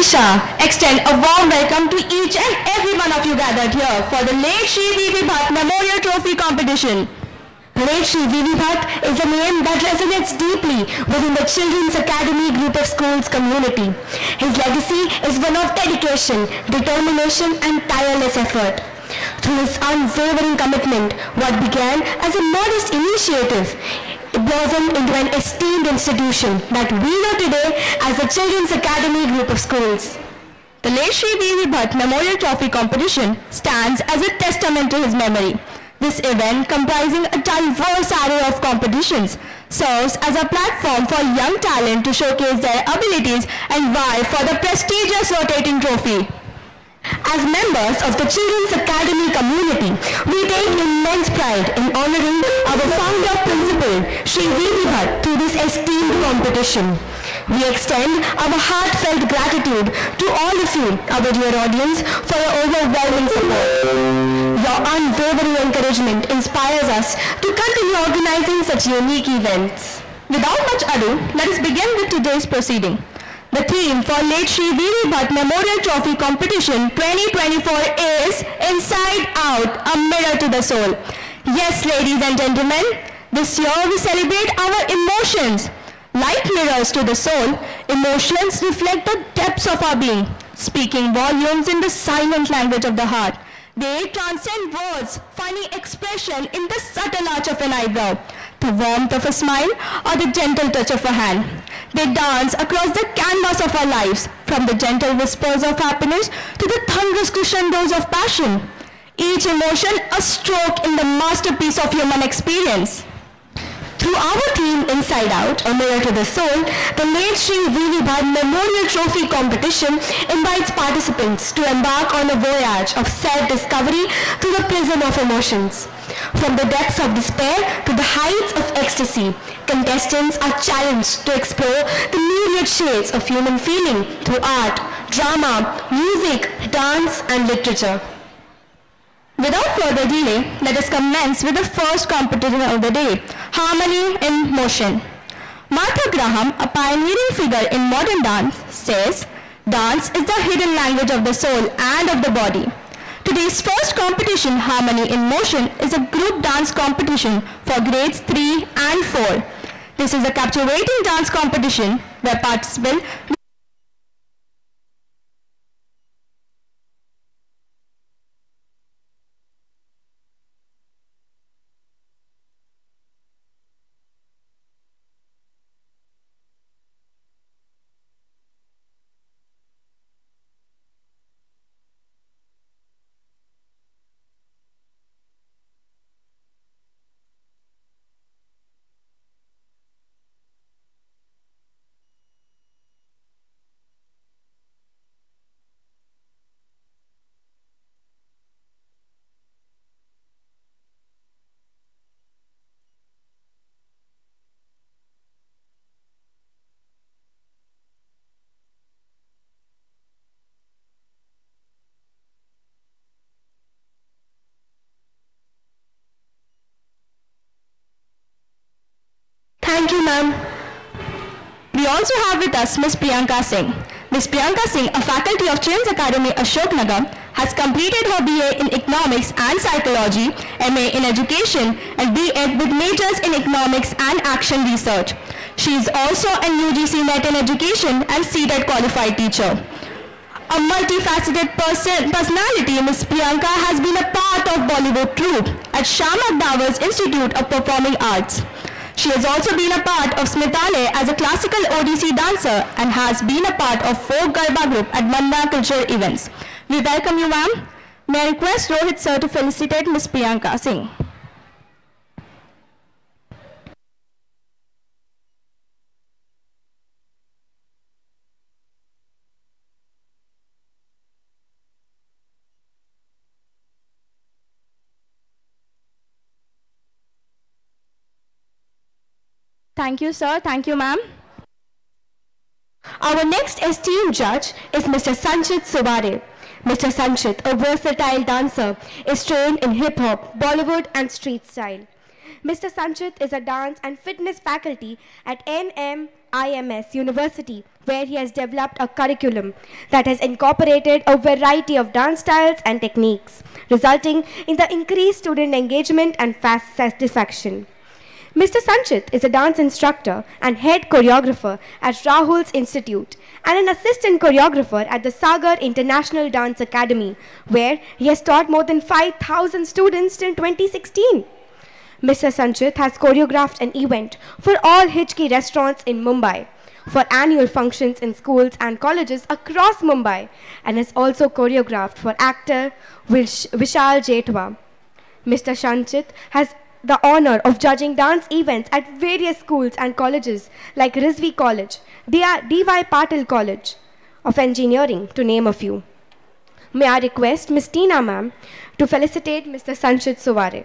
Shaini extend a warm welcome to each and every one of you gathered here for the late Shri V.V. Bhat Memorial Trophy Competition. Late Shri V.V. Bhat is a name that resonates deeply within the Children's Academy group of schools community. His legacy is one of dedication, determination and tireless effort. Through his unwavering commitment, what began as a modest initiative into an esteemed institution that we know today as the Children's Academy group of schools. The late Shri V.V. Bhat Memorial Trophy Competition stands as a testament to his memory. This event, comprising a diverse array of competitions, serves as a platform for young talent to showcase their abilities and vie for the prestigious rotating trophy. As members of the Children's Academy community, we take immense pride in honoring our founder principal, Sri V.V. Bhat, through this esteemed competition. We extend our heartfelt gratitude to all of you, our dear audience, for your overwhelming support. Your unwavering encouragement inspires us to continue organizing such unique events. Without much ado, let us begin with today's proceeding. The theme for late Shri V.V. Bhat Memorial Trophy Competition 2024 is Inside Out, a mirror to the soul. Yes, ladies and gentlemen, this year we celebrate our emotions. Like mirrors to the soul, emotions reflect the depths of our being, speaking volumes in the silent language of the heart. They transcend words, finding expression in the subtle arch of an eyebrow, the warmth of a smile, or the gentle touch of a hand. They dance across the canvas of our lives, from the gentle whispers of happiness to the thunderous crescendos of passion. Each emotion a stroke in the masterpiece of human experience. Through our theme Inside Out, a mirror to the soul, the Shri V.V. Memorial Trophy Competition invites participants to embark on a voyage of self-discovery through the prism of emotions. From the depths of despair to the heights of ecstasy, contestants are challenged to explore the myriad shades of human feeling through art, drama, music, dance and literature. Without further delay, let us commence with the first competition of the day, Harmony in Motion. Martha Graham, a pioneering figure in modern dance, says, Dance is the hidden language of the soul and of the body. Today's first competition, Harmony in Motion, is a group dance competition for grades 3 and 4. This is a captivating dance competition where participants Thank you, ma'am. We also have with us Ms. Priyanka Singh. Ms. Priyanka Singh, a faculty of Children's Academy Ashok Nagar, has completed her BA in Economics and Psychology, MA in Education, and BEd with majors in Economics and Action Research. She is also an UGC NET in Education and CTET qualified teacher. A multifaceted person, personality, Ms. Priyanka has been a part of Bollywood troupe at Shamak Davar's Institute of Performing Arts. She has also been a part of Smitale as a classical Odissi dancer and has been a part of folk Garba group at Manda cultural events. We welcome you, ma'am. May I request Rohit sir to felicitate Ms. Priyanka Singh. Thank you, sir. Thank you, ma'am. Our next esteemed judge is Mr. Sanchit Subare. Mr. Sanchit, a versatile dancer, is trained in hip hop, Bollywood, and street style. Mr. Sanchit is a dance and fitness faculty at NMIMS University, where he has developed a curriculum that has incorporated a variety of dance styles and techniques, resulting in the increased student engagement and fast satisfaction. Mr. Sanchit is a dance instructor and head choreographer at Rahul's Institute and an assistant choreographer at the Sagar International Dance Academy, where he has taught more than 5,000 students till 2016. Mr. Sanchit has choreographed an event for all Hichki restaurants in Mumbai, for annual functions in schools and colleges across Mumbai, and has also choreographed for actor Vish- Vishal Jetwa. Mr. Sanchit has the honor of judging dance events at various schools and colleges like Rizvi College, D.Y. Patil College of Engineering, to name a few. May I request Ms. Tina ma'am to felicitate Mr. Sanchit Suvare.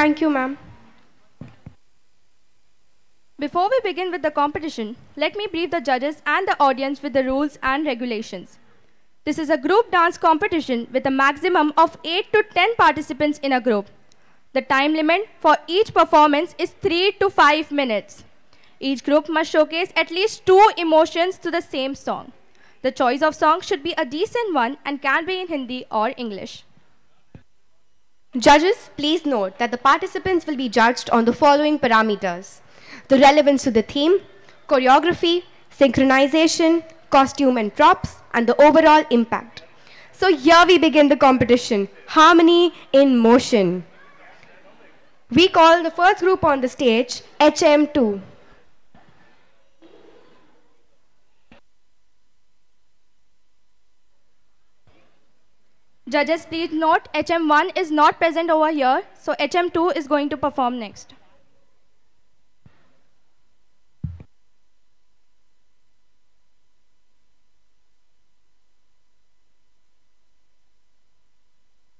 Thank you, ma'am. Before we begin with the competition, let me brief the judges and the audience with the rules and regulations. This is a group dance competition with a maximum of 8 to 10 participants in a group. The time limit for each performance is 3 to 5 minutes. Each group must showcase at least two emotions to the same song. The choice of song should be a decent one and can be in Hindi or English. Judges, please note that the participants will be judged on the following parameters the relevance to the theme, choreography, synchronization, costume and props, and the overall impact. So here we begin the competition Harmony in Motion. We call the first group on the stage HM2. Judges, please note HM1 is not present over here, so HM2 is going to perform next.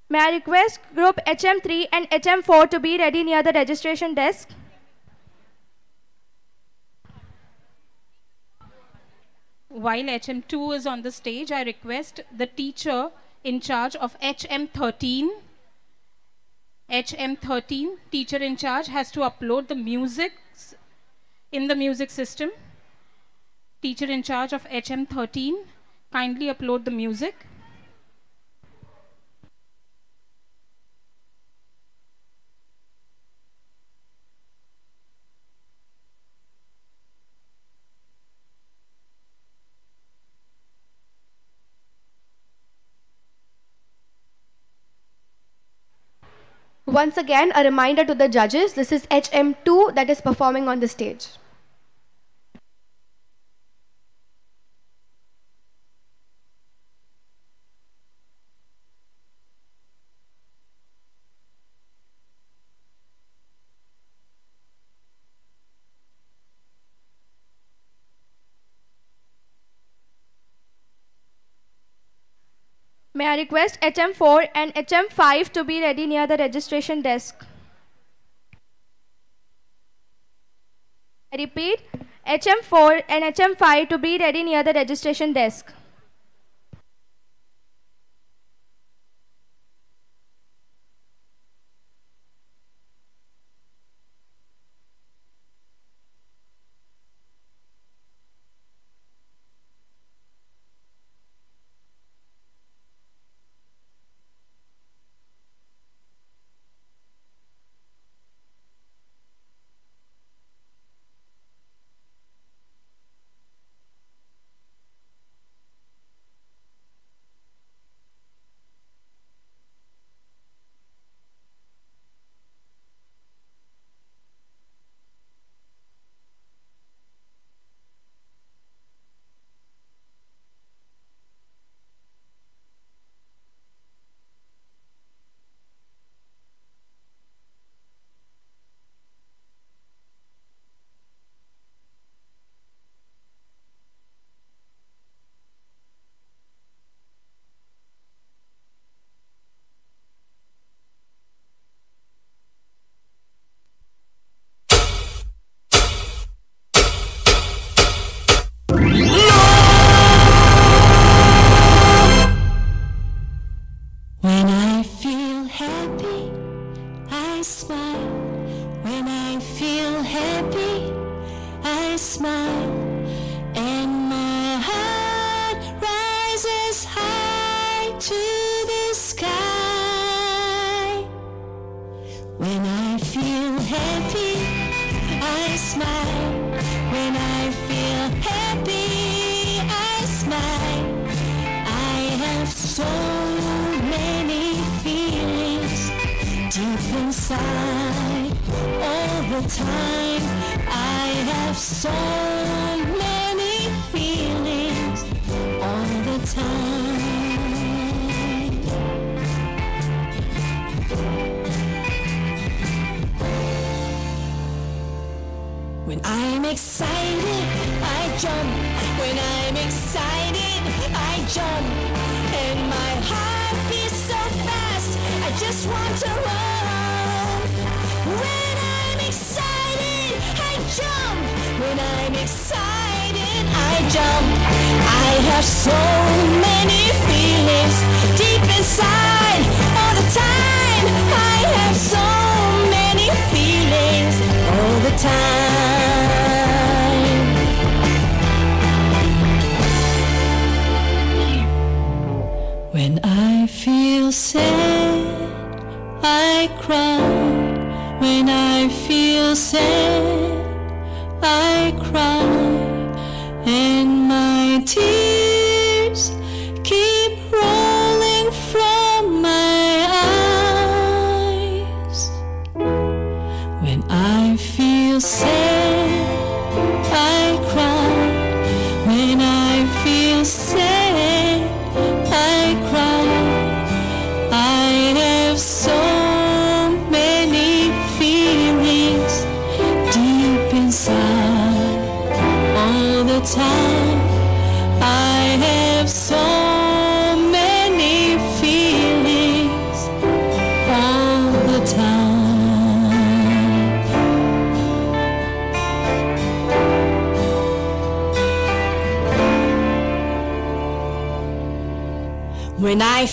May I request group HM3 and HM4 to be ready near the registration desk? While HM2 is on the stage, I request the teacher in charge of HM13. HM13, teacher in charge, has to upload the music in the music system. Teacher in charge of HM13, kindly upload the music. Once again, a reminder to the judges this is HM2 that is performing on the stage. May I request HM4 and HM5 to be ready near the registration desk? I repeat, HM4 and HM5 to be ready near the registration desk. Time. I have so many feelings all the time. When I'm excited, I jump. When I'm excited, I jump. And my heart beats so fast, I just want to run. When I'm excited, I jump. I have so many feelings deep inside all the time. I have so many feelings all the time. When I feel sad, I cry. When I feel sad, I cry.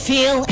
Feel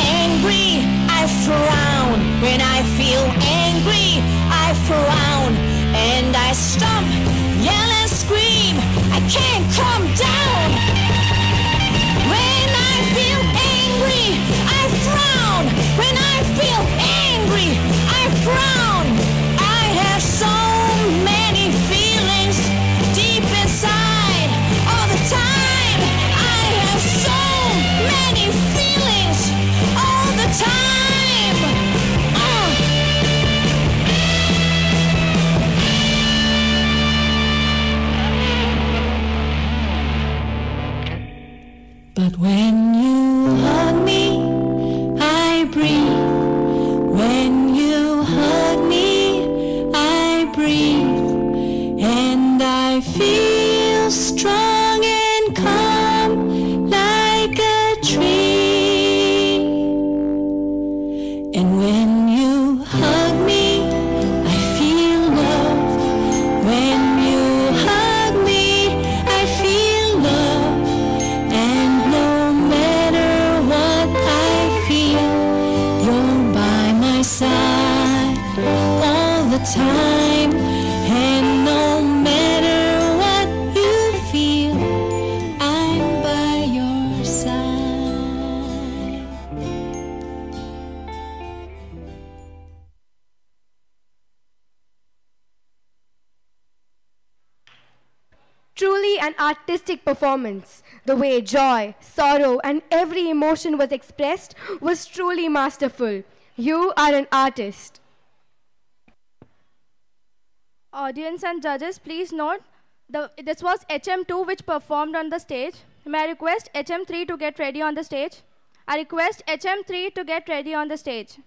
performance. The way joy, sorrow, and every emotion was expressed was truly masterful. You are an artist. Audience and judges, please note, the, this was HM2 which performed on the stage. May I request HM3 to get ready on the stage? I request HM3 to get ready on the stage.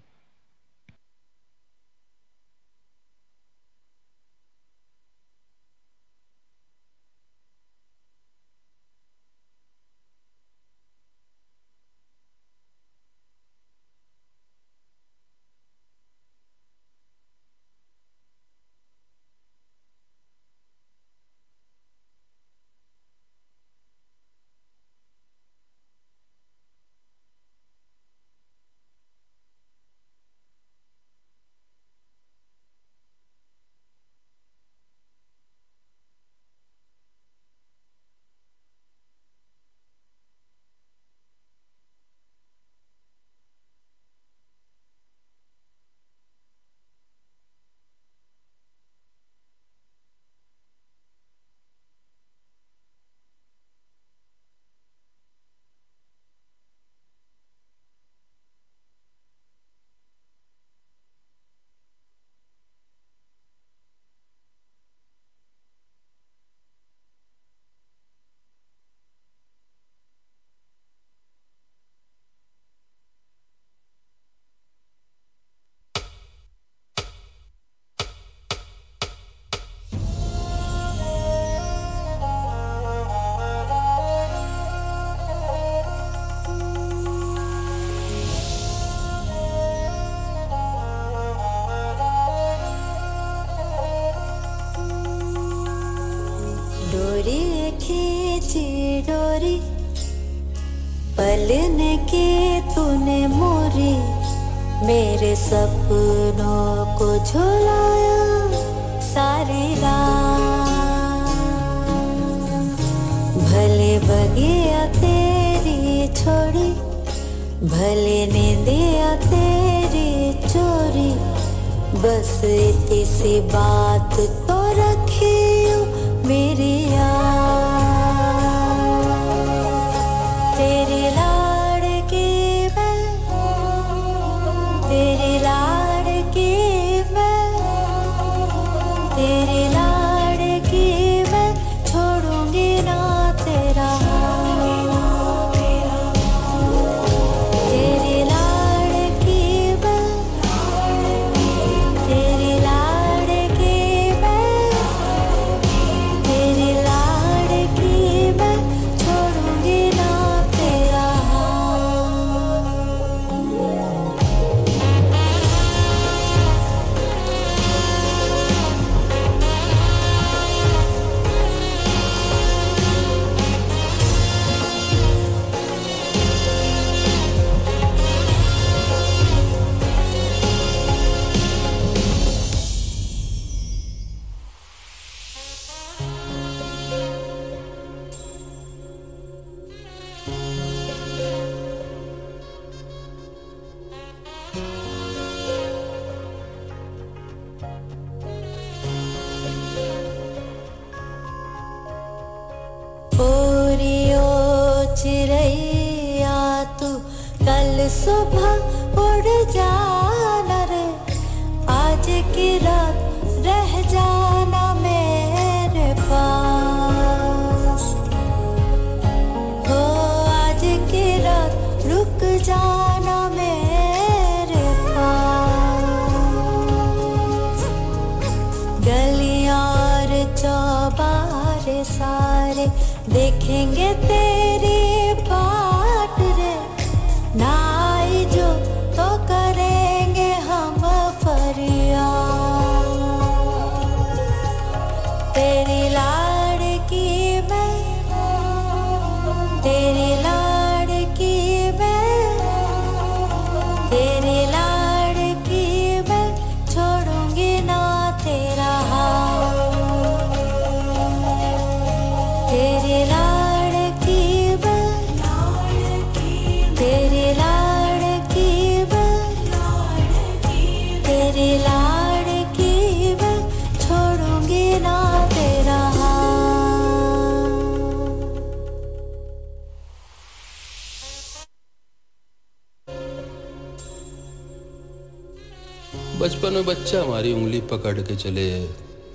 पकड़ के चले,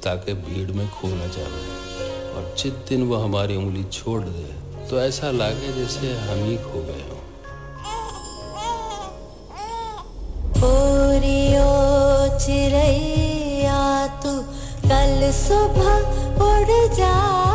ताकि भीड़ में खो न जाए। और जिस दिन वो हमारी उंगली छोड़ दे तो ऐसा लागे जैसे हम ही खो गए हों। चिड़ैया तू कल सुबह उड़ जाना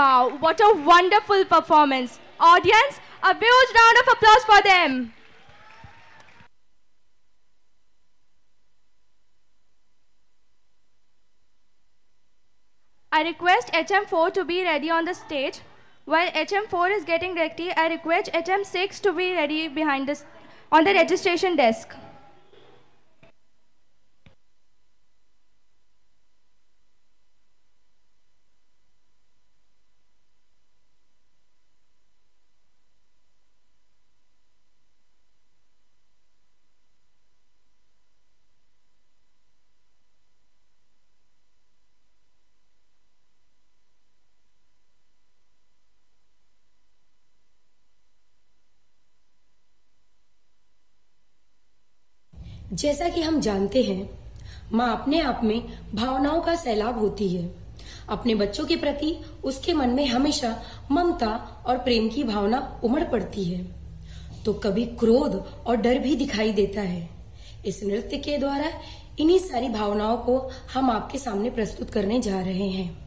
Wow, what a wonderful performance. Audience, a huge round of applause for them. I request HM4 to be ready on the stage. While HM4 is getting ready, I request HM6 to be ready behind this on the registration desk. जैसा कि हम जानते हैं, माँ अपने आप में भावनाओं का सैलाब होती है। अपने बच्चों के प्रति उसके मन में हमेशा ममता और प्रेम की भावना उमड़ पड़ती है। तो कभी क्रोध और डर भी दिखाई देता है। इस नृत्य के द्वारा इन्हीं सारी भावनाओं को हम आपके सामने प्रस्तुत करने जा रहे हैं।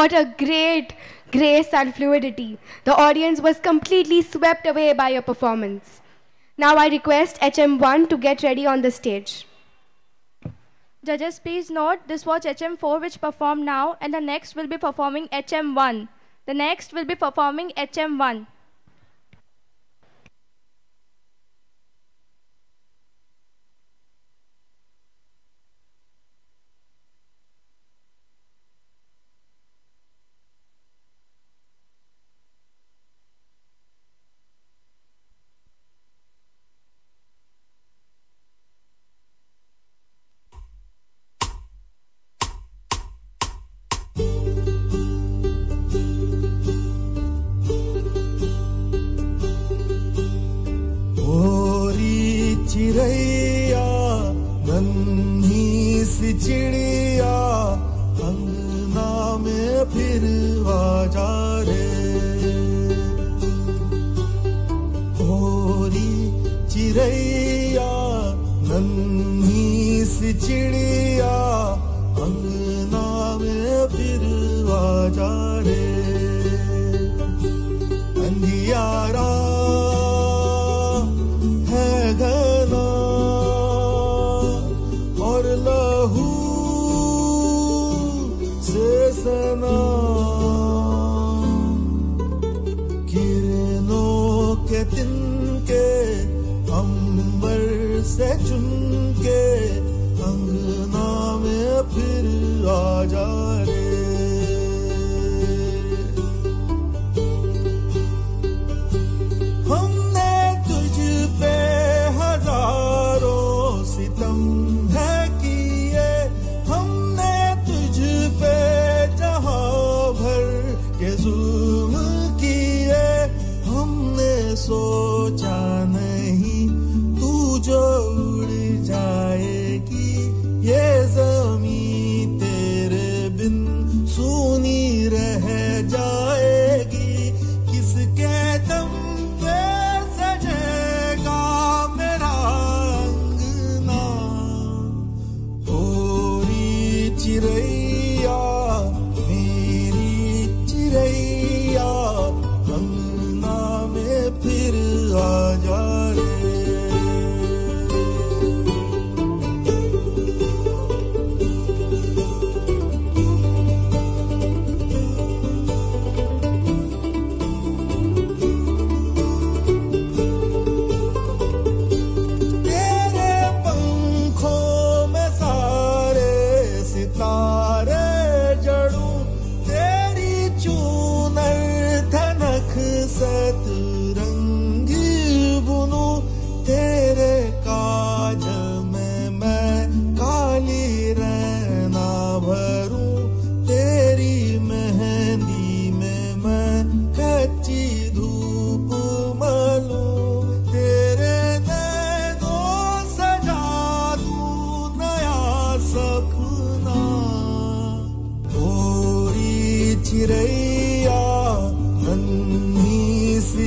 What a great grace and fluidity. The audience was completely swept away by your performance. Now I request HM1 to get ready on the stage. Judges, please note this was HM4 which performed now and the next will be performing HM1. The next will be performing HM1.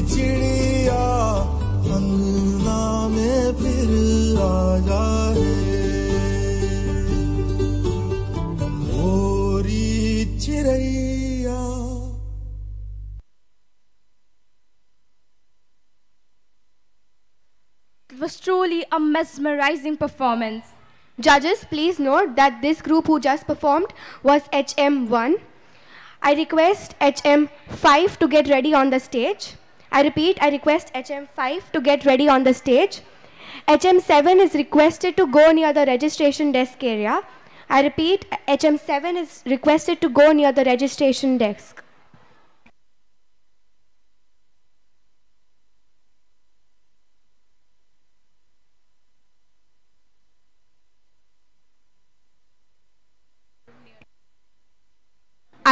चिड़िया अंगना में फिर आ जा रे गोरी चिड़ैया It was truly a mesmerizing performance. Judges, please note that this group who just performed was HM1. I request HM5 to get ready on the stage. I repeat, I request HM5 to get ready on the stage. HM7 is requested to go near the registration desk area. I repeat, HM7 is requested to go near the registration desk.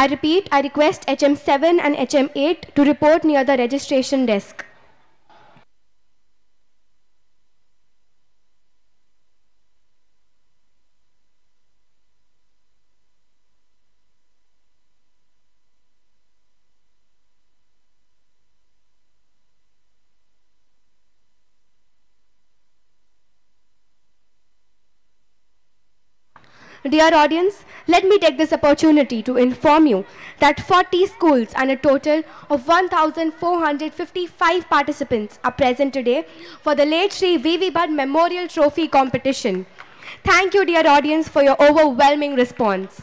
I repeat, I request HM7 and HM8 to report near the registration desk. Dear audience, let me take this opportunity to inform you that 40 schools and a total of 1,455 participants are present today for the late Sri V.V. Bhat Memorial Trophy competition. Thank you, dear audience, for your overwhelming response.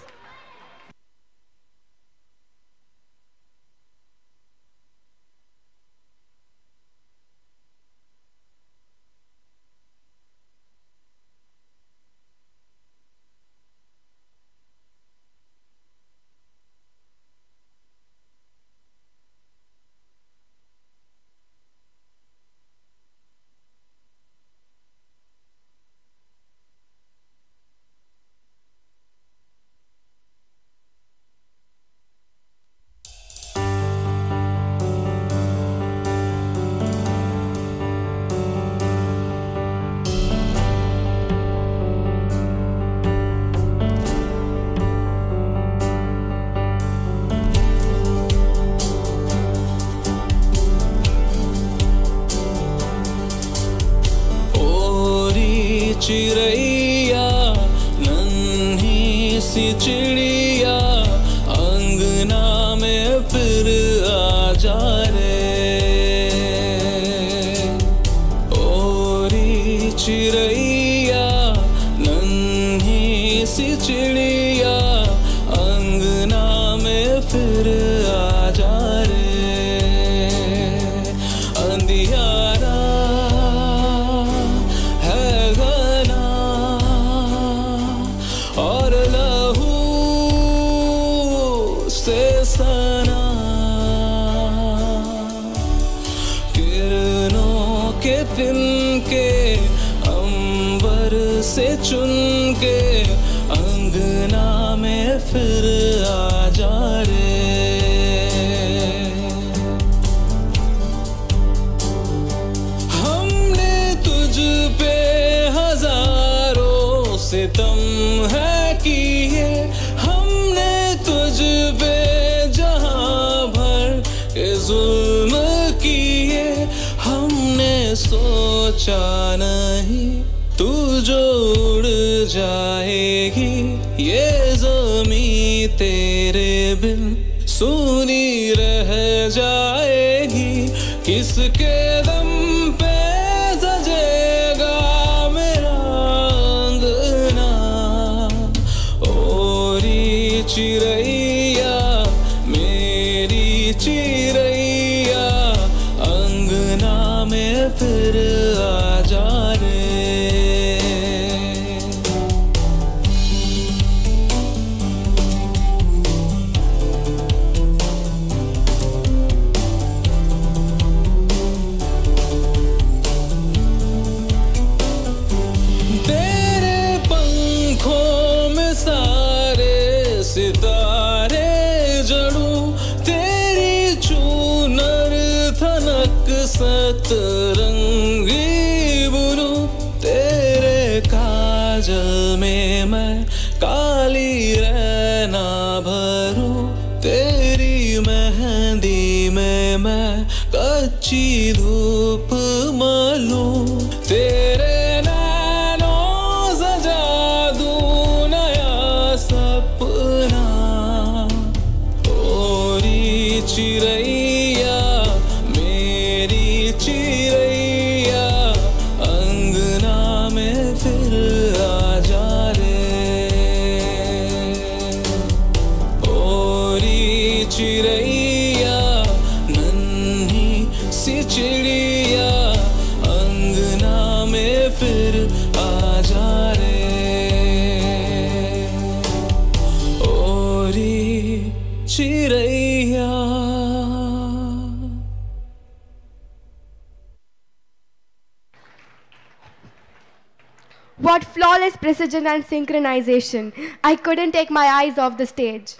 and synchronization. I couldn't take my eyes off the stage.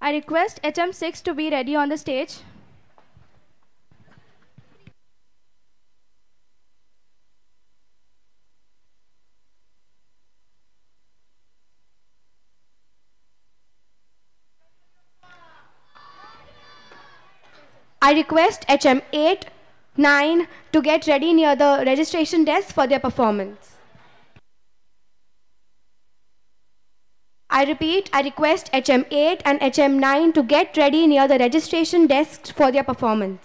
I request HM6 to be ready on the stage. request HM8, 9 to get ready near the registration desk for their performance. I repeat, I request HM8 and HM9 to get ready near the registration desks for their performance.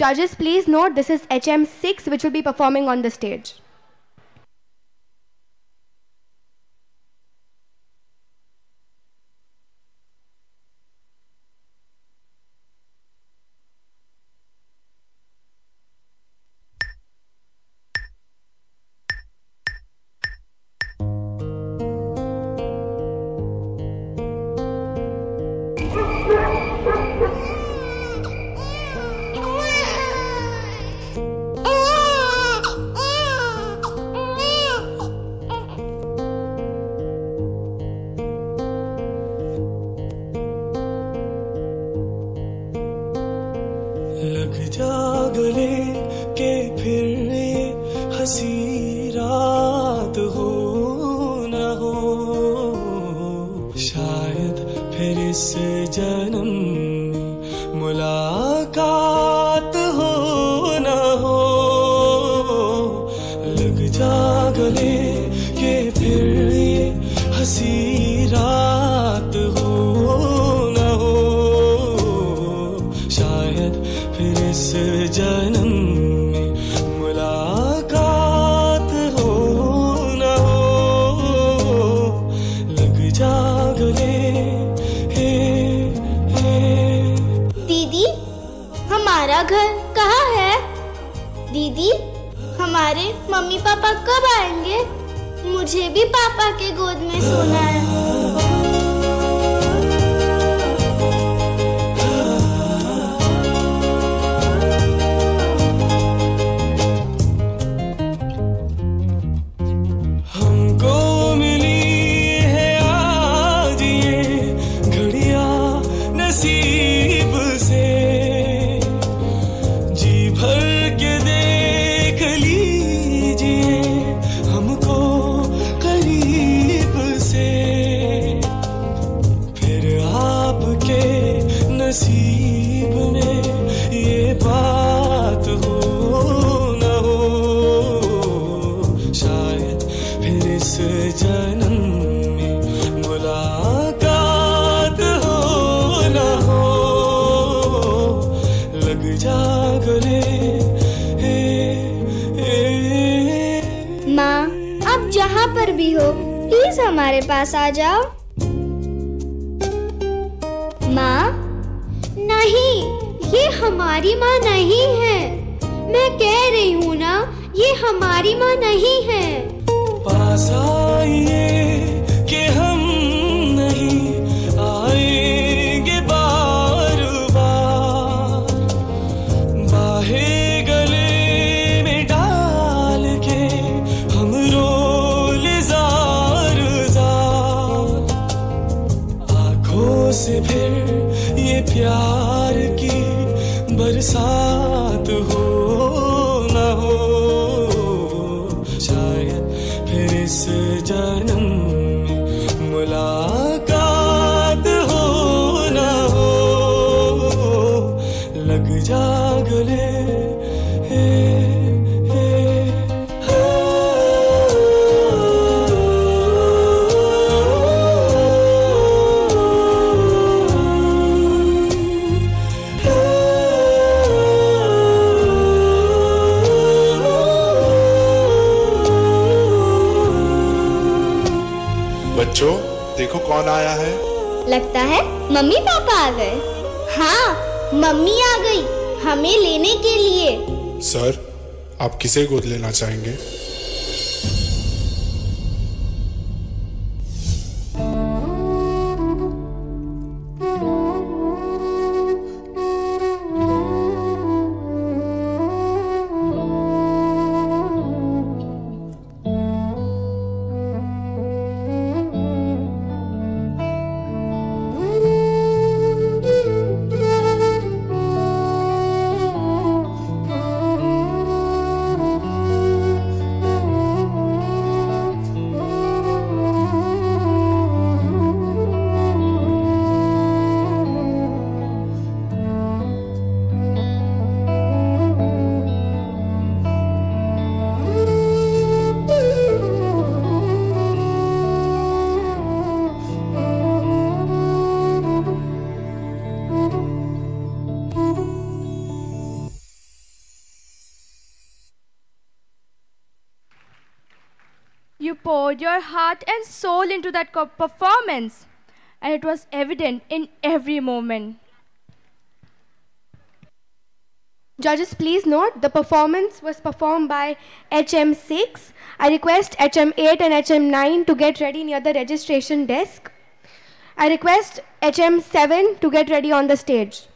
Judges, please note this is HM6 which will be performing on the stage. भी हो, please हमारे पास आ जाओ। माँ? नहीं, ये हमारी माँ नहीं है। मैं कह रही हूँ ना, ये हमारी माँ नहीं है। पास आइए। लगता है मम्मी पापा आ गए। हाँ मम्मी आ गई हमें लेने के लिए। सर, आप किसे गोद लेना चाहेंगे? Into that performance, and it was evident in every moment. Judges, please note the performance was performed by HM6. I request HM8 and HM9 to get ready near the registration desk. I request HM7 to get ready on the stage.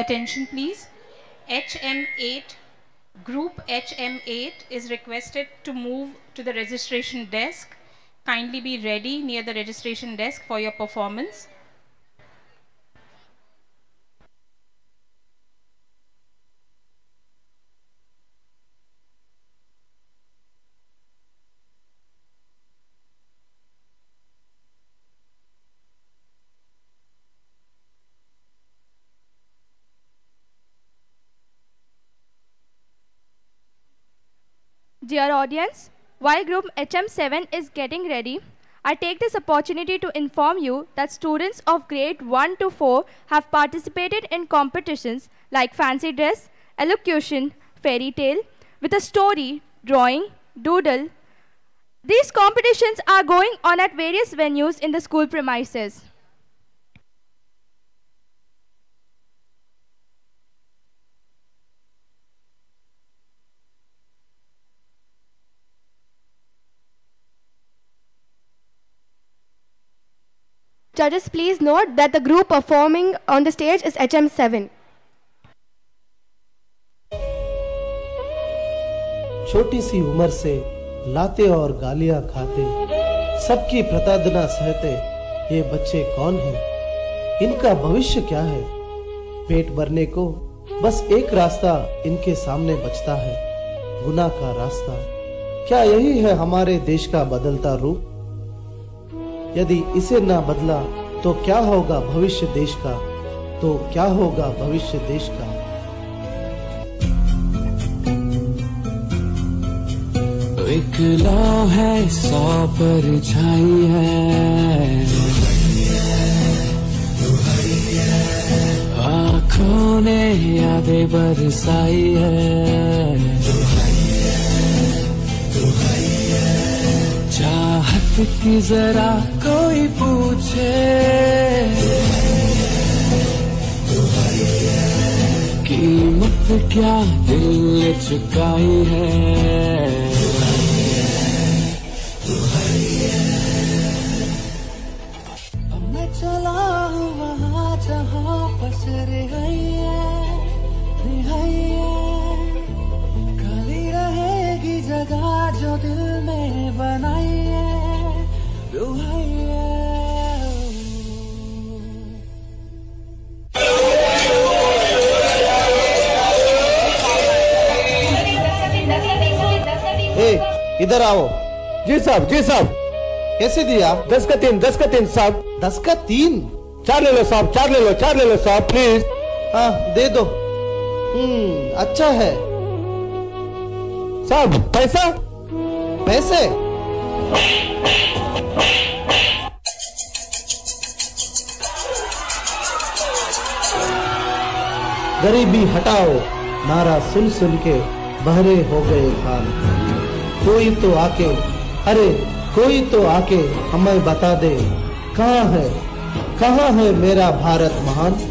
Attention please. HM8, group HM8 is requested to move to the registration desk. Kindly be ready near the registration desk for your performance. Dear audience, while group HM7 is getting ready, I take this opportunity to inform you that students of grade 1 to 4 have participated in competitions like fancy dress, elocution, fairy tale, with a story, drawing, doodle. These competitions are going on at various venues in the school premises. Judges, please note that the group performing on the stage is HM7. छोटी सी उम्र से लाते और गालियाँ खाते सबकी प्रताड़ना सहते ये बच्चे कौन हैं? इनका भविष्य क्या है? पेट भरने को बस एक रास्ता इनके सामने बचता है गुनाह का रास्ता। क्या यही है हमारे देश का बदलता रूप? यदि इसे ना बदला तो क्या होगा भविष्य देश का? तो क्या होगा भविष्य देश का? एक लौ है, सौ पर छाई है। आँखों ने यादें बरसाई है। चाहत की जरा कोई पूछे। कीमत क्या दिल ने चुकाई है? चला रहेगी जगह जो दिल में बनाई। इधर आओ। जी साहब जी साहब। कैसे दिया? दस का तीन, दस का तीन, साहब। दस का तीन? चार ले लो, साहब, चार ले लो, चार ले लो, साहब प्लीज़ हाँ दे दो। हम्म अच्छा है। साहब, पैसा? पैसे? गरीबी हटाओ, नारा सुन सुन के बहरे हो गए कान कोई तो आके, अरे, कोई तो आके हमें बता दे, कहाँ है कहाँ है मेरा भारत महान?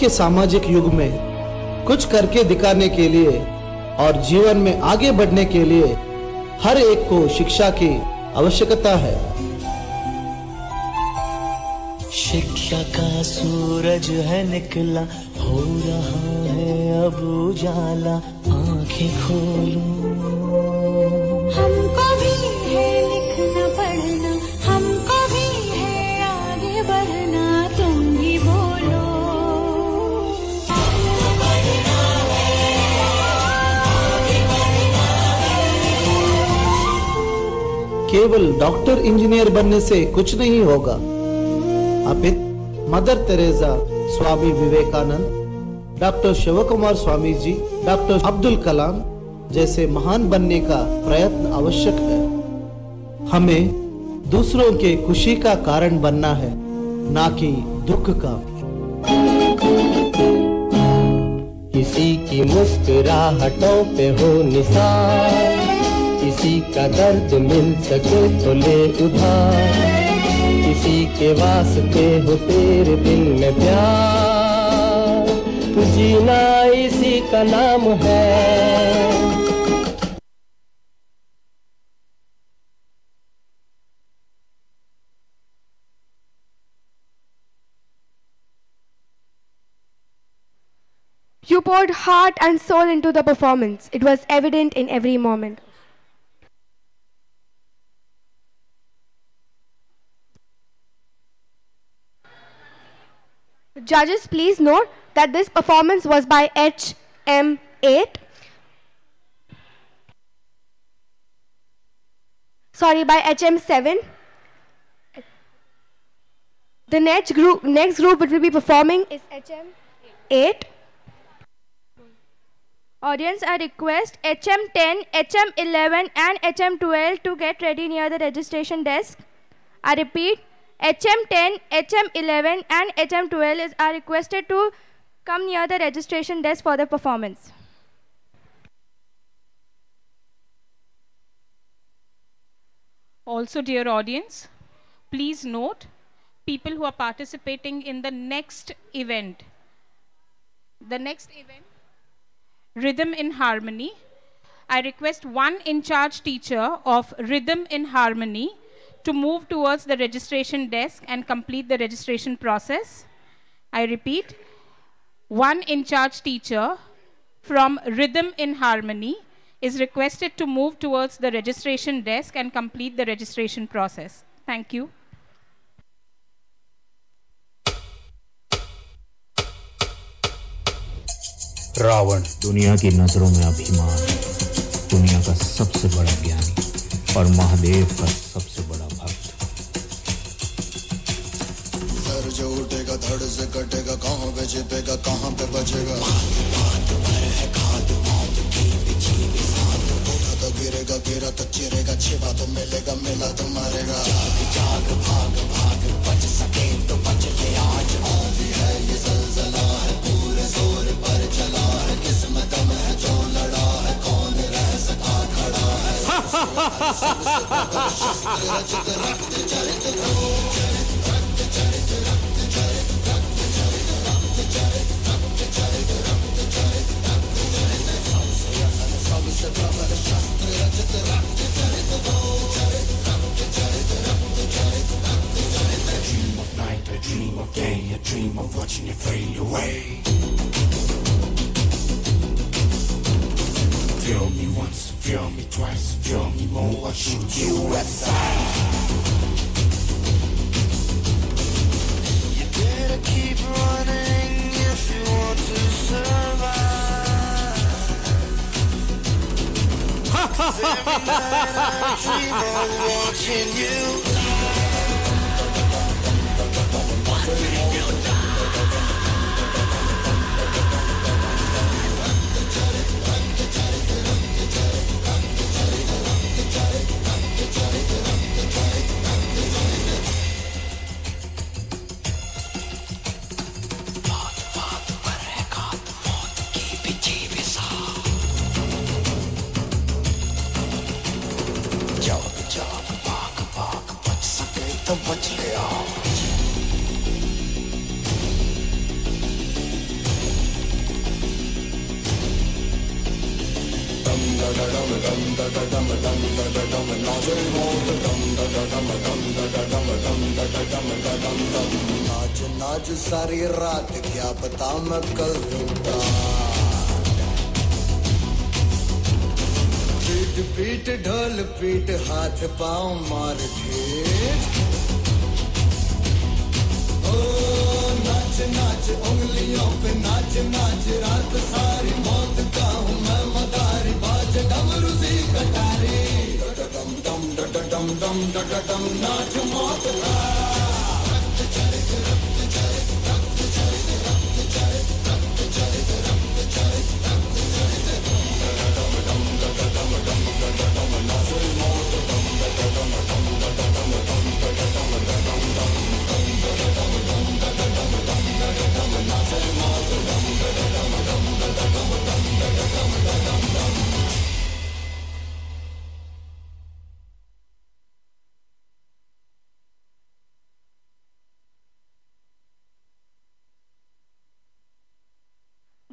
के सामाजिक युग में कुछ करके दिखाने के लिए और जीवन में आगे बढ़ने के लिए हर एक को शिक्षा की आवश्यकता है। शिक्षा का सूरज है निकला, हो रहा है अब उजाला, आँखें खोलूं। केवल डॉक्टर इंजीनियर बनने से कुछ नहीं होगा। अपित, mother Teresa Swami Vivekananda, doctor Shiv Kumar Swami ji doctor Abdul Kalam जैसे महान बनने का प्रयत्न आवश्यक है। हमें दूसरों के खुशी का कारण बनना है, ना कि दुख का। किसी की मुस्कुराहटों पे हो निशान। किसी का दर्द मिल सके तो ले उधार किसी के वास्ते हो तेरे दिल में प्यार जीना इसी का नाम है You poured heart and soul into the performance. It was evident in every moment. Judges, please note that this performance was by HM8. Sorry, by HM7. The next group, next group which will be performing is HM8. Audience, I request HM10, HM11 and HM12 to get ready near the registration desk. I repeat, HM10, HM11 and HM12 is, are requested to come near the registration desk for the performance. Also, dear audience, please note people who are participating in the next event. The next event, Rhythm in Harmony. I request one in charge teacher of Rhythm in Harmony to move towards the registration desk and complete the registration process. I repeat, one in charge teacher from Rhythm in Harmony is requested to move towards the registration desk and complete the registration process. Thank you. Ravan दुनिया की नजरों में अभिमान दुनिया का सबसे बड़ा ज्ञानी और महादेव का सबसे सर जो उठेगा, धड़ से कटेगा कहाँ पे छिपेगा कहाँ पे बचेगा। तो गिरेगा, गिरा तो चिरेगा, छिपा तो मिलेगा, मिला तो मारेगा। जाग जाग भाग भाग बच सके तो बच ले आज आंधी है ये जलजला है पूरे ज़ोर पर चला है किस्मत में है जो लड़ा है कौन रह सका खड़ा है रचित रक्त चरित keep running if you want to survive. Every night I dream of watching you. Dum नाच सारी रात क्या पता मैं कल लूटा पीट पीट ढोल पीट हाथ पाँव मार ठेठ पे नाच नाच रात सारी मौत का हूँ मैं मदारी बाज डमरू सी कटारी। डम डम डम डम डम डम नाच मौत का।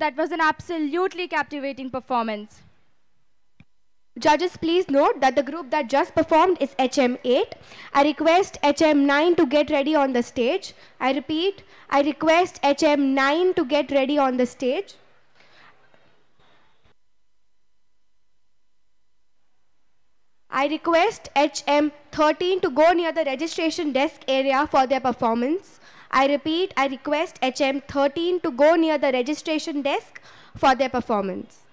that was an absolutely captivating performance. Judges, please note that the group that just performed is HM8. I request HM9 to get ready on the stage. I repeat, I request HM9 to get ready on the stage. I request HM13 to go near the registration desk area for their performance. I repeat, I request HM13 to go near the registration desk for their performance.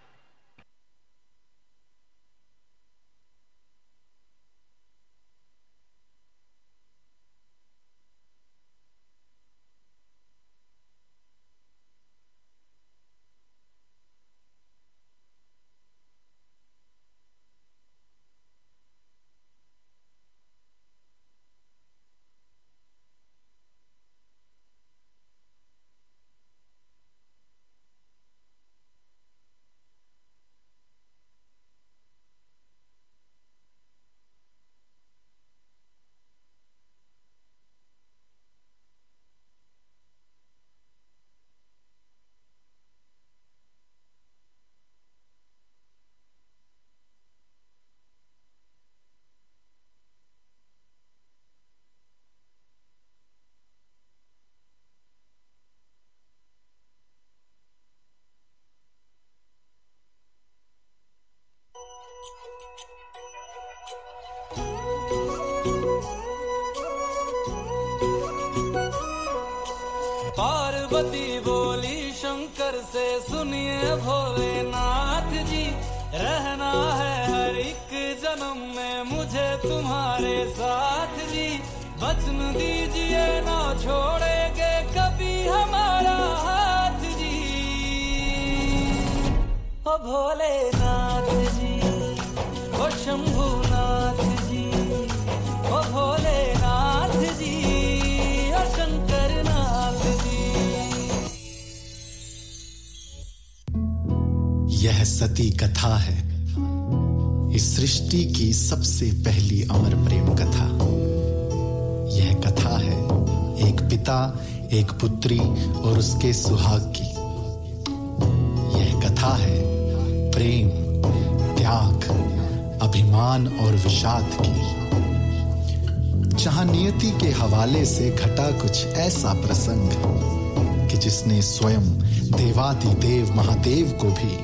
जिसने स्वयं देवादिदेव महादेव को भी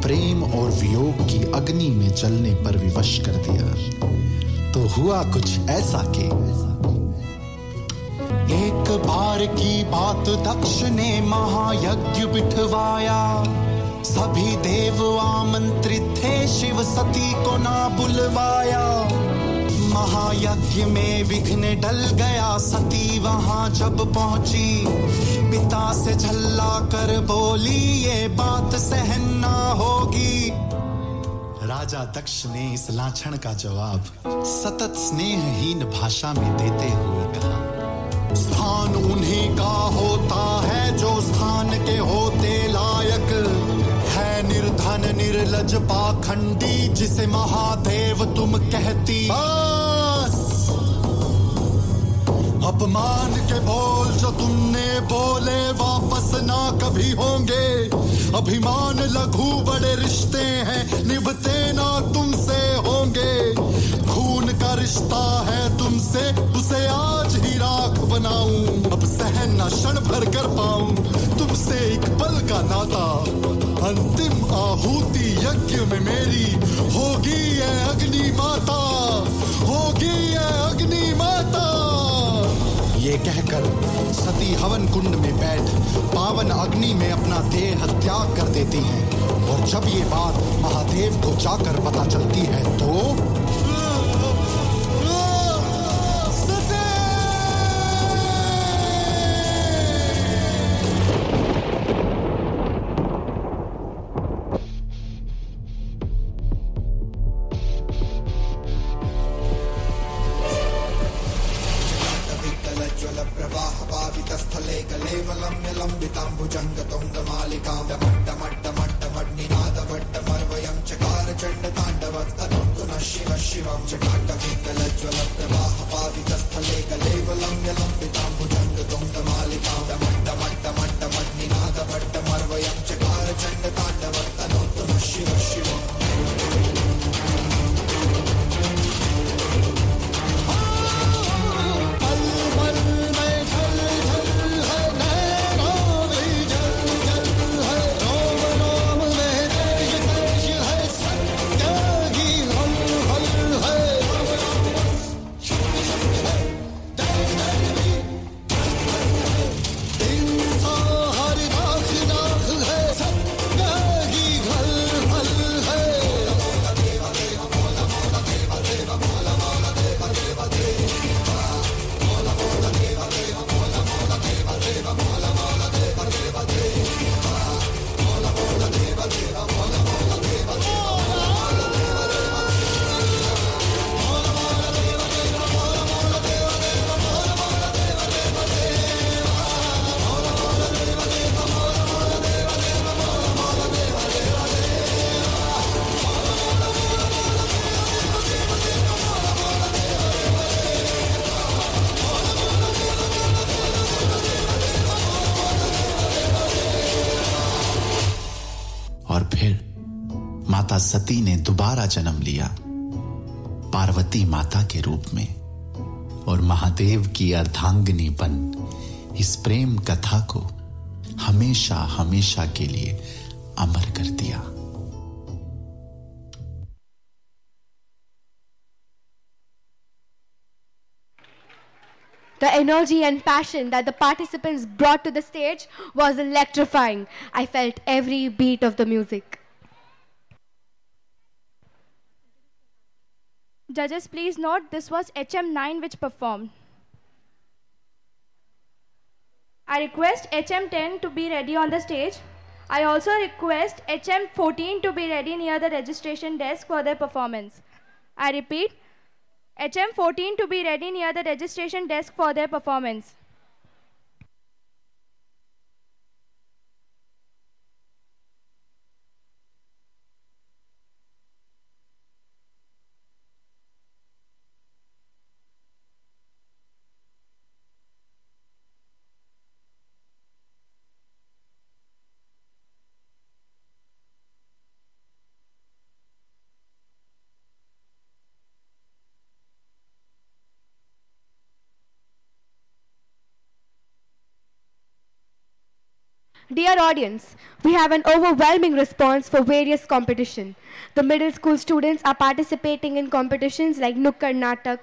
प्रेम और वियोग की अग्नि में जलने पर विवश कर दिया। तो हुआ कुछ ऐसा कि एक बार की बात दक्ष ने महायज्ञ बिठवाया। सभी देव आमंत्रित थे शिव सती को ना बुलवाया। महायज्ञ में विघ्न डल गया सती वहाँ जब पहुँची। पिता से झल्ला कर बोली, ये बात सहन ना होगी। राजा दक्ष ने इस लाछन का जवाब सतत स्नेहहीन भाषा में देते हुए कहा, स्थान उन्हीं का होता है जो स्थान के होते लायक। है निर्धन, निर्लज पाखंडी जिसे महादेव तुम कहती बस अपमान के बोल जो तुमने बोले वापस ना कभी होंगे। अभिमान लघु बड़े रिश्ते हैं, निभते ना तुमसे होंगे। खून का रिश्ता है तुमसे, उसे आज ही राख बनाऊँ। अब सहन ना क्षण भर कर पाऊँ, तुमसे एक पल का नाता। अंतिम आहुति यज्ञ में मेरी होगी ये अग्नि माता, होगी ये अग्नि माता। ये कहकर सती हवन कुंड में बैठ पावन अग्नि में अपना देह त्याग कर देती हैं। और जब ये बात महादेव को जाकर पता चलती है तो शिवं च काण्डवेकलज्ज्वलप्रवाहपावितस्थले कलेवलं यलम् जन्म लिया पार्वती माता के रूप में और महादेव की अर्धांगिनी बन इस प्रेम कथा को हमेशा हमेशा के लिए अमर कर दिया The energy and passion that the participants brought to the stage was electrifying. I felt every beat of the music. Judges, please note this was HM9 which performed. I request HM10 to be ready on the stage. I also request HM14 to be ready near the registration desk for their performance. I repeat, HM14 to be ready near the registration desk for their performance. Dear audience, we have an overwhelming response for various competition. The middle school students are participating in competitions like Nukkad Natak,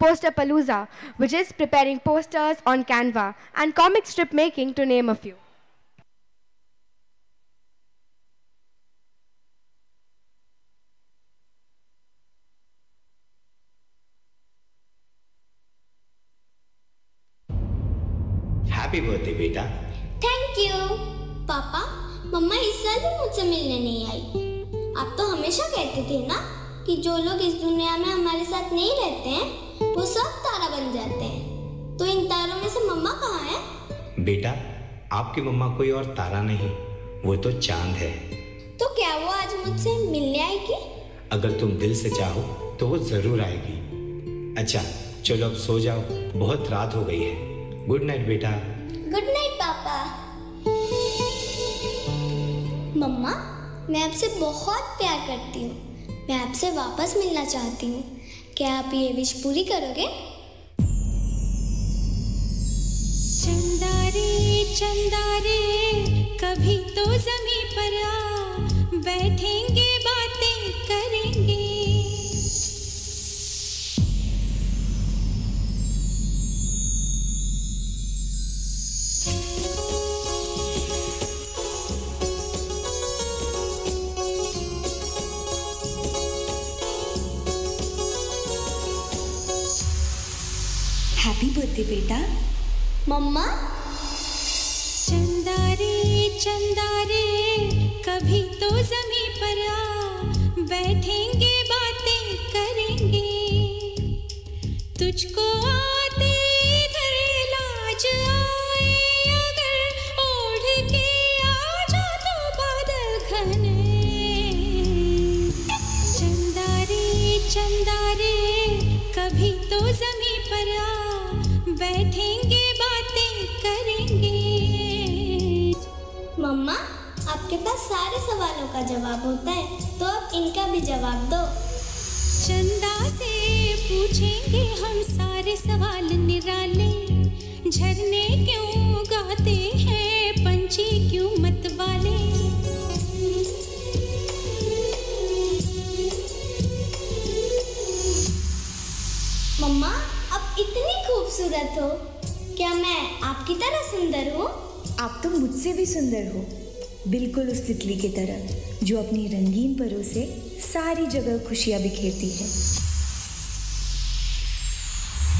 Poster Palooza, which is preparing posters on Canva, and comic strip making to name a few. Happy birthday, beta. मम्मा इस साल भी मुझसे मिलने नहीं आई। आप तो हमेशा कहते थे ना कि जो लोग इस दुनिया में हमारे साथ नहीं रहते हैं वो सब तारा बन जाते हैं। तो इन तारों में से मम्मा कहाँ है? बेटा आपकी मम्मा कोई और तारा नहीं वो तो चाँद है। तो क्या वो आज मुझसे मिलने आएगी? अगर तुम दिल से चाहो तो वो ज़रूर आएगी। अच्छा चलो अब सो जाओ बहुत रात हो गई है। गुड नाइट बेटा। गुड नाइट पापा। मम्मा, मैं आपसे बहुत प्यार करती हूँ। मैं आपसे वापस मिलना चाहती हूँ। क्या आप ये विश पूरी करोगे? चंदा रे चंदा रे कभी तो जमी पर आ, बैठेंगे हैप्पी बेटा। मम्मा। चंदा रे चंदा रे कभी तो जमी पर आ। बैठेंगे, बातें करेंगे। तुझको आते आपके पास सारे सवालों का जवाब होता है तो अब इनका भी जवाब दो। चंदा से पूछेंगे हम सारे सवाल निराले। झरने क्यों गाते हैं पंछी क्यों मत वाले? मम्मा आप इतनी खूबसूरत हो। क्या मैं आपकी तरह सुंदर हूँ? आप तो मुझसे भी सुंदर हो। बिल्कुल उस तितली की तरह, जो अपनी रंगीन परों से सारी जगह खुशियाँ बिखेरती है।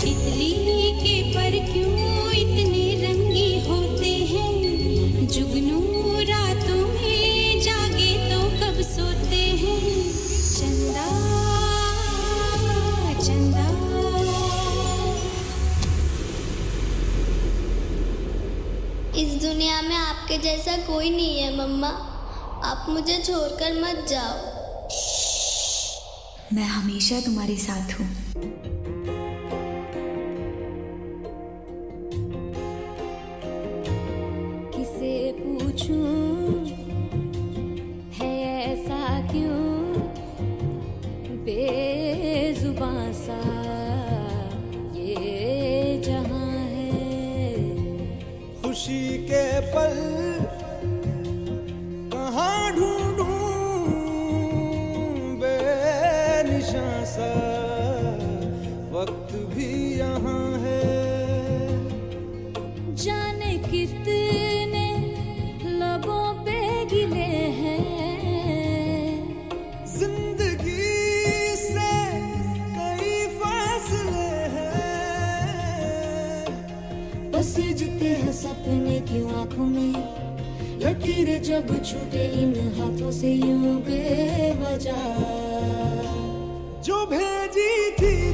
तितली के पर क्यों इतने रंगी होते हैं? जुगनू रातों इस दुनिया में आपके जैसा कोई नहीं है, मम्मा। आप मुझे छोड़कर मत जाओ। मैं हमेशा तुम्हारे साथ हूँ। जब छूटे इन हाथों से यूँ बेवजह। जो भेजी थी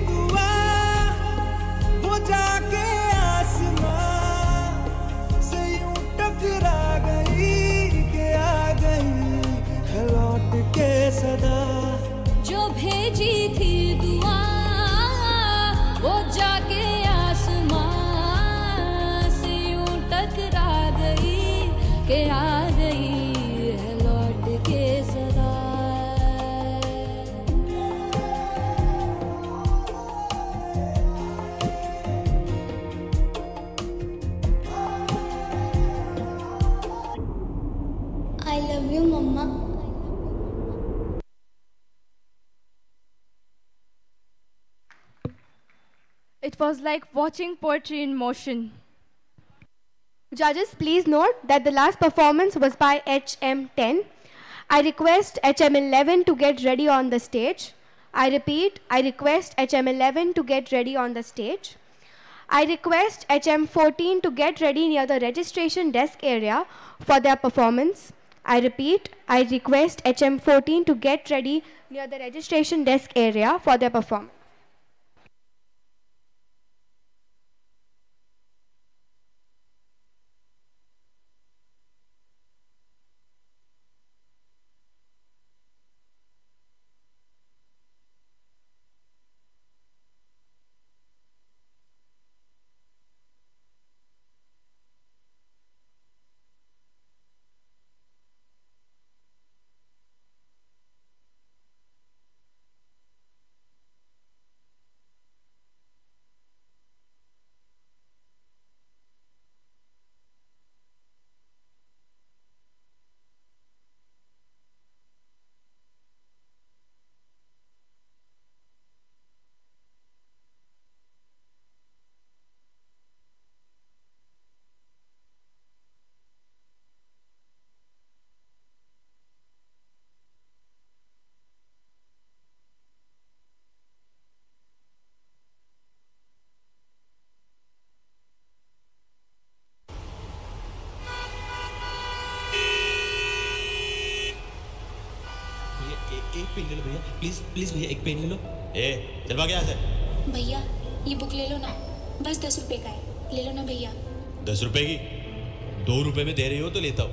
It was like watching poetry in motion. Judges, please note that the last performance was by HM10. I request HM11 to get ready on the stage. I repeat, I request HM11 to get ready on the stage. I request HM14 to get ready near the registration desk area for their performance. I repeat, I request HM14 to get ready near the registration desk area for their performance. Please भैया एक pen ले लो। ए चल भाग यहाँ से भैया ये book ले लो ना। बस दस रुपए का है। ले लो ना भैया। दस रुपए की? दो रुपए में दे रही हो तो लेता हूँ।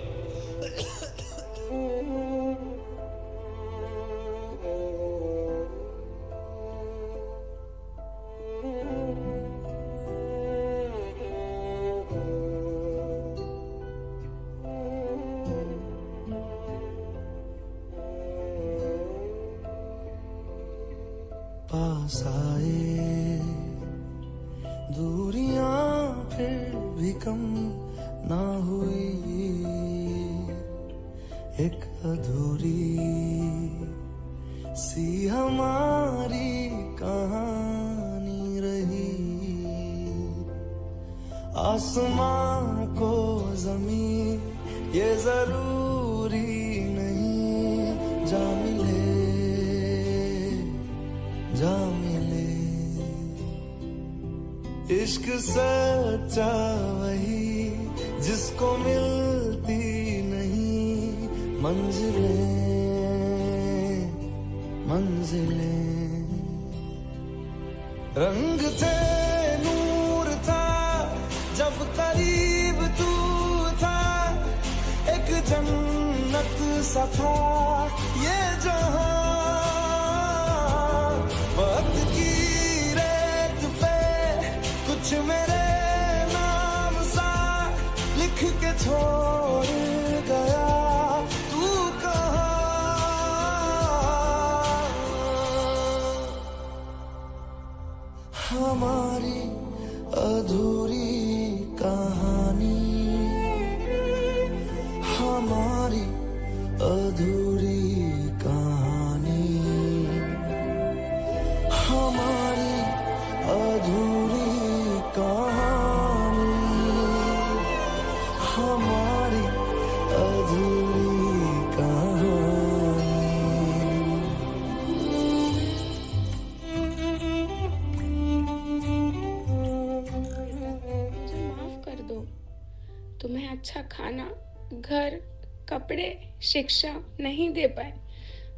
शिक्षा नहीं दे पाए।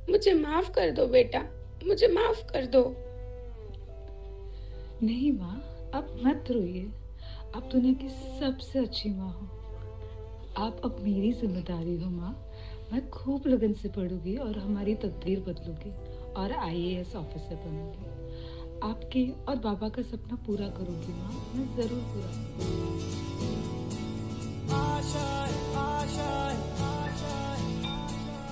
मुझे माफ़ कर दो बेटा मुझे माफ़ कर दो। नहीं माँ अब मत रोइए। आप दुनिया की सबसे अच्छी माँ हो। आप अब मेरी ज़िम्मेदारी हो माँ। मैं खूब लगन से पढ़ूँगी और हमारी तकदीर बदलूँगी और आईएएस ऑफिसर बनूँगी। आपके और बाबा का सपना पूरा करूँगी माँ। मैं ज़रूर पूरा करूँगी।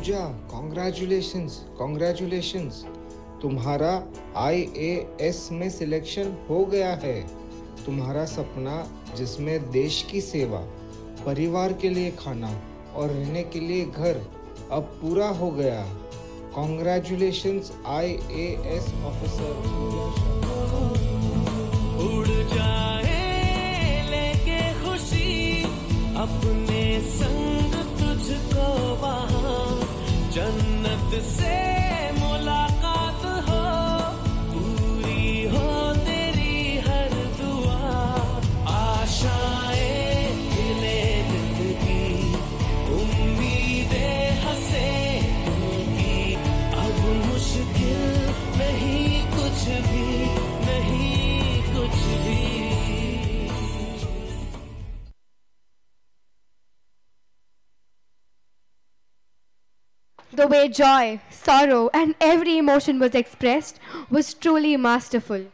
पूजा कॉन्ग्रेचुलेशंस कॉन्ग्रेचुलेशंस तुम्हारा आईएएस में सिलेक्शन हो गया है। तुम्हारा सपना, जिसमें देश की सेवा, परिवार के लिए खाना और रहने के लिए घर, अब पूरा हो गया। कॉन्ग्रेचुलेशंस आईएएस ऑफिसर उड़ जाए, लेके खुशी, अपने संग तुझको जन्नत से मुलाकात हो, पूरी हो तेरी हर दुआ। आशाएँ खिले दिल की, उम्मीदें हंसे की। अब मुश्किल नहीं कुछ भी। The way joy, sorrow, and every emotion was expressed was truly masterful.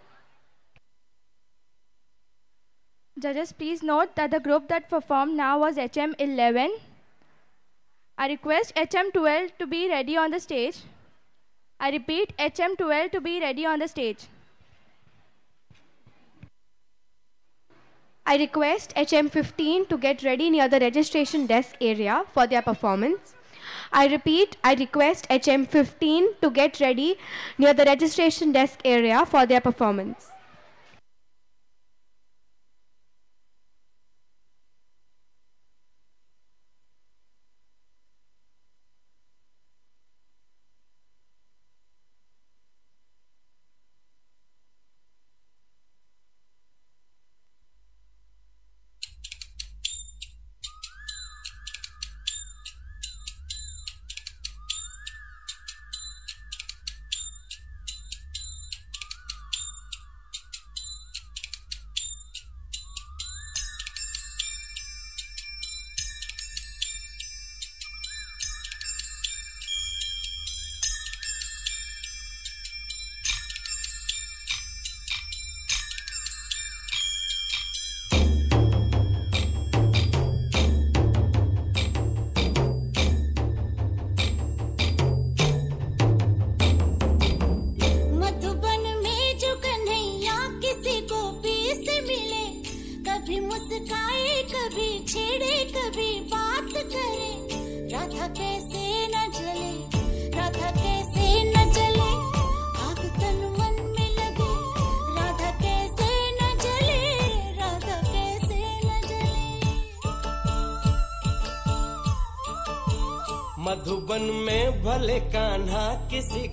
Judges, please note that the group that performed now was HM11. I request HM12 to be ready on the stage. I repeat, HM12 to be ready on the stage. I request HM15 to get ready near the registration desk area for their performance. I repeat, I request HM15 to get ready near the registration desk area for their performance.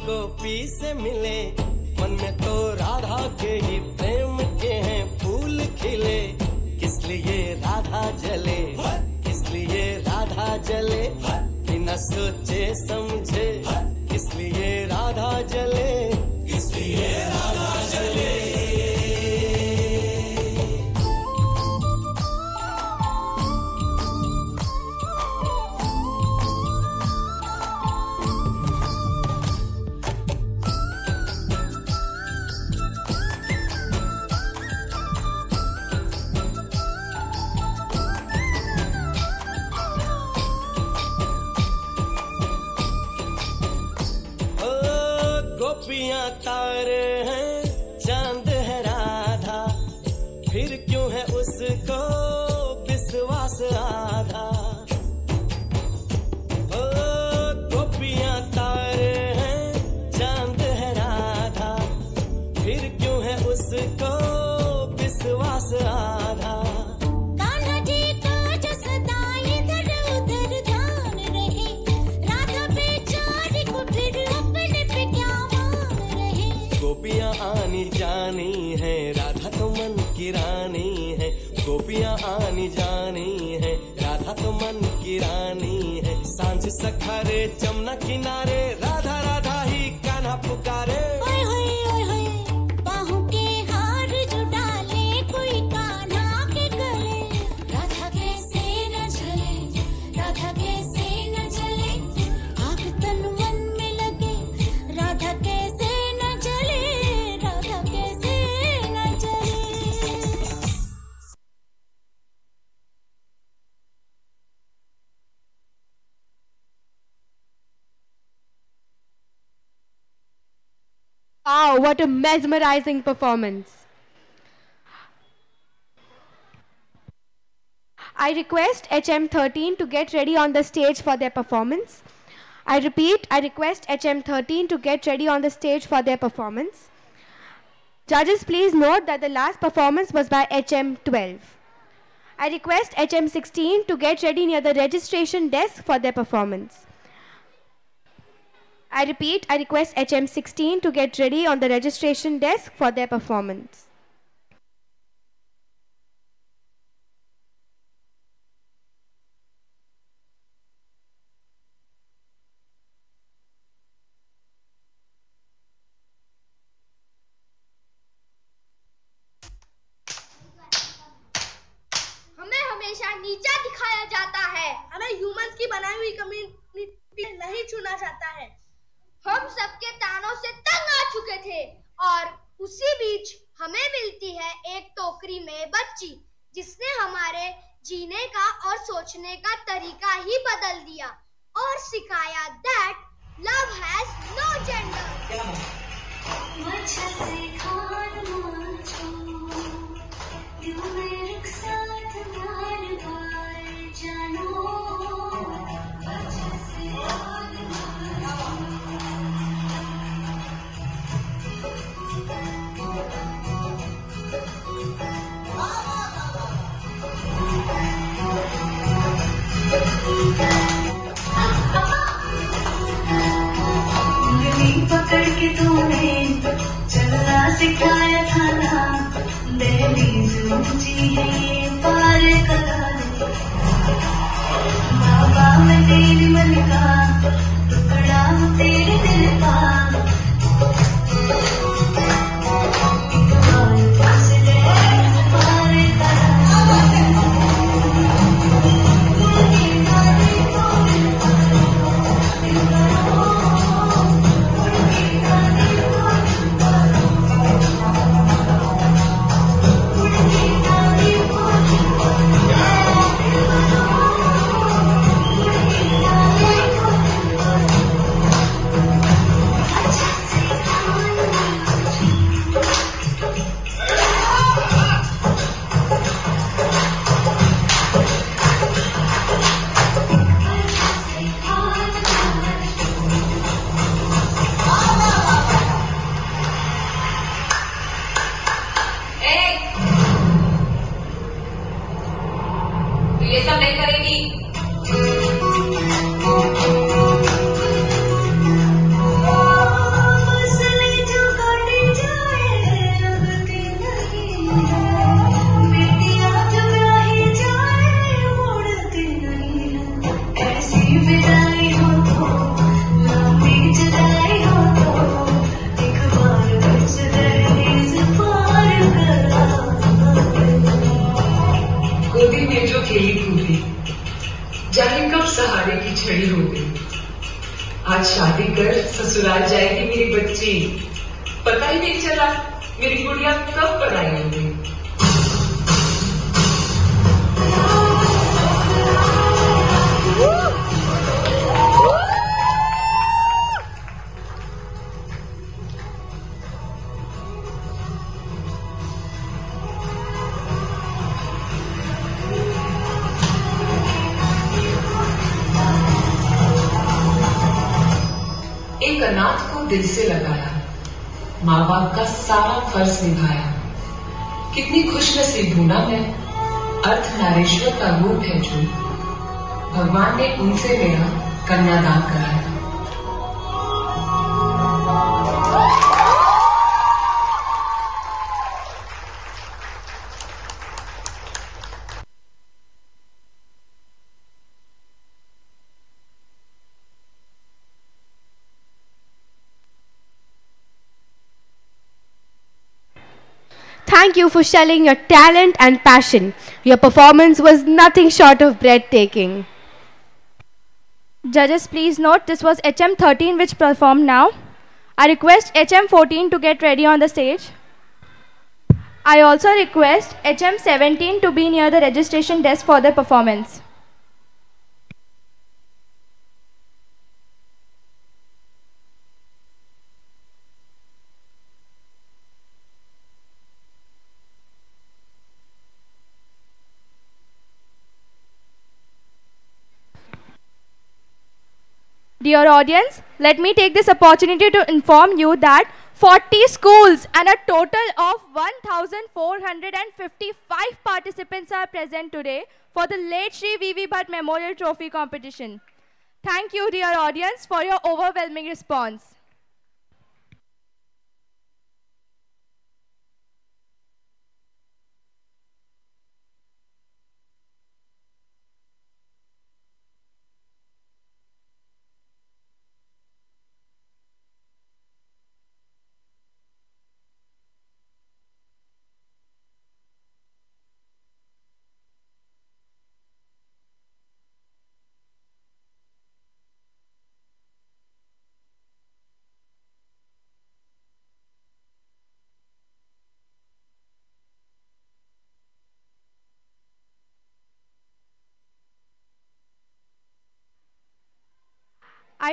किसी को P से मिले मन में तो राधा के ही a mesmerizing performance. I request HM13 to get ready on the stage for their performance. I repeat, I request HM13 to get ready on the stage for their performance. Judges, please note that the last performance was by HM12. I request HM16 to get ready near the registration desk for their performance. I repeat, I request HM16 to get ready on the registration desk for their performance. उनसे मेरा कन्यादान कराया Thank you for sharing your talent and passion. Your performance was nothing short of breathtaking. Judges, please note this was HM13 which performed now. I request HM14 to get ready on the stage. I also request HM17 to be near the registration desk for the performance. Dear audience, let me take this opportunity to inform you that 40 schools and a total of 1,455 participants are present today for the late Shri VV Bhat Memorial Trophy competition. Thank you, dear audience, for your overwhelming response.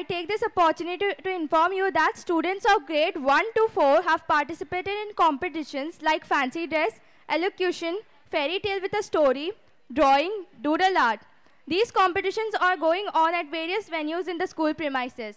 I take this opportunity to, to inform you that students of grade 1 to 4 have participated in competitions like fancy dress, elocution, fairy tale with a story, drawing, doodle art. These competitions are going on at various venues in the school premises.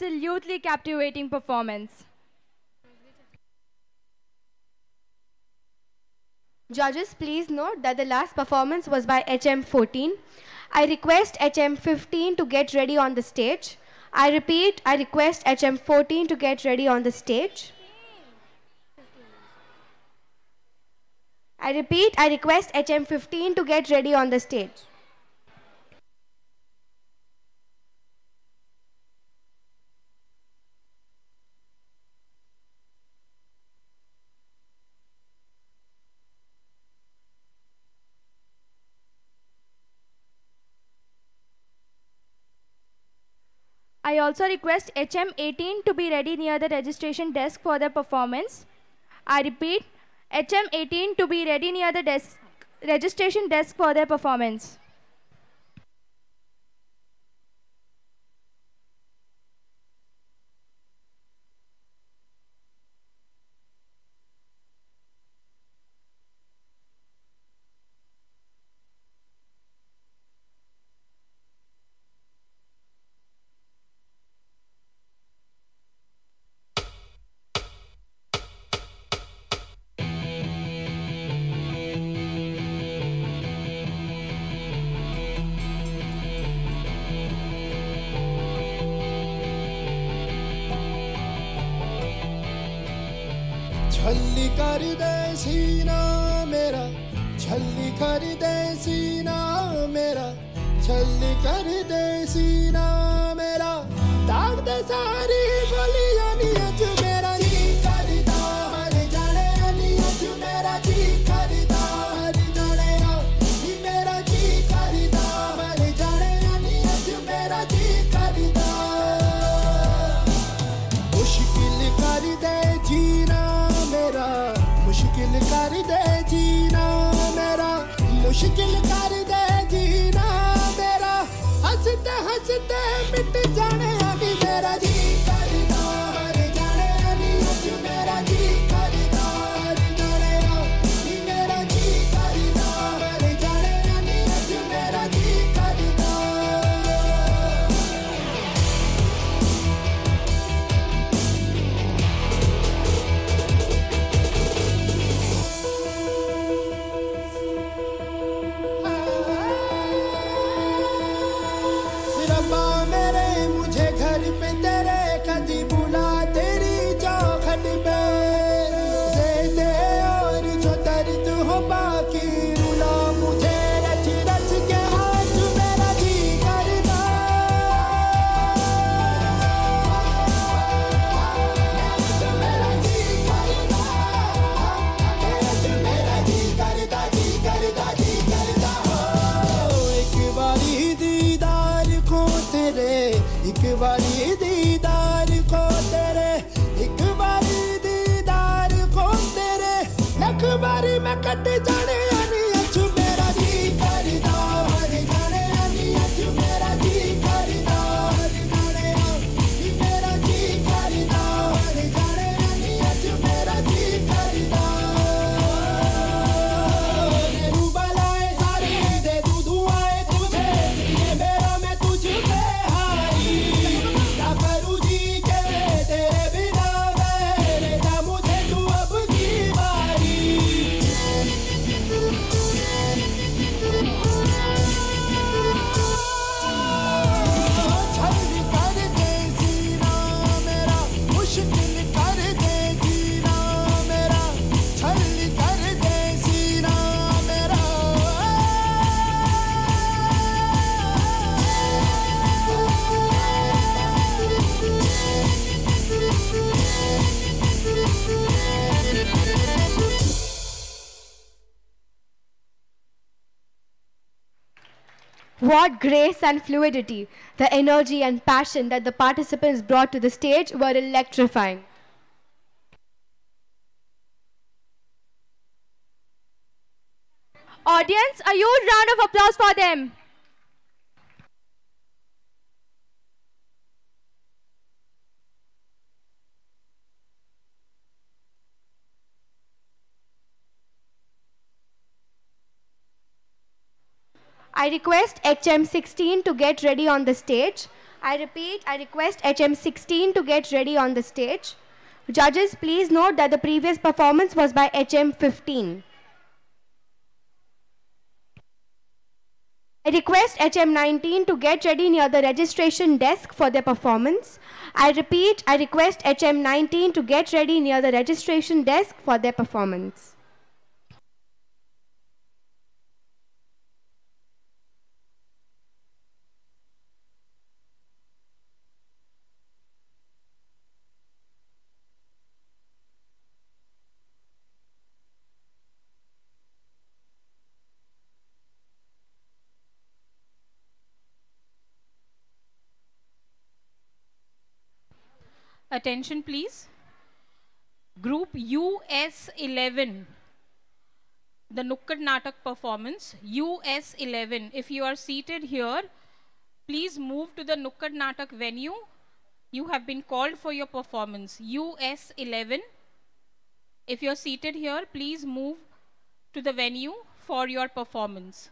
absolutely captivating performance. Judges, please note that the last performance was by HM14. I request HM15 to get ready on the stage. I repeat, I request HM14 to get ready on the stage. I repeat, I request HM15 to get ready on the stage. I also request HM18 to be ready near the registration desk for the performance. I repeat, HM18 to be ready near the desk, registration desk for their performance. grace and fluidity, the energy and passion that the participants brought to the stage were electrifying. Audience, a huge round of applause for them. I request HM16 to get ready on the stage. I repeat, I request HM16 to get ready on the stage. Judges, please note that the previous performance was by HM15. I request HM19 to get ready near the registration desk for their performance. I repeat, I request HM19 to get ready near the registration desk for their performance. Attention, please. Group US11, the Nukkad Natak performance. US11, if you are seated here, please move to the Nukkad Natak venue. You have been called for your performance. US11, if you're seated here, please move to the venue for your performance.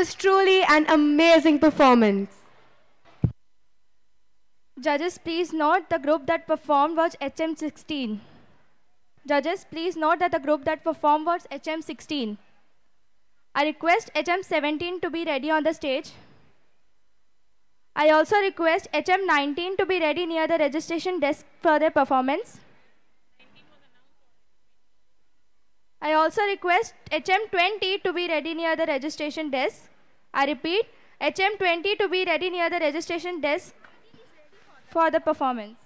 Was truly an amazing performance. Judges, please note the group that performed was HM16. Judges, please note that the group that performed was HM16. I request HM17 to be ready on the stage. I also request HM19 to be ready near the registration desk for their performance. I also request HM20 to be ready near the registration desk. I repeat, HM20 to be ready near the registration desk for the performance.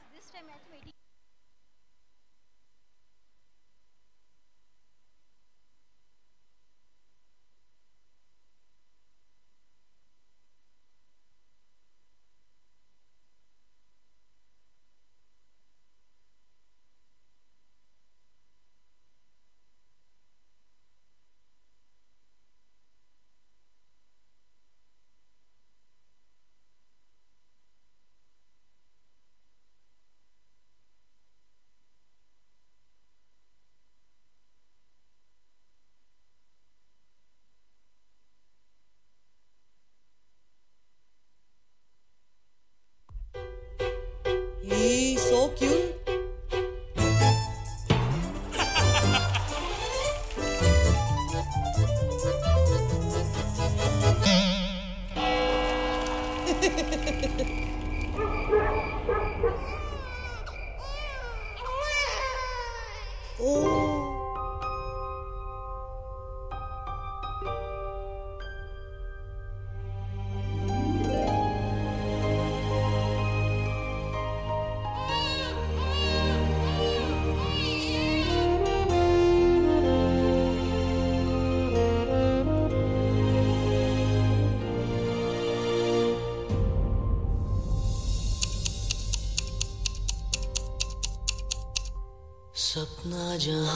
your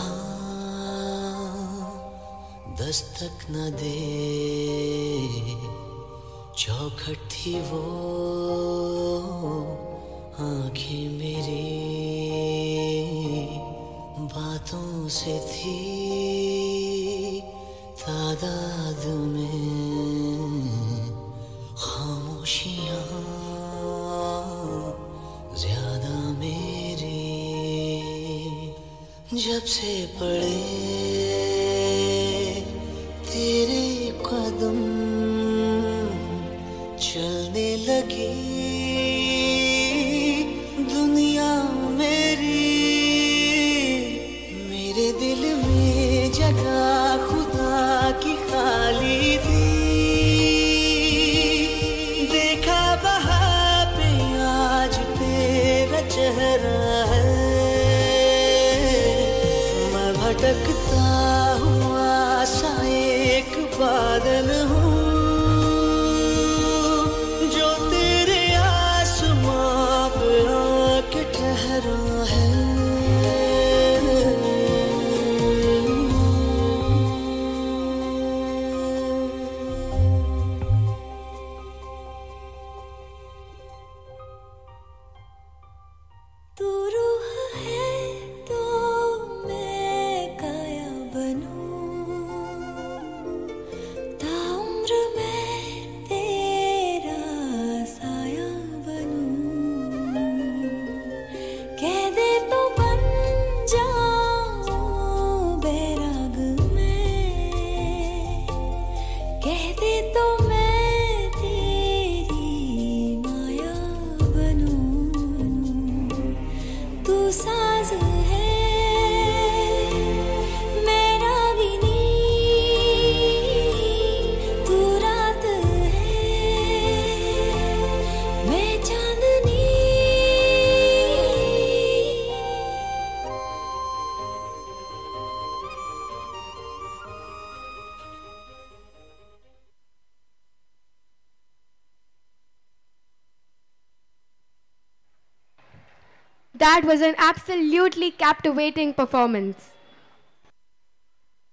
That was an absolutely captivating performance.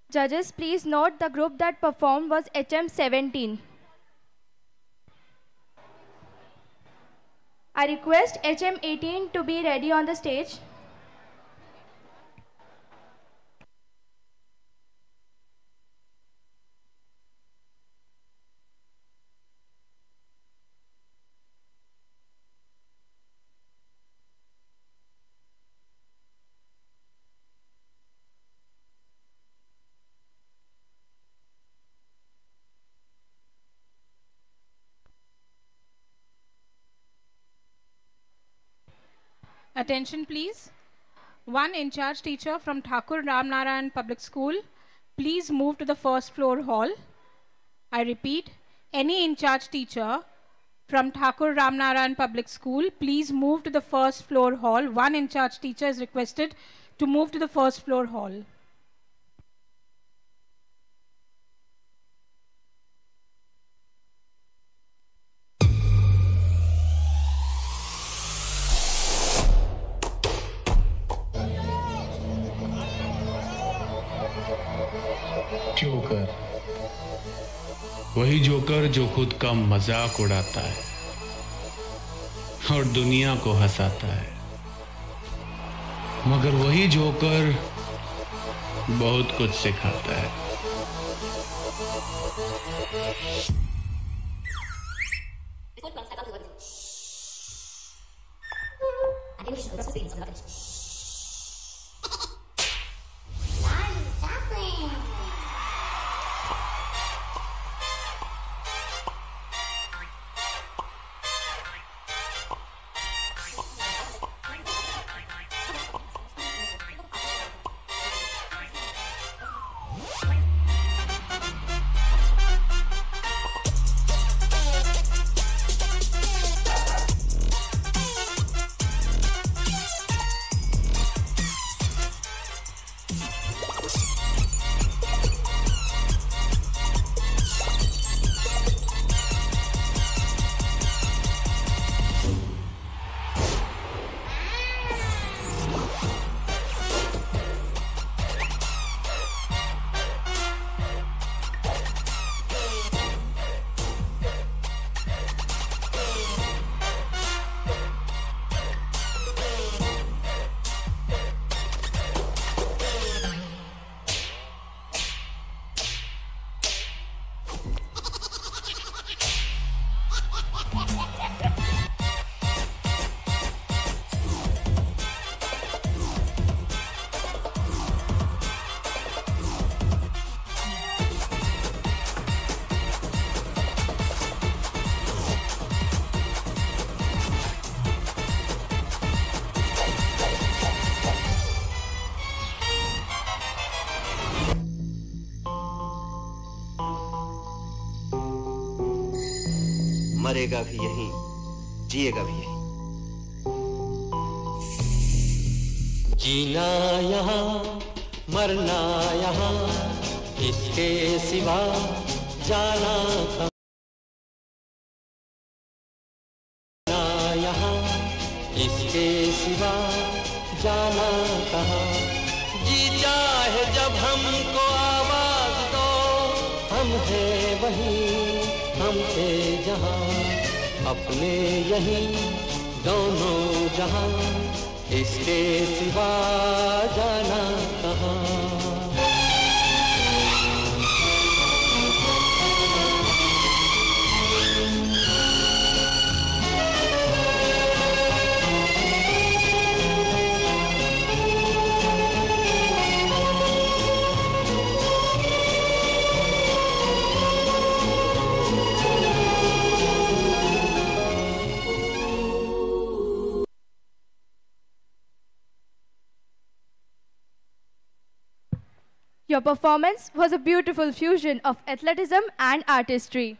Judges, please note the group that performed was HM17. I request HM18 to be ready on the stage. Attention please. One in charge teacher from Thakur Ramnarayan Public School, please move to the first floor hall. I repeat, any in charge teacher from Thakur Ramnarayan Public School, please move to the first floor hall. One in charge teacher is requested to move to the first floor hall. जो खुद का मज़ाक उड़ाता है और दुनिया को हंसाता है। मगर वही जोकर बहुत कुछ सिखाता है। मरेगा भी यहीं जिएगा भी यहीं। जीना यहाँ मरना यहाँ इसके सिवा जाना अपने यही दोनों जहाँ इसके सिवा जाना Your performance was a beautiful fusion of athleticism and artistry.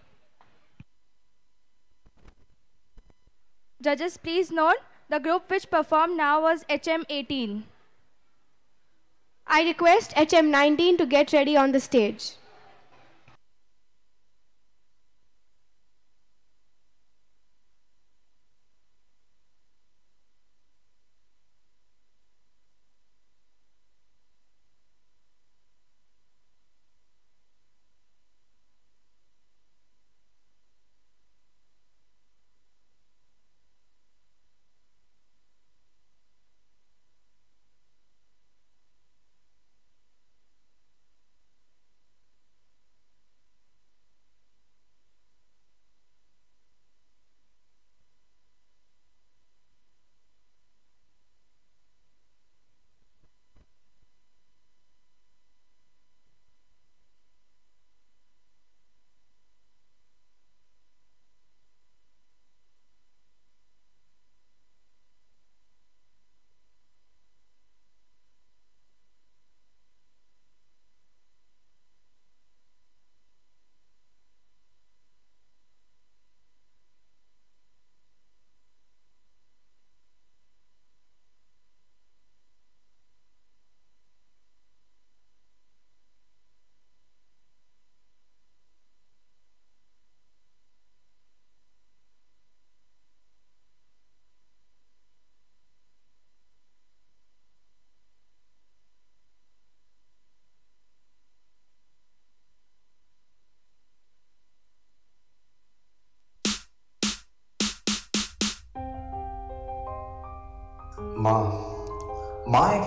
Judges, please note the group which performed now was HM18. I request HM19 to get ready on the stage.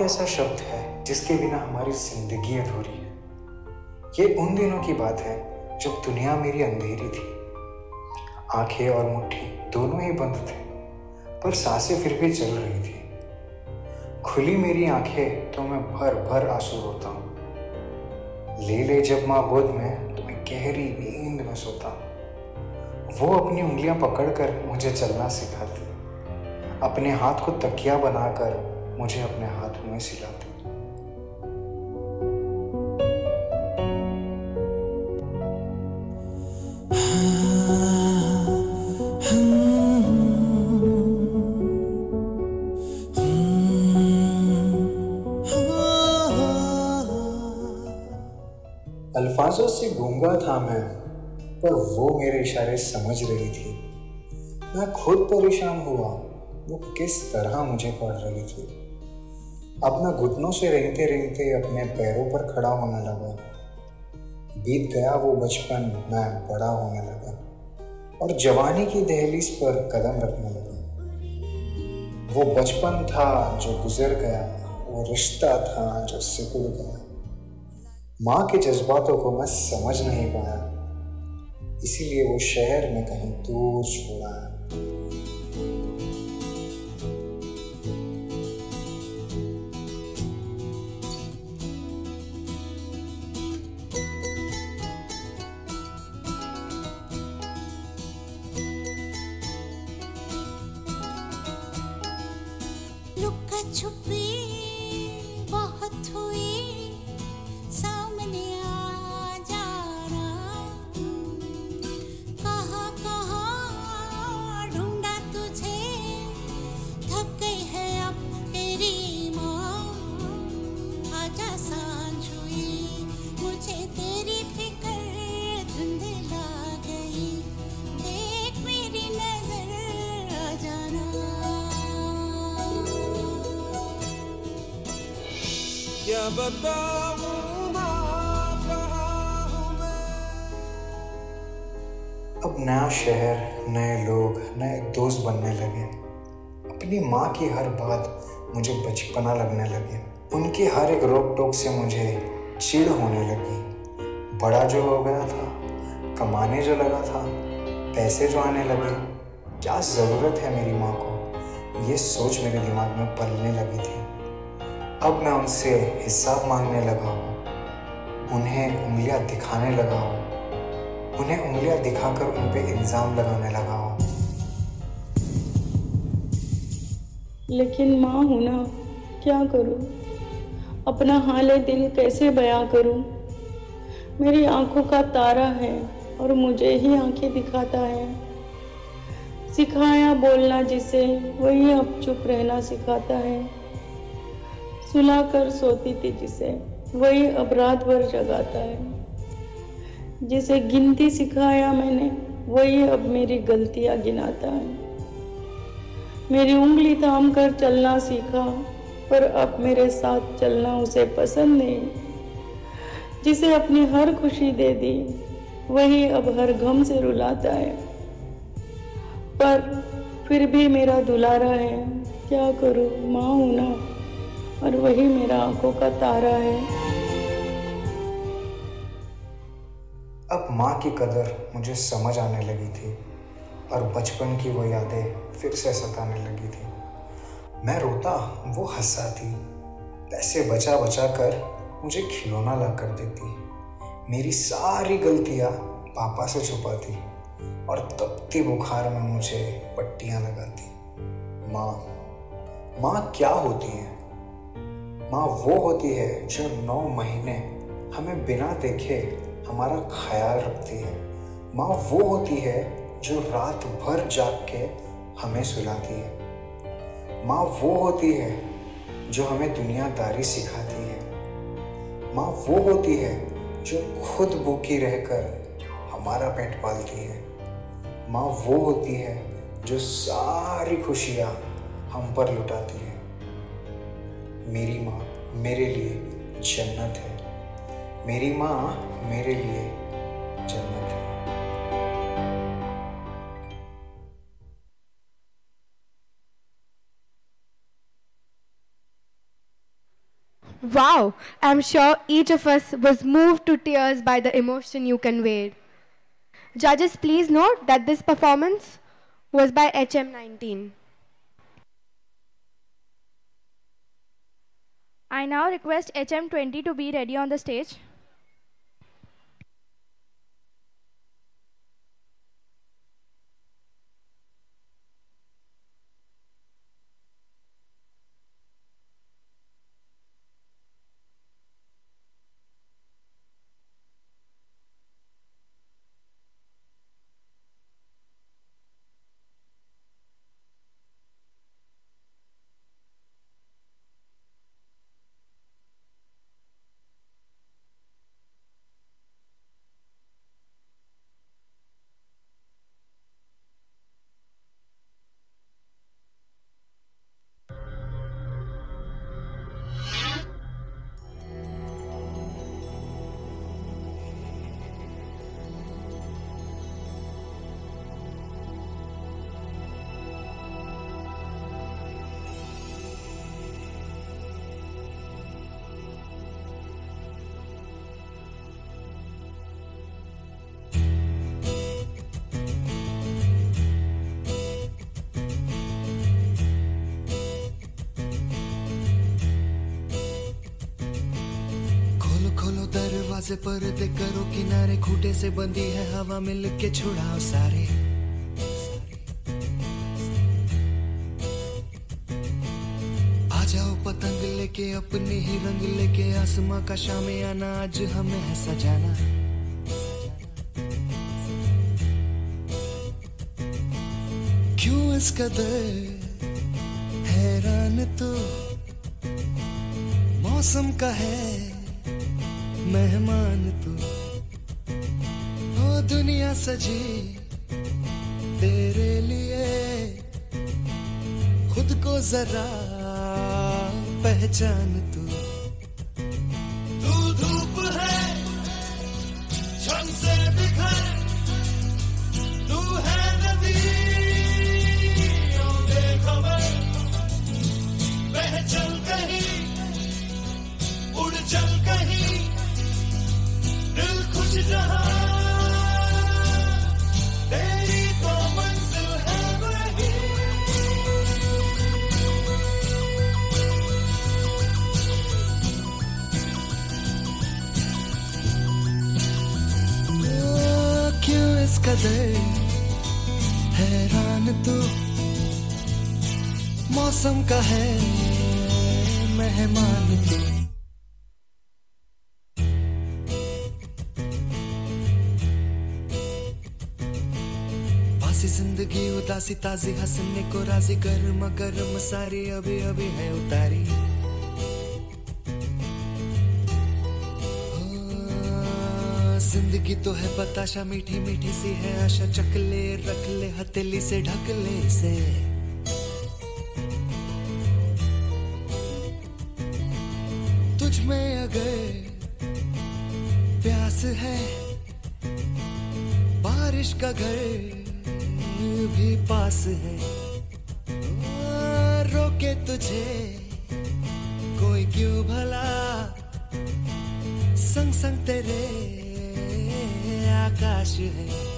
ऐसा शब्द है जिसके बिना हमारी ज़िंदगी अधूरी है। ये उन दिनों की बात है जब दुनिया मेरी अंधेरी थी। आँखें और मुट्ठी दोनों ही बंद थे, पर साँसें फिर भी चल रही थी। खुली मेरी आँखें तो मैं भर भर आँसू रोता हूँ। ले ले जब माँ गोद में तो मैं गहरी नींद में सोता हूँ। वो अपनी उंगलियाँ पकड़कर मुझे चलना सिखाती। अपने हाथ को तकिया बनाकर मुझे अपने हाथों में सिलाती। अल्फाजों से गूँगा था मैं, पर वो मेरे इशारे समझ रही थी। मैं खुद परेशान हुआ, वो किस तरह मुझे पढ़ रही थी। मैं घुटनों से रहते रहते अपने पैरों पर खड़ा होने लगा। बीत गया वो बचपन, मैं बड़ा होने लगा और जवानी की दहलीज पर कदम रखने लगा। वो बचपन था जो गुजर गया, वो रिश्ता था जो सिकुड़ गया। माँ के जज्बातों को मैं समझ नहीं पाया, इसीलिए वो शहर में कहीं दूर छोड़ा। से मुझे चिड़ होने लगी। बड़ा जो हो गया था, कमाने जो लगा था, पैसे जो आने लगे, क्या ज़रूरत है मेरी माँ को? ये सोच मेरे दिमाग में पलने लगी थी। अब मैं उनसे हिसाब मांगने लगा हूँ, उन्हें उंगलियाँ दिखाने लगा हूँ, उन्हें उंगलियाँ दिखाकर उन पर इल्ज़ाम लगाने लगा हूँ। लेकिन माँ हूँ ना, क्या करूँ? अपना हाल दिल कैसे बयां करूँ? मेरी आँखों का तारा है और मुझे ही आँखें दिखाता है। सिखाया बोलना जिसे, वही अब चुप रहना सिखाता है। सुला कर सोती थी जिसे, वही अब रात भर जगाता है। जिसे गिनती सिखाया मैंने, वही अब मेरी गलतियाँ गिनाता है। मेरी उंगली थाम कर चलना सीखा पर अब मेरे साथ चलना उसे पसंद नहीं। जिसे अपनी हर खुशी दे दी, वही अब हर गम से रुलाता है। पर फिर भी मेरा दुलारा है, क्या करूँ, माँ हूँ ना, और वही मेरा आँखों का तारा है। अब माँ की कदर मुझे समझ आने लगी थी, और बचपन की वो यादें फिर से सताने लगी थी। मैं रोता, वो हंसाती। पैसे बचा बचा कर मुझे खिलौना ला कर देती। मेरी सारी गलतियाँ पापा से छुपाती और तपती बुखार में मुझे पट्टियाँ लगाती। माँ माँ क्या होती है? माँ वो होती है जो नौ महीने हमें बिना देखे हमारा ख्याल रखती है। माँ वो होती है जो रात भर जाग के हमें सुलाती है। माँ वो होती है जो हमें दुनियादारी सिखाती है। माँ वो होती है जो खुद भूखी रहकर हमारा पेट पालती है। माँ वो होती है जो सारी खुशियाँ हम पर लुटाती है। मेरी माँ मेरे लिए जन्नत है। मेरी माँ मेरे लिए जन्नत है। Wow, I'm sure each of us was moved to tears by the emotion you conveyed. Judges, please note that this performance was by HM19. I now request HM20 to be ready on the stage. दरवाजे पर दे करो, किनारे खूटे से बंदी है हवा में लिख के छुड़ाओ सारे। आ जाओ पतंग लेके, अपने ही रंग लेके, आसमां का शाम आना, आज हमें है सजाना। क्यों इस कदर हैरान तो मौसम का है? मेहमान तू हो दुनिया सजी तेरे लिए। खुद को जरा पहचान तू। तू ताजी हंसने को राज़ी, गर्म गर्म सारी अभी अभी है उतारी। ज़िंदगी तो है बताशा, मीठी मीठी सी है आशा चकले रख ले, हथेली से, ढक ले से तुझ में अगर प्यास है, बारिश का घर भी पास है। रोके तुझे। कोई क्यों भला? संग संग तेरे आकाश है।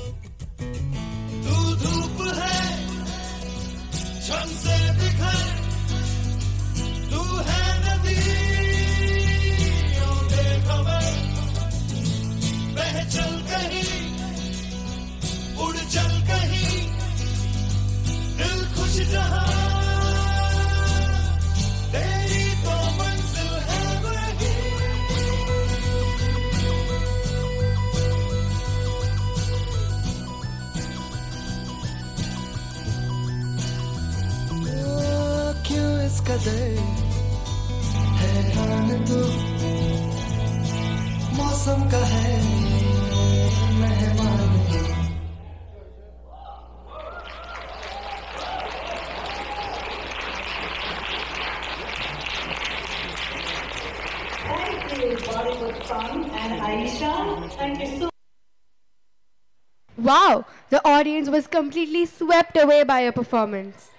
Audience was completely swept away by your performance.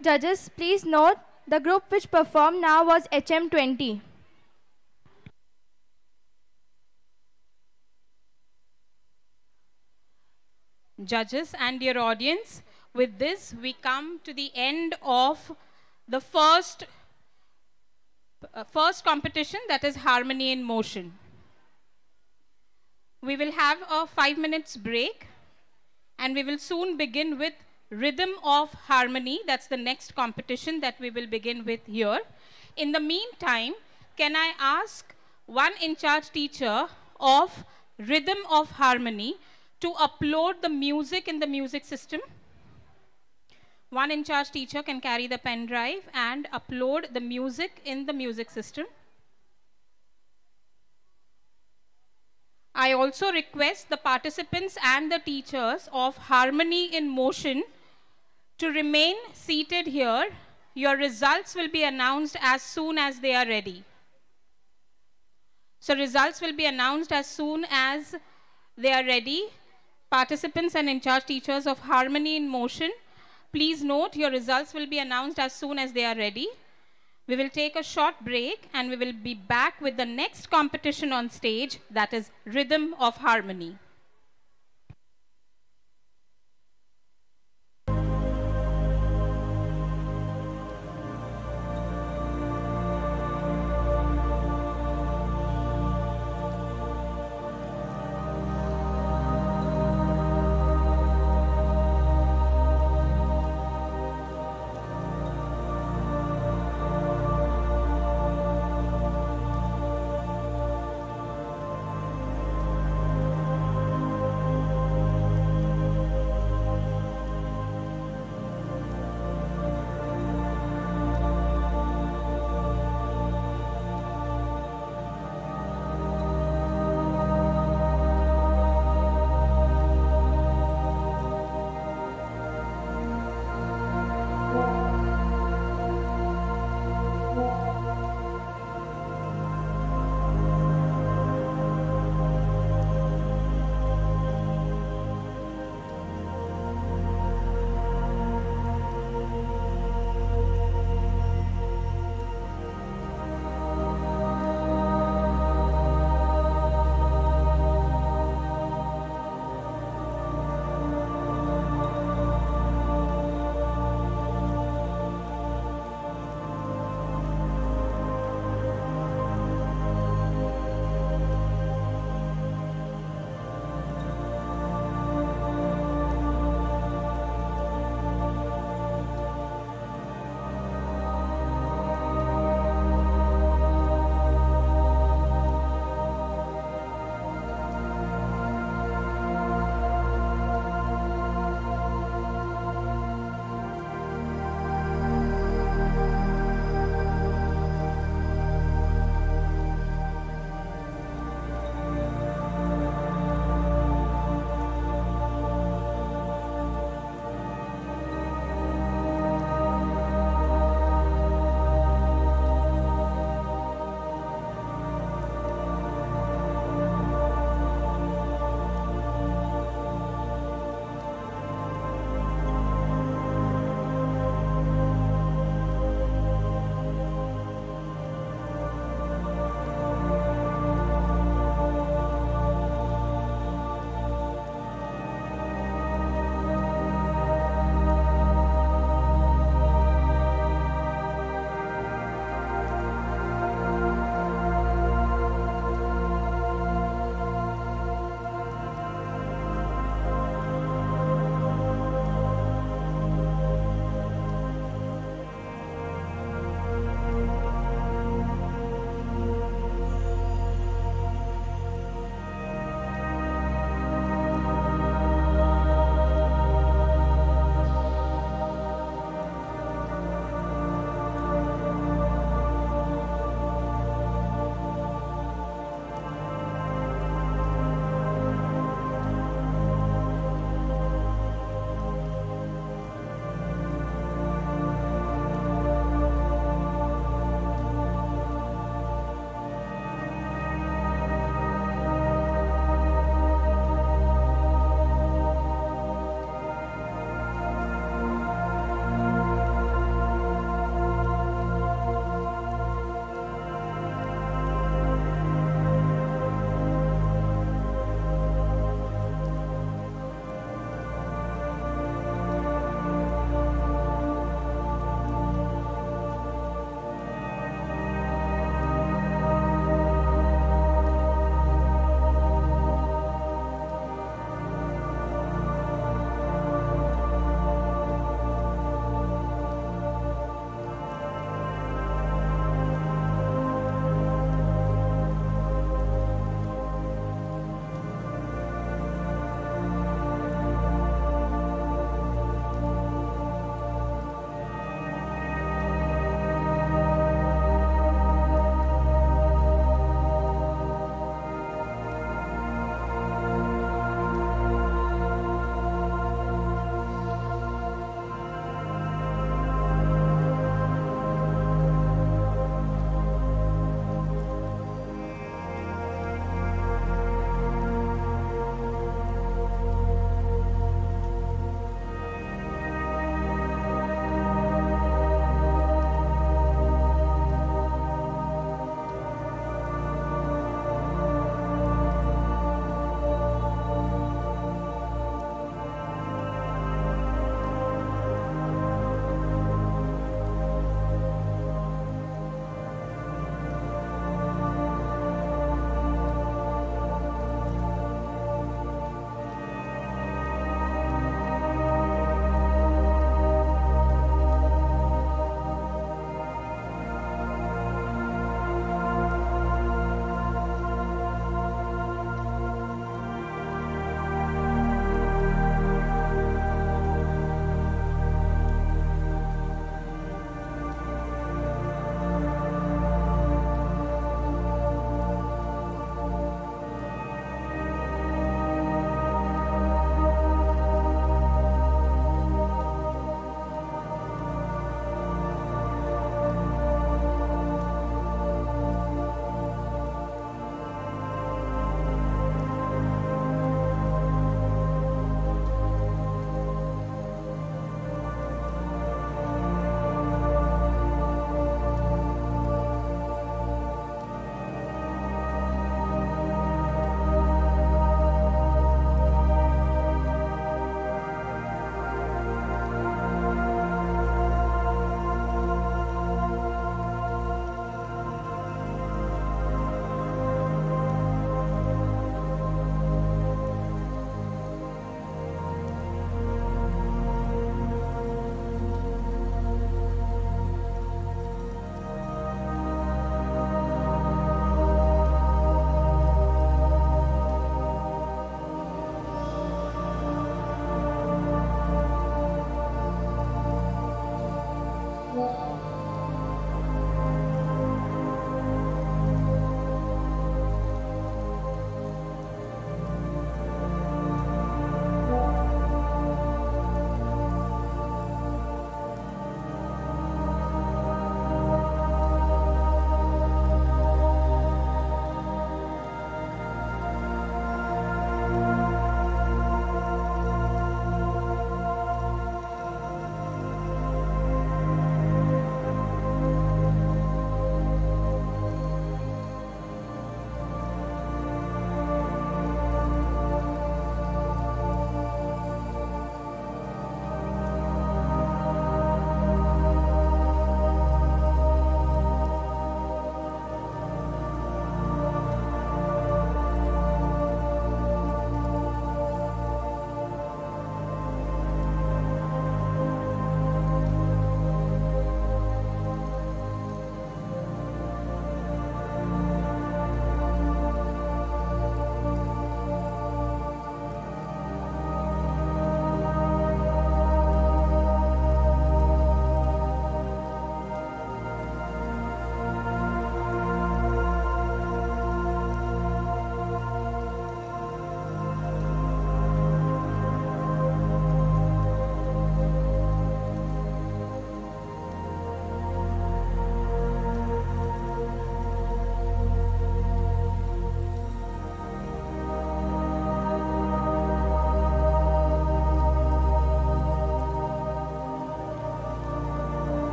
Judges, please note The group which performed now was HM20. Judges and dear audience, with this we come to the end of the first uh, first competition that is harmony in motion. We will have a 5 minutes break and we will soon begin with rhythm of harmony that's the next competition that we will begin with here. In the meantime, can I ask one in charge teacher of rhythm of harmony to upload the music in the music system? One in charge teacher can carry the pen drive and upload the music in the music system. I also request the participants and the teachers of Harmony in Motion to remain seated here. Your results will be announced as soon as they are ready. So results will be announced as soon as they are ready. Participants and in-charge teachers of Harmony in Motion, please note your results will be announced as soon as they are ready. We will take a short break and we will be back with the next competition on stage that is Rhythm of Harmony.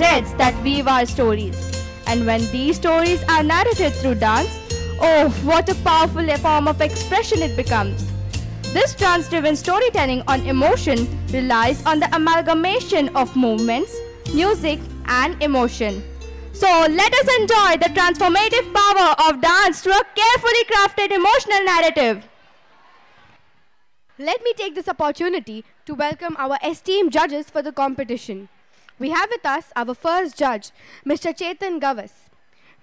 Threads that weave our stories. And when these stories are narrated through dance, oh, what a powerful form of expression it becomes. This dance driven storytelling on emotion relies on the amalgamation of movements, music, and emotion. So let us enjoy the transformative power of dance through a carefully crafted emotional narrative. Let me take this opportunity to welcome our esteemed judges for the competition. We have with us our first judge, Mr. Chetan Gavas.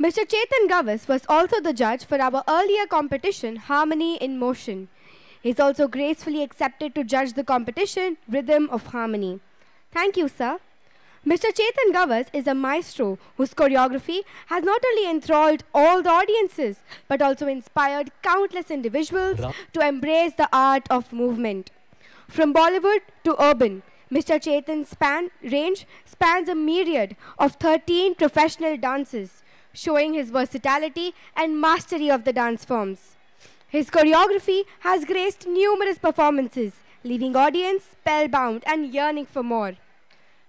Mr. Chetan Gavas was also the judge for our earlier competition, Harmony in Motion. He is also gracefully accepted to judge the competition, Rhythm of Harmony. Thank you, sir. Mr. Chetan Gavas is a maestro whose choreography has not only enthralled all the audiences but also inspired countless individuals to embrace the art of movement. From Bollywood to urban, Mr. Chetan's span range spans a myriad of 13 professional dances, showing his versatility and mastery of the dance forms. His choreography has graced numerous performances, leaving audience spellbound and yearning for more.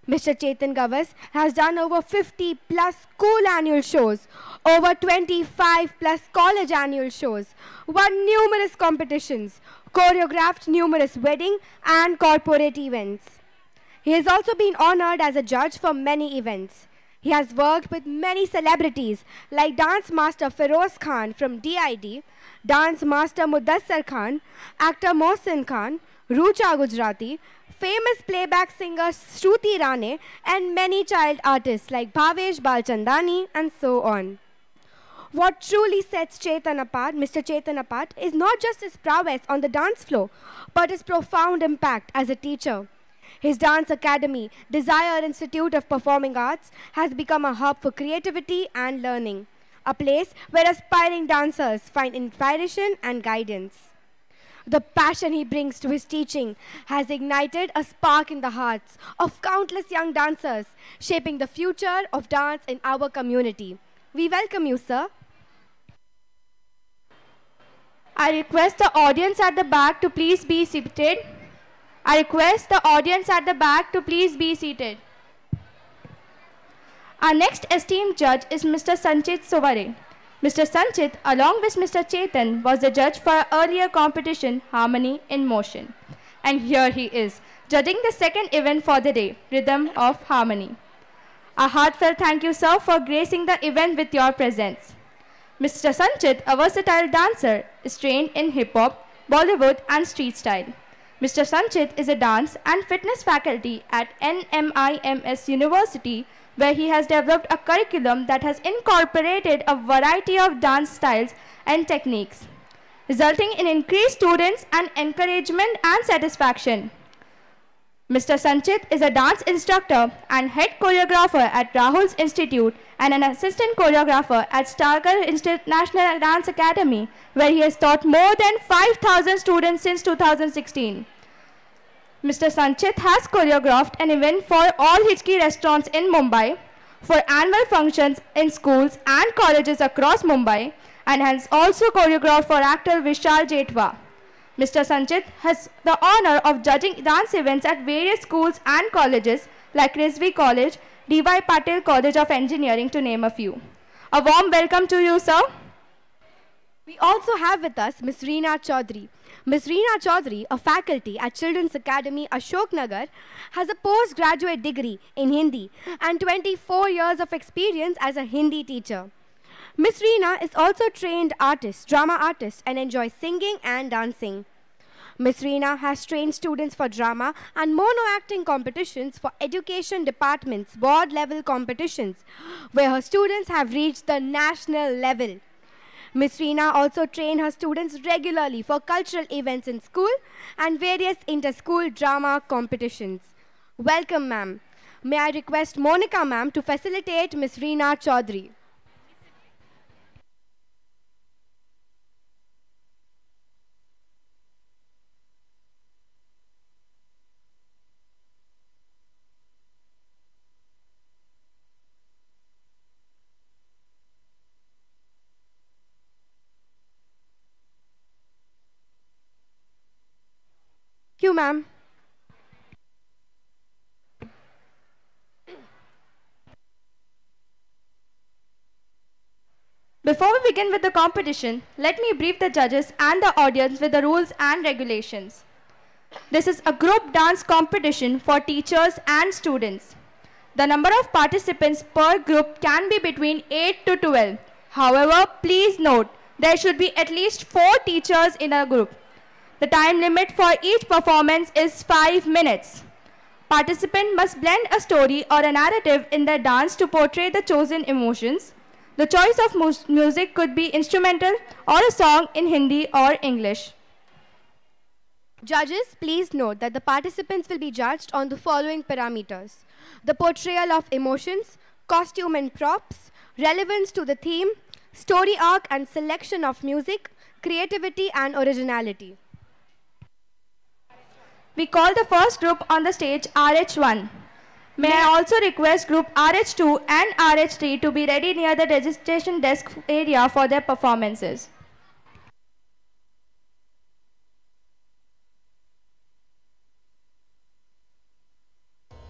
Mr. Chetan Gavas has done over 50 plus school annual shows, over 25 plus college annual shows, won numerous competitions, choreographed numerous wedding and corporate events. He has also been honored as a judge for many events. He has worked with many celebrities like dance master Feroz Khan from DID, dance master Mudassar Khan, actor Mohsin Khan, Rucha Gujarati, famous playback singer Shruti Rane, and many child artists like Bhavesh Balchandani and so on. What truly sets Chetan apart, Mr. Chetan apart, is not just his prowess on the dance floor, but his profound impact as a teacher. His dance academy, Desire Institute of Performing Arts, has become a hub for creativity and learning, a place where aspiring dancers find inspiration and guidance. The passion he brings to his teaching has ignited a spark in the hearts of countless young dancers, shaping the future of dance in our community. We welcome you, sir. I request the audience at the back to please be seated. I request the audience at the back to please be seated. Our next esteemed judge is Mr. Sanchit Sovare. Mr. Sanchit, along with Mr. Chetan, was the judge for our earlier competition, Harmony in Motion. And here he is, judging the second event for the day, Rhythm of Harmony. A heartfelt thank you, sir, for gracing the event with your presence. Mr. Sanchit, a versatile dancer, is trained in hip hop, Bollywood, and street style. Mr. Sanchit is a dance and fitness faculty at NMIMS University, where he has developed a curriculum that has incorporated a variety of dance styles and techniques, resulting in increased students and encouragement and satisfaction. Mr. Sanchit is a dance instructor and head choreographer at Rahul's Institute and an assistant choreographer at Starker International Dance Academy, where he has taught more than 5,000 students since 2016. Mr. Sanchit has choreographed an event for all Hitchki restaurants in Mumbai, for annual functions in schools and colleges across Mumbai, and has also choreographed for actor Vishal Jethwa. Mr. Sanchit has the honor of judging dance events at various schools and colleges like Rizvi College, D.Y. Patil College of Engineering to name a few. A warm welcome to you, sir. We also have with us Ms. Reena Chaudhary. Ms. Reena Chaudhary, a faculty at Children's Academy Ashoknagar, has a postgraduate degree in Hindi and 24 years of experience as a Hindi teacher. Ms. Reena is also a trained artist, drama artist, and enjoys singing and dancing. Ms. Reena has trained students for drama and mono acting competitions for education departments, board level competitions, where her students have reached the national level. Ms. Reena also trained her students regularly for cultural events in school and various inter-school drama competitions. Welcome, ma'am. May I request Monica, ma'am, to facilitate Ms. Reena Chaudhary. you, ma'am. Before we begin with the competition, let me brief the judges and the audience with the rules and regulations. This is a group dance competition for teachers and students. The number of participants per group can be between 8 to 12. However, please note, there should be at least 4 teachers in a group. The time limit for each performance is 5 minutes. Participant must blend a story or a narrative in their dance to portray the chosen emotions. The choice of mus- music could be instrumental or a song in Hindi or English. Judges, please note that the participants will be judged on the following parameters the portrayal of emotions, costume and props, relevance to the theme, story arc and selection of music, creativity and originality. We call the first group on the stage RH1. May I also request group RH2 and RH3 to be ready near the registration desk area for their performances.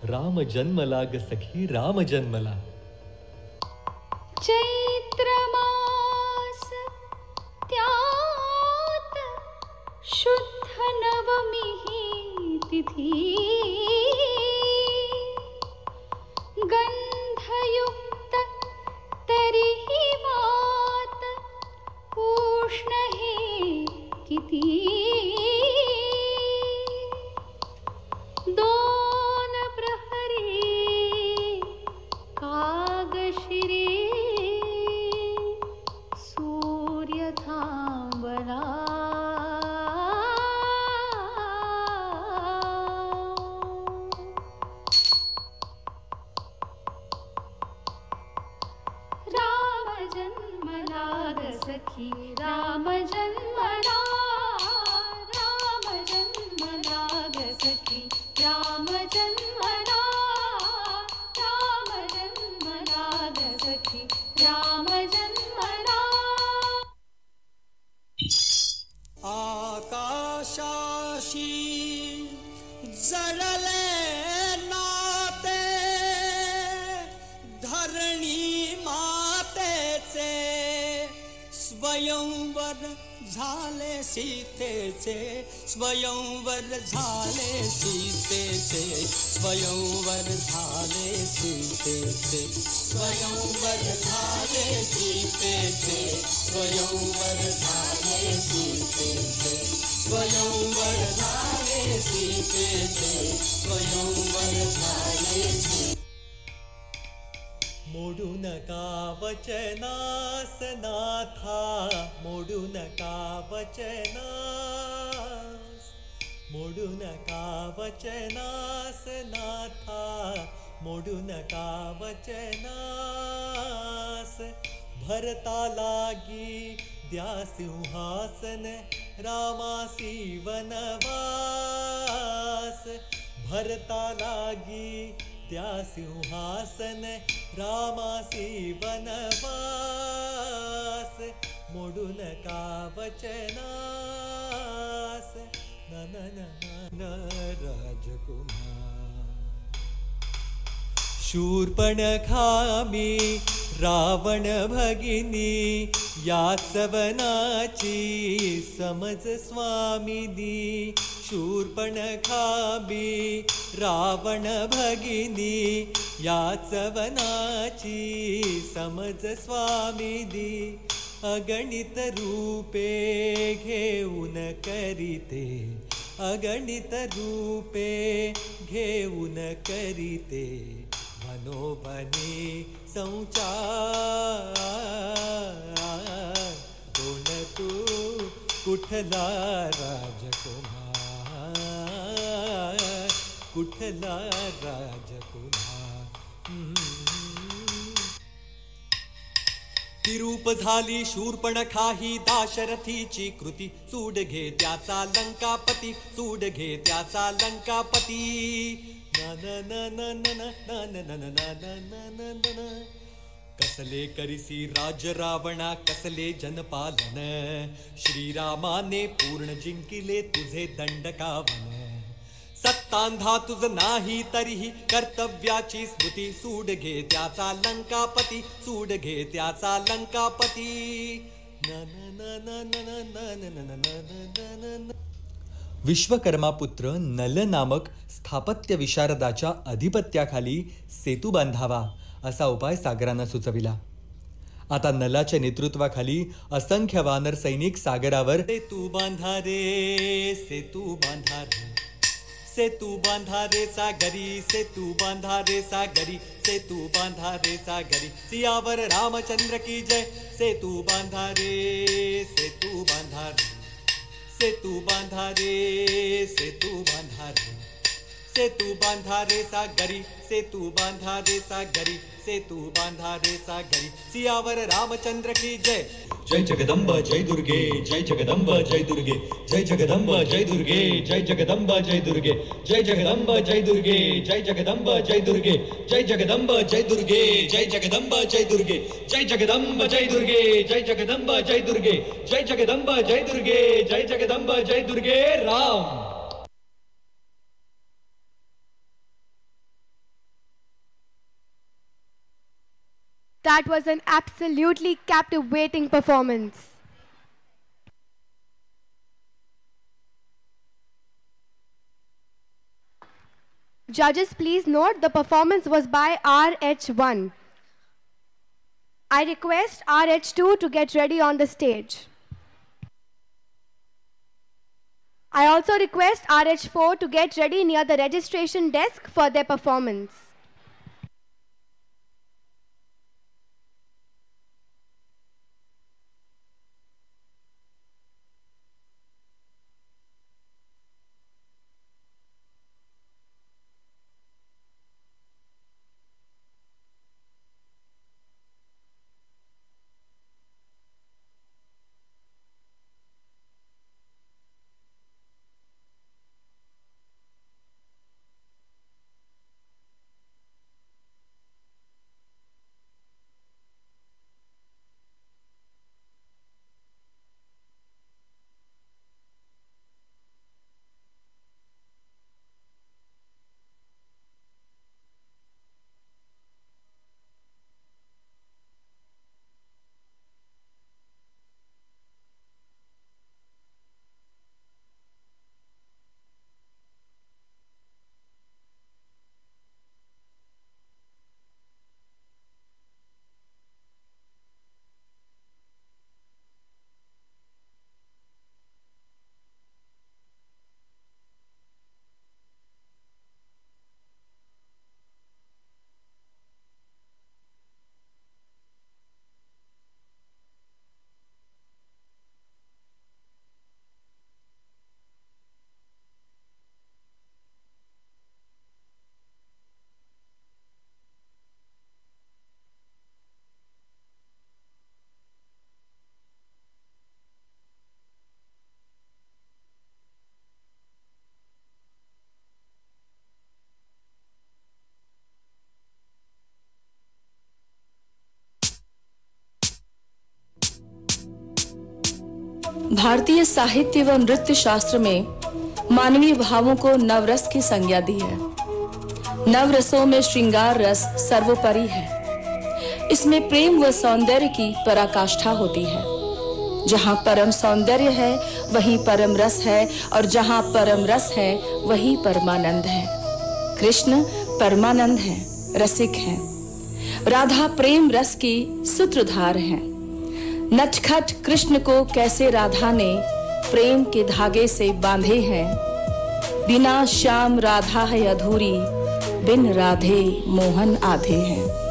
Ram जन्मला ग सखी राम जन्मला चैत्रमास त्यात शुद्ध नवमी ही तिथी गंधयुक्त तरीही वात उष्ण हे किती दोन aqui सीतेचे स्वयंवर झाले सीतेचे स्वयंवर झाले सीतेचे स्वयंवर सीतेचे स्वयंवर झाले सीतेचे स्वयंवर सीतेचे स्वयंवर मोडु नका बचनास नाथा मोडु नका बचना मोडु नका भरता ली द्या सिंहासन रावनवास भरता ली सिंहासन रामासी वनवास मोडु का वचनास नन राजकुमा शूर्पणी रावण भगिनी याचवनाची समज स्वामिनी शूर्पण रावण भगिनी याचवनाची समज स्वामिनी अगणित रूपे घेऊन करीते अगणित रूपे घेऊन करीते मनोबने संचार। कोण तू? कुठला राजकुमार? कुठला राजकुमार? तिरूप झाली शूर्पण खाही दाशरथीची कृती. सूड घे त्याचा लंकापती सूड घे त्याचा लंकापती. कसले करिसी राज रावणा कसले जनपालन श्रीरामाने पूर्ण जिंकिले तुझे दंडकावन सत्तांधा तुझ नाही तरीही कर्तव्याची स्मृती सूड घे त्याचा लंकापती सूड घे त्याचा लंकापती न न न न न न न न न न न न. विश्वकर्मापुत्र नल नामक स्थापत्य विशारदाच्या अधिपत्याखाली सेतू बांधावा असा उपाय सागरानं सुचविला. आता नलाच्या नेतृत्वाखाली असंख्य वानर सैनिक सागरावर सेतू बांधा रे सेतू बांधा रे. सेतू बांधा रे सागरी सेतू बांधा रे सागरी सेतू बांधा रे सागरी. सियावर रामचंद्र की जय सेतू बांधा रे सेतू बांधा रे. से तू बांधा रे से तू बांधा रे। सेतू बांधा रे सागरी सेतू बांधा रे सागरी सेतू बांधा रे सागरी सियावर रामचंद्र की जय जय जगदंब जय दुर्गे जय जगदंब जय दुर्गे जय जगदंब जय दुर्गे जय जगदंब जय दुर्गे जय जगदंब जय दुर्गे जय जगदंब जय दुर्गे जय जगदंब जय दुर्गे जय जगदंब जय दुर्गे जय जगदंब जय दुर्गे जय जगदंब जय दुर्गे जय जगदंब जय दुर्गे जय जगदंब जय दुर्गे Ram That was an absolutely captivating performance. Judges, please note the performance was by RH1. I request RH2 to get ready on the stage. I also request RH4 to get ready near the registration desk for their performance. भारतीय साहित्य व नृत्य शास्त्र में मानवीय भावों को नवरस की संज्ञा दी है। नवरसों में श्रृंगार रस सर्वोपरि है। इसमें प्रेम व सौंदर्य की पराकाष्ठा होती है। जहाँ परम सौंदर्य है, वही परम रस है, और जहाँ परम रस है, वही परमानंद है। कृष्ण परमानंद है, रसिक है। राधा प्रेम रस की सूत्रधार है। नटखट कृष्ण को कैसे राधा ने प्रेम के धागे से बांधे हैं? बिना श्याम राधा है अधूरी, बिन राधे मोहन आधे हैं।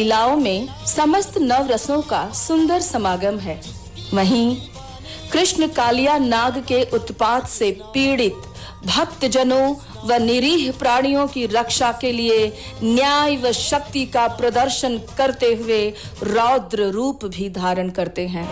लीलाओं में समस्त नव रसों का सुंदर समागम है। वहीं कृष्ण कालिया नाग के उत्पात से पीड़ित भक्त जनों व निरीह प्राणियों की रक्षा के लिए न्याय व शक्ति का प्रदर्शन करते हुए रौद्र रूप भी धारण करते हैं।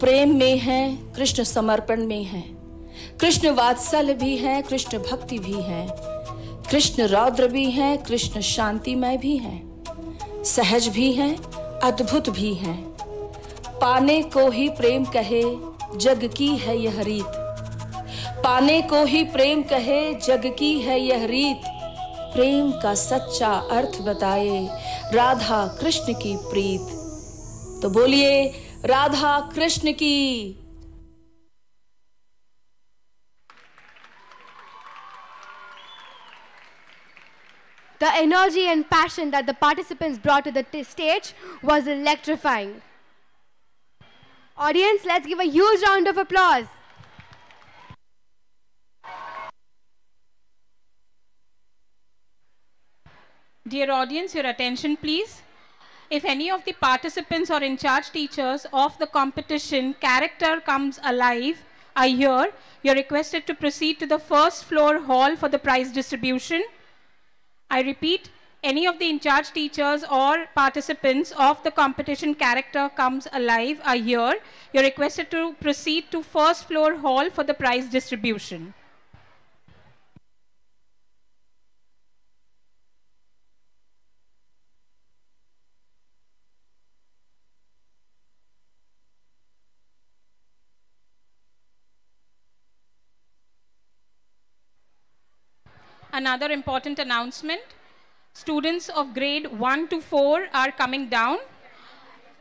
प्रेम में है, कृष्ण समर्पण में है। कृष्ण वात्सल्य भी है, कृष्ण भक्ति भी है। कृष्ण रौद्र भी है, कृष्ण शांतिमय भी है। सहज भी है, अद्भुत भी है। पाने को ही प्रेम कहे, जग की है यह रीत। पाने को ही प्रेम कहे, जग की है यह रीत। प्रेम का सच्चा अर्थ बताए, राधा कृष्ण की प्रीत। तो बोलिए राधा कृष्ण की The energy and passion that the participants brought to the t- stage was electrifying. Audience, let's give a huge round of applause. Dear audience, your attention please. If any of the participants or in charge teachers of the competition character comes alive I hear you're requested to proceed to the first floor hall for the prize distribution. I repeat, any of the in charge teachers or participants of the competition character comes alive I hear you're requested to proceed to first floor hall for the prize distribution. Another important announcement. Students of grade 1 to 4 are coming down.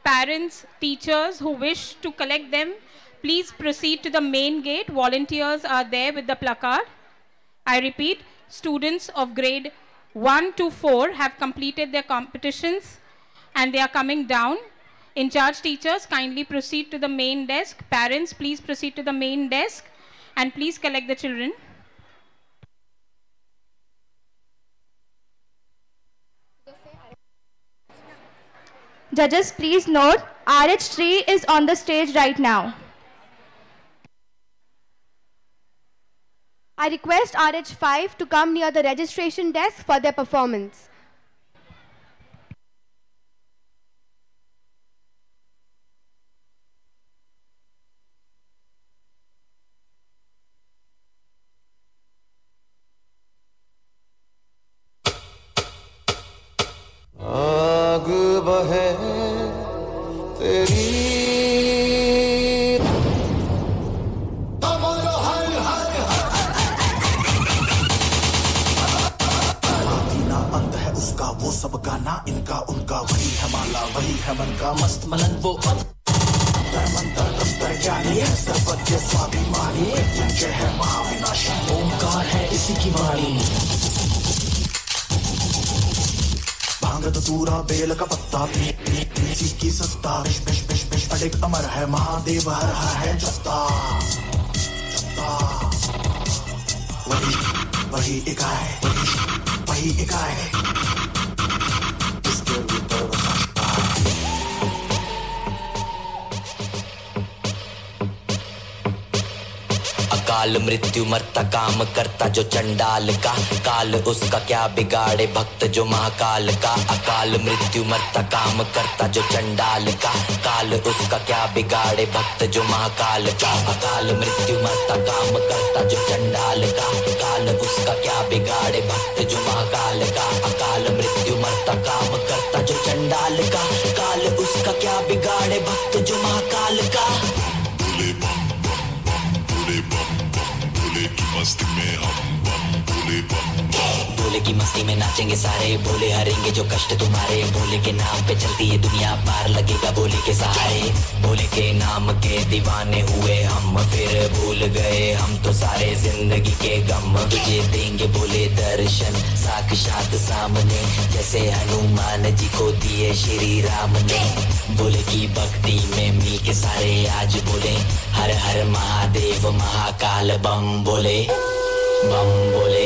Parents, teachers who wish to collect them, please proceed to the main gate. Volunteers are there with the placard. I repeat, students of grade 1 to 4 have completed their competitions and they are coming down. In charge teachers, kindly proceed to the main desk. Parents, please proceed to the main desk and please collect the children. Judges, please note, RH3 is on the stage right now. I request RH5 to come near the registration desk for their performance. काम करता जो चंडाल का काल, उसका क्या बिगाड़े भक्त जो महाकाल का? अकाल मृत्यु मरता काम करता जो चंडाल का काल, उसका क्या बिगाड़े भक्त जो महाकाल का? अकाल मृत्यु मरता काम करता जो चंडाल का काल, उसका क्या बिगाड़े भक्त जो महाकाल का? अकाल मृत्यु मरता काम करता जो चंडाल का काल, उसका क्या बिगाड़े भक्त जो महाकाल का? मस्ती में हम बम, भोले बम भोले की मस्ती में नाचेंगे सारे, भोले हरेंगे जो कष्ट तुम्हारे। भोले के नाम पे चलती है दुनिया, पार लगेगा भोले के सहारे। भोले के नाम के दीवाने हुए हम फिर भूल गए। हम तो सारे ज़िंदगी के गम तुझे देंगे भोले दर्शन। साक्षात सामने, जैसे हनुमान जी को दिए श्री राम ने। भोले की भक्ति में मिल के सारे आज बोले। हर हर महादेव महाकाल बम बोले। बम बोले।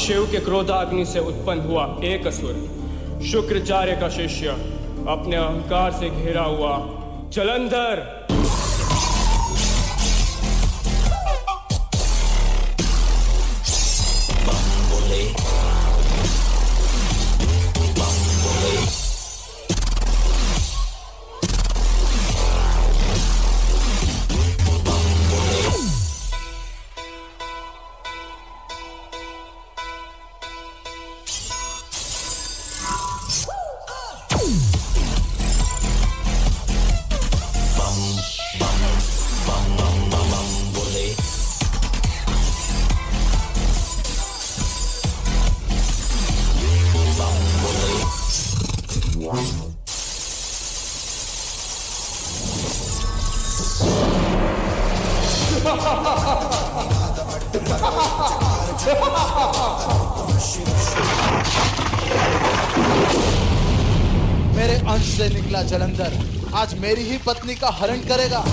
शिव के क्रोधाग्नि से उत्पन्न हुआ एक असुर। शुक्राचार्य का शिष्य अपने अहंकार से घेरा हुआ जलंधर मेरी ही पत्नी का हरण करेगा।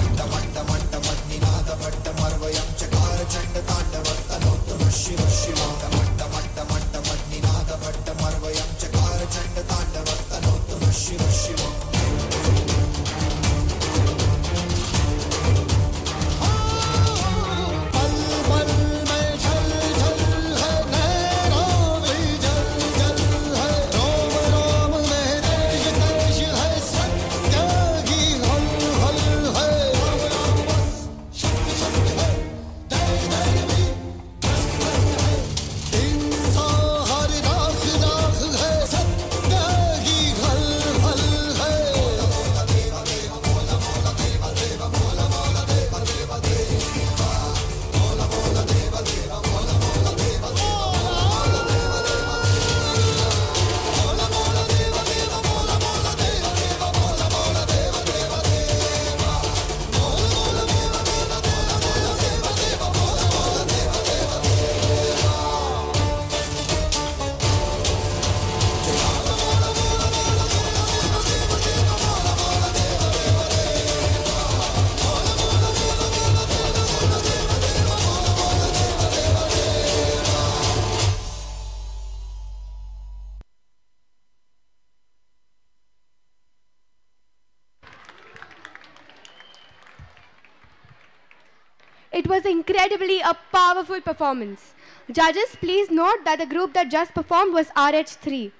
Incredibly a powerful performance. Judges, please note that the group that just performed was RH3.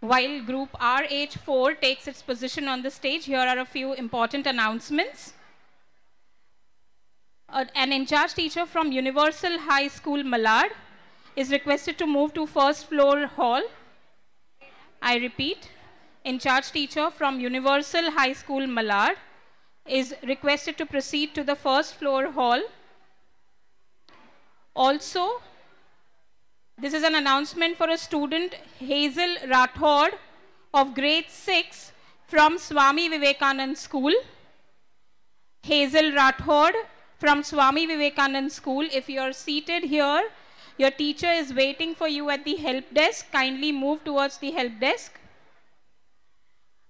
While group RH4 takes its position on the stage, here are a few important announcements. Uh, an in-charge teacher from Universal High School Malad is requested to move to first floor hall. I repeat, in-charge teacher from Universal High School Malad is requested to proceed to the first floor hall. Also, this is an announcement for a student, Hazel Rathod of grade 6 from Swami Vivekanand School. Hazel Rathod from Swami Vivekanand School. If you are seated here, your teacher is waiting for you at the help desk. Kindly move towards the help desk.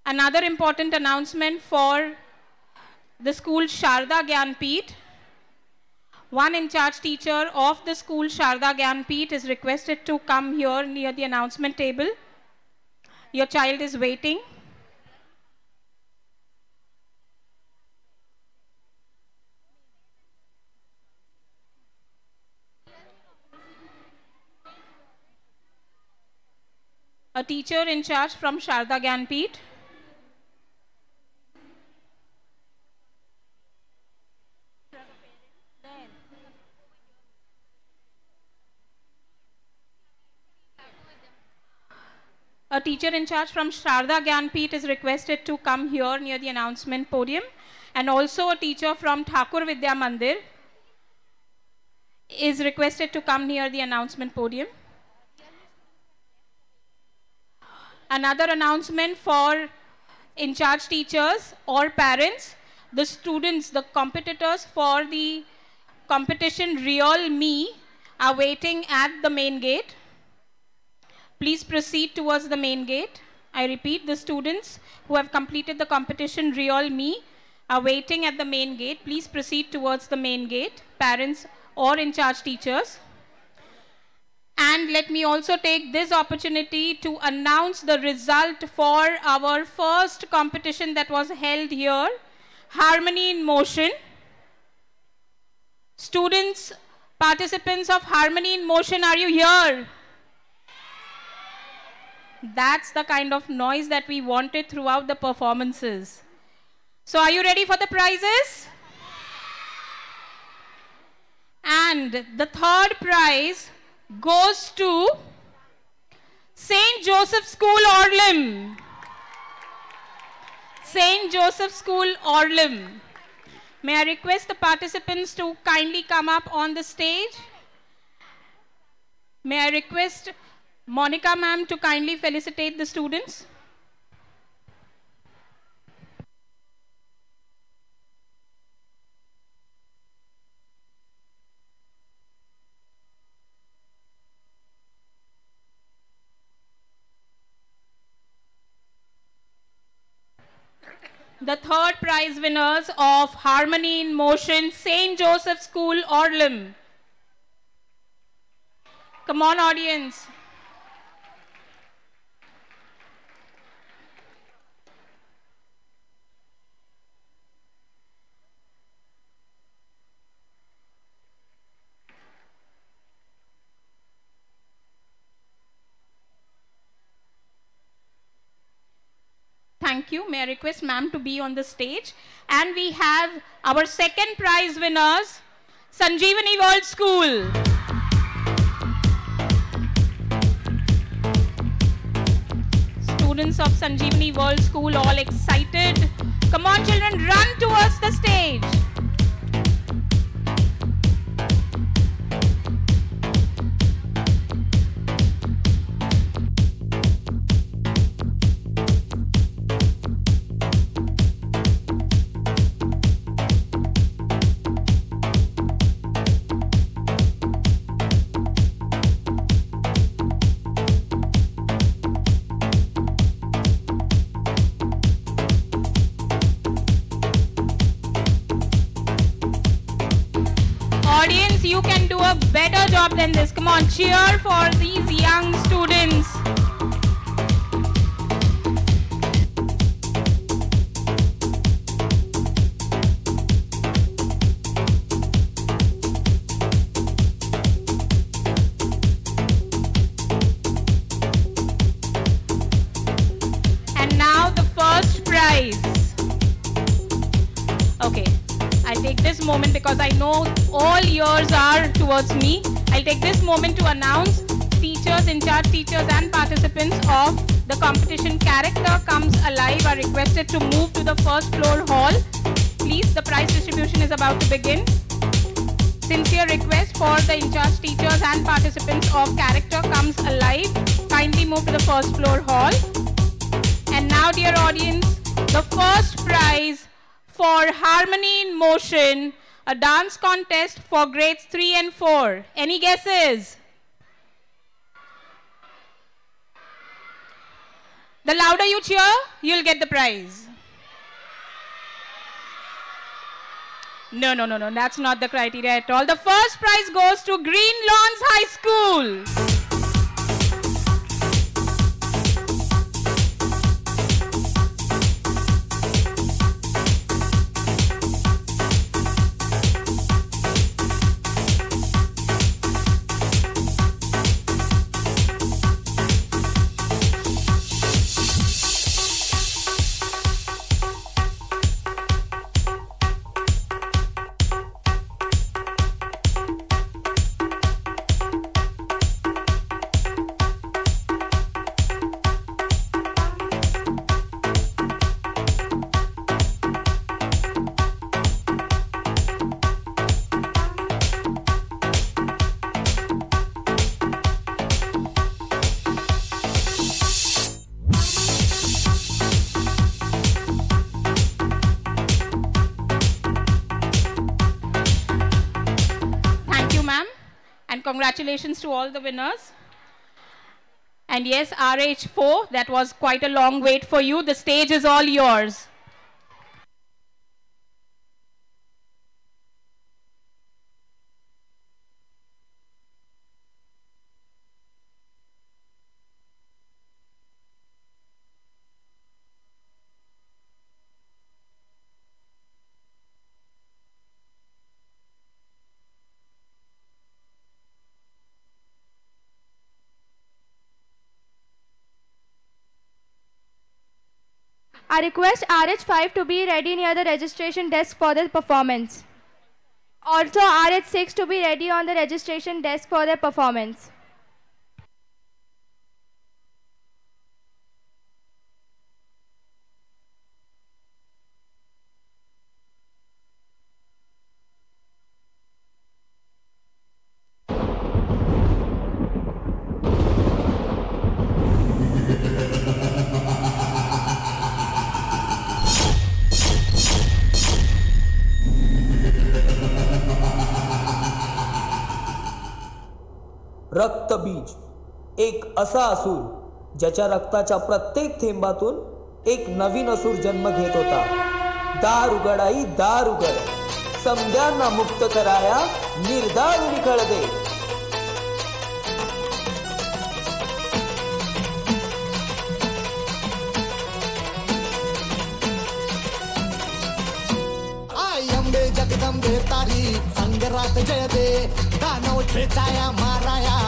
Another important announcement for the school Sharda Gyanpeeth. One in-charge teacher of the school Sharda Gyanpeeth is requested to come here near the announcement table. Your child is waiting. A teacher in charge from Sharda Gyanpeeth. A teacher in charge from Sharda Gyanpeeth is requested to come here near the announcement podium. And also a teacher from Thakur Vidya Mandir is requested to come near the announcement podium. Another announcement for in charge teachers or parents, the students, the competitors for the competition Real Me are waiting at the main gate. Please proceed towards the main gate. I repeat, the students who have completed the competition Real Me are waiting at the main gate. Please proceed towards the main gate, parents or in charge teachers. And let me also take this opportunity to announce the result for our first competition that was held here, Harmony in Motion. Students, participants of Harmony in Motion, are you here? That's the kind of noise that we wanted throughout the performances. So are you ready for the prizes? And the third prize goes to St. Joseph School Orlem. St. Joseph School Orlem. May I request the participants to kindly come up on the stage? May I request Monica ma'am to kindly felicitate the students? the third prize winners of Harmony in Motion, St. Joseph School, Orlem. Come on, audience. Thank you. May I request ma'am to be on the stage. And we have our second prize winners, Sanjeevani World School. Students of Sanjeevani World School all excited. Come on children, run towards the stage. this. Come on, cheer for these young students. And now the first prize. Okay. I take this moment because I know all yours are towards me. I'll take this moment to announce teachers, in charge teachers, and participants of the competition Character Comes Alive are requested to move to the first floor hall. Please, the prize distribution is about to begin. Sincere request for the in charge teachers and participants of Character Comes Alive. Kindly move to the first floor hall. And now, dear audience, the first prize for Harmony in Motion, a dance contest for grades 3 and 4. Any guesses? The louder you cheer, you'll get the prize. No, no, no, no, that's not the criteria at all. The first prize goes to Green Lawns High School. Congratulations to all the winners. And yes, RH4, that was quite a long wait for you. The stage is all yours. I request RH5 to be ready near the registration desk for the performance. Also RH6 to be ready on the registration desk for their performance. असा असूर ज्याच्या रक्ताच्या प्रत्येक थेंबातून एक नवीन असूर जन्म घेत होता. दार उघडाई दार उघड समद्यांना मुक्त कराया निर्दाळ निखळ दे जगदंबे तारी, संगरात जय दे दानव ठेचाया माराया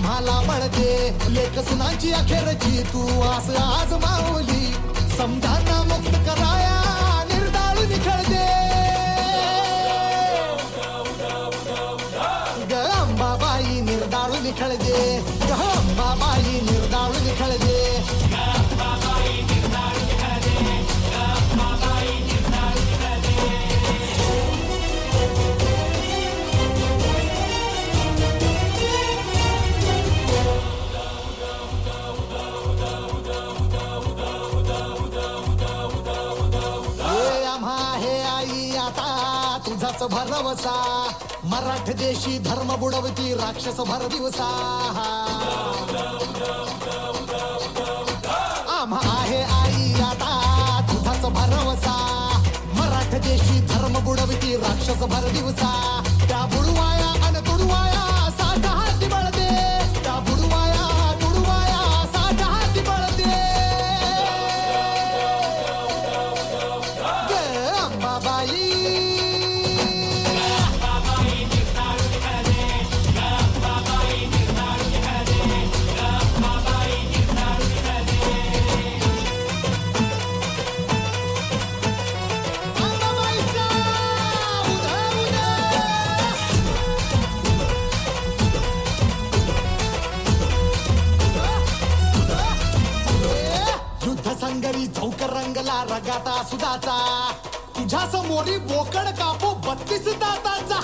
आम्हाला म्हणते दे लेख सुनाची अखेरची तू आस आज माऊली. समजांना मुक्त कराया निर्दाळू निखळते. दे अंबाबाई निर्दाळू निखळते. तुझाच भरवसा मराठ देशी धर्म बुडवती राक्षस भर दिवसा आम्हा आहे आई आता तुझाच भरवसा मराठ देशी धर्म बुडवती राक्षस भर दिवसा गाता सुदाचा तुझ्या समोरी बोकड कापू बत्तीस दाताचा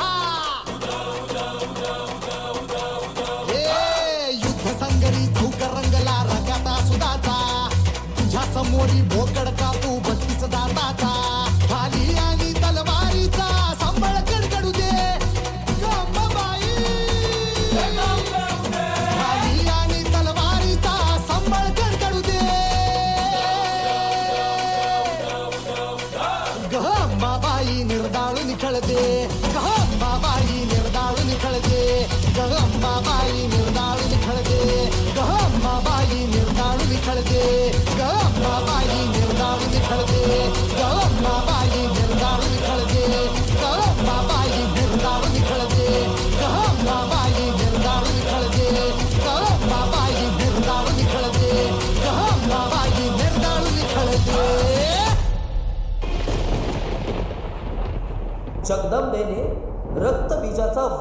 ए, युद्ध संगरी झौक रंगला रंगाता सुदाचा तुझ्या समोरी बोकड कापू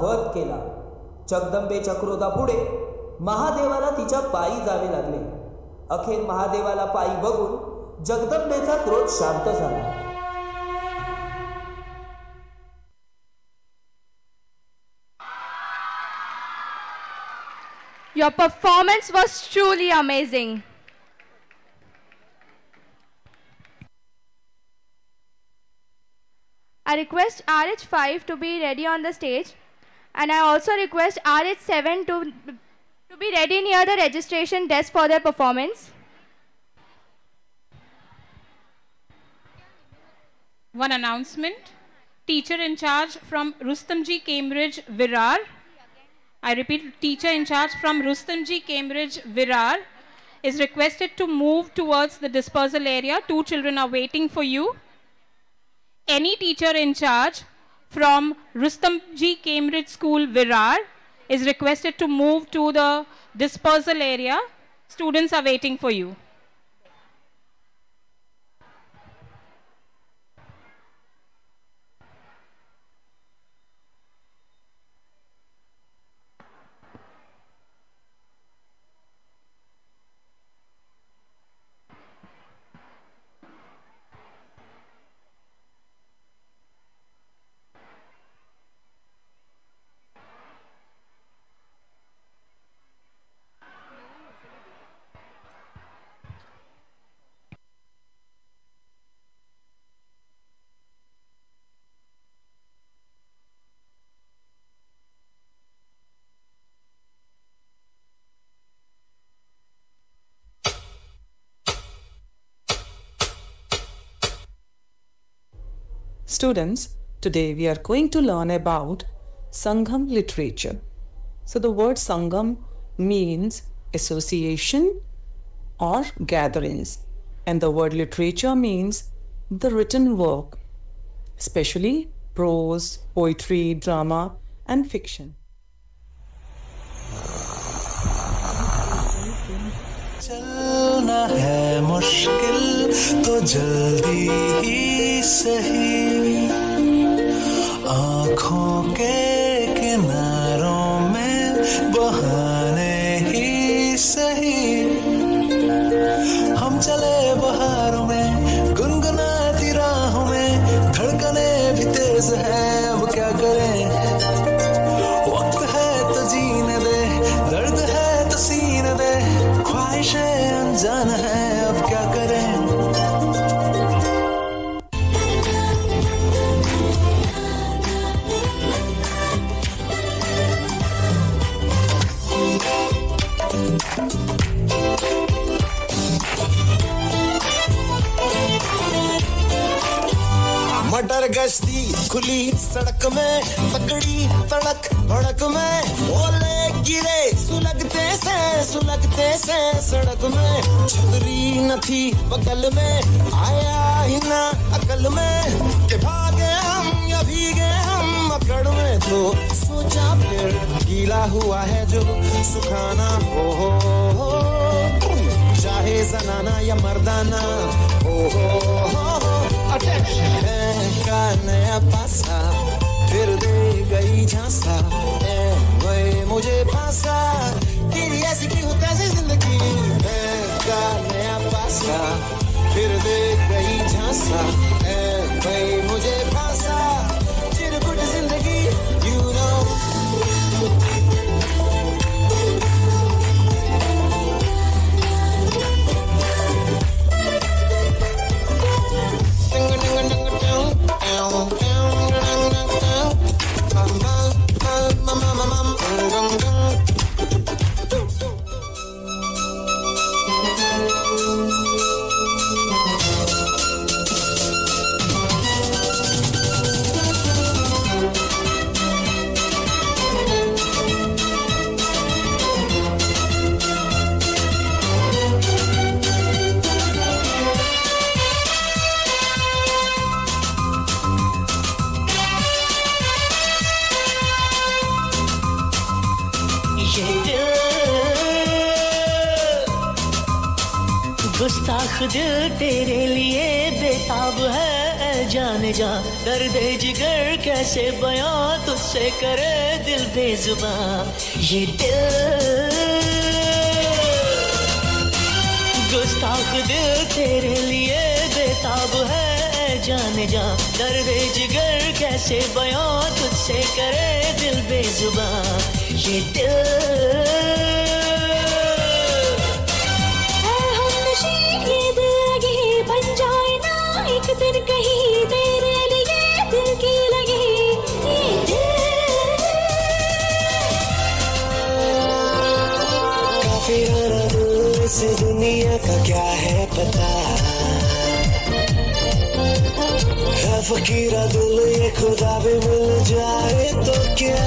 वध केला जगदंबेच्या क्रोधापुढे महादेवाला तिच्या पायी जावे लागले अखेर महादेवाला पायी बघून जगदंबेचा क्रोध शांत झाला Your performance was truly amazing. I request RH5 to be ready on the stage and I also request RH7 to, to be ready near the registration desk for their performance. One announcement. Teacher in charge from Rustamji Cambridge Virar. I repeat, teacher in charge from Rustamji Cambridge Virar is requested to move towards the dispersal area. Two children are waiting for you. Any teacher in charge from Rustamji Cambridge School Virar is requested to move to the dispersal area. Students are waiting for you. Students, today we are going to learn about Sangam literature. So the word Sangam means association or gatherings, and the word literature means the written work, especially prose, poetry, drama, and fiction. चलना है मुश्किल तो जल्दी ही सही आँखों के किनारों में ही सही। हम चले मटर गश्ती खुली सड़क में तकड़ी तड़क भड़क में, ओले गिरे, सुलगते से सुलगते से सड़क में। छतरी न थी बगल में, आया ही ना अकल में। कि भागे हम, या भीगे हम अकड़ में। तो सोचा फिर गीला हुआ है जो सुखाना हो। हो हो चाहे जनाना या मर्दाना ओ हो हो हो। का नया पासा फिर दे गई झांसा वही मुझे पासा तेरी ऐसी की होता से ज़िंदगी का नया पासा फिर दे गई झांसा वही मुझे तेरे लिए बेताब है जाने जा। दर्द जिगर, कैसे बयां तुझसे करे दिल बेजुबा। ये दिल, गुस्ताख दिल तेरे लिए बेताब है जाने जा। दर्द जिगर, कैसे बयां तुझसे करे दिल बेजुबा। ये दिल क्या है पता? है, फकीरा दिल ये खुदा भी मिल जाए तो क्या?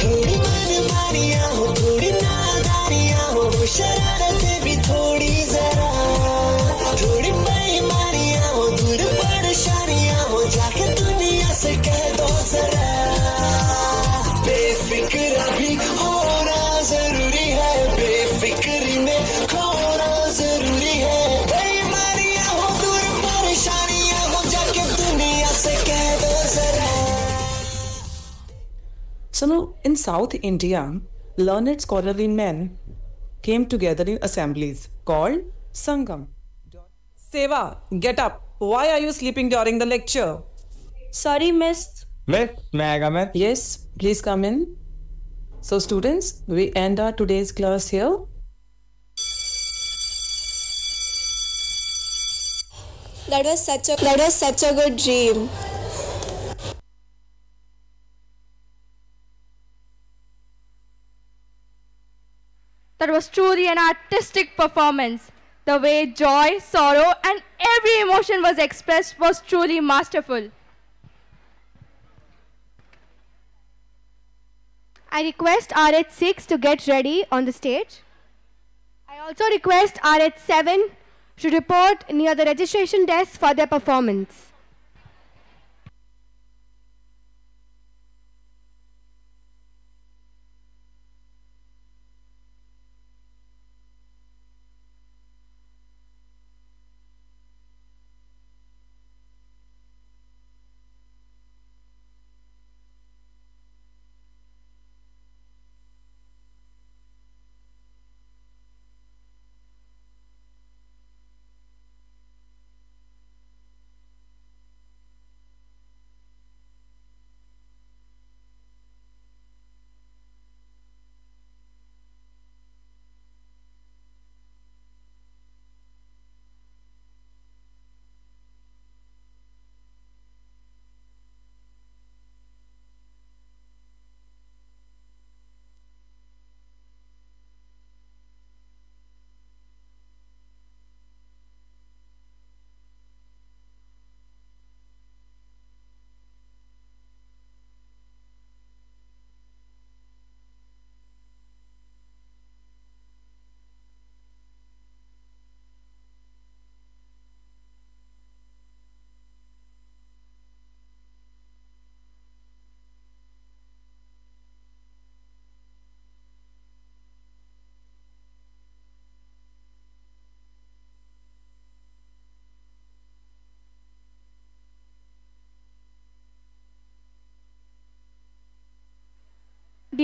थोड़ी मनमानियाँ हो, थोड़ी नादानिया हो, शरारतें भी थोड़ी South India, learned scholarly men came together in assemblies called Sangam. Seva, get up. Why are you sleeping during the lecture? Sorry, miss. Miss, may I come in? Yes, please come in. So, students, we end our today's class here. That was such a that was such a good dream. That was truly an artistic performance. The way joy, sorrow, and every emotion was expressed was truly masterful. I request RH6 to get ready on the stage. I also request RH7 to report near the registration desk for their performance.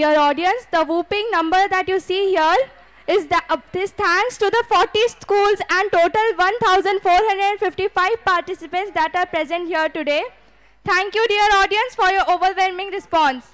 Dear audience, the whooping number that you see here is the, uh, this thanks to the 40 schools and total 1,455 participants that are present here today. Thank you, dear audience, for your overwhelming response.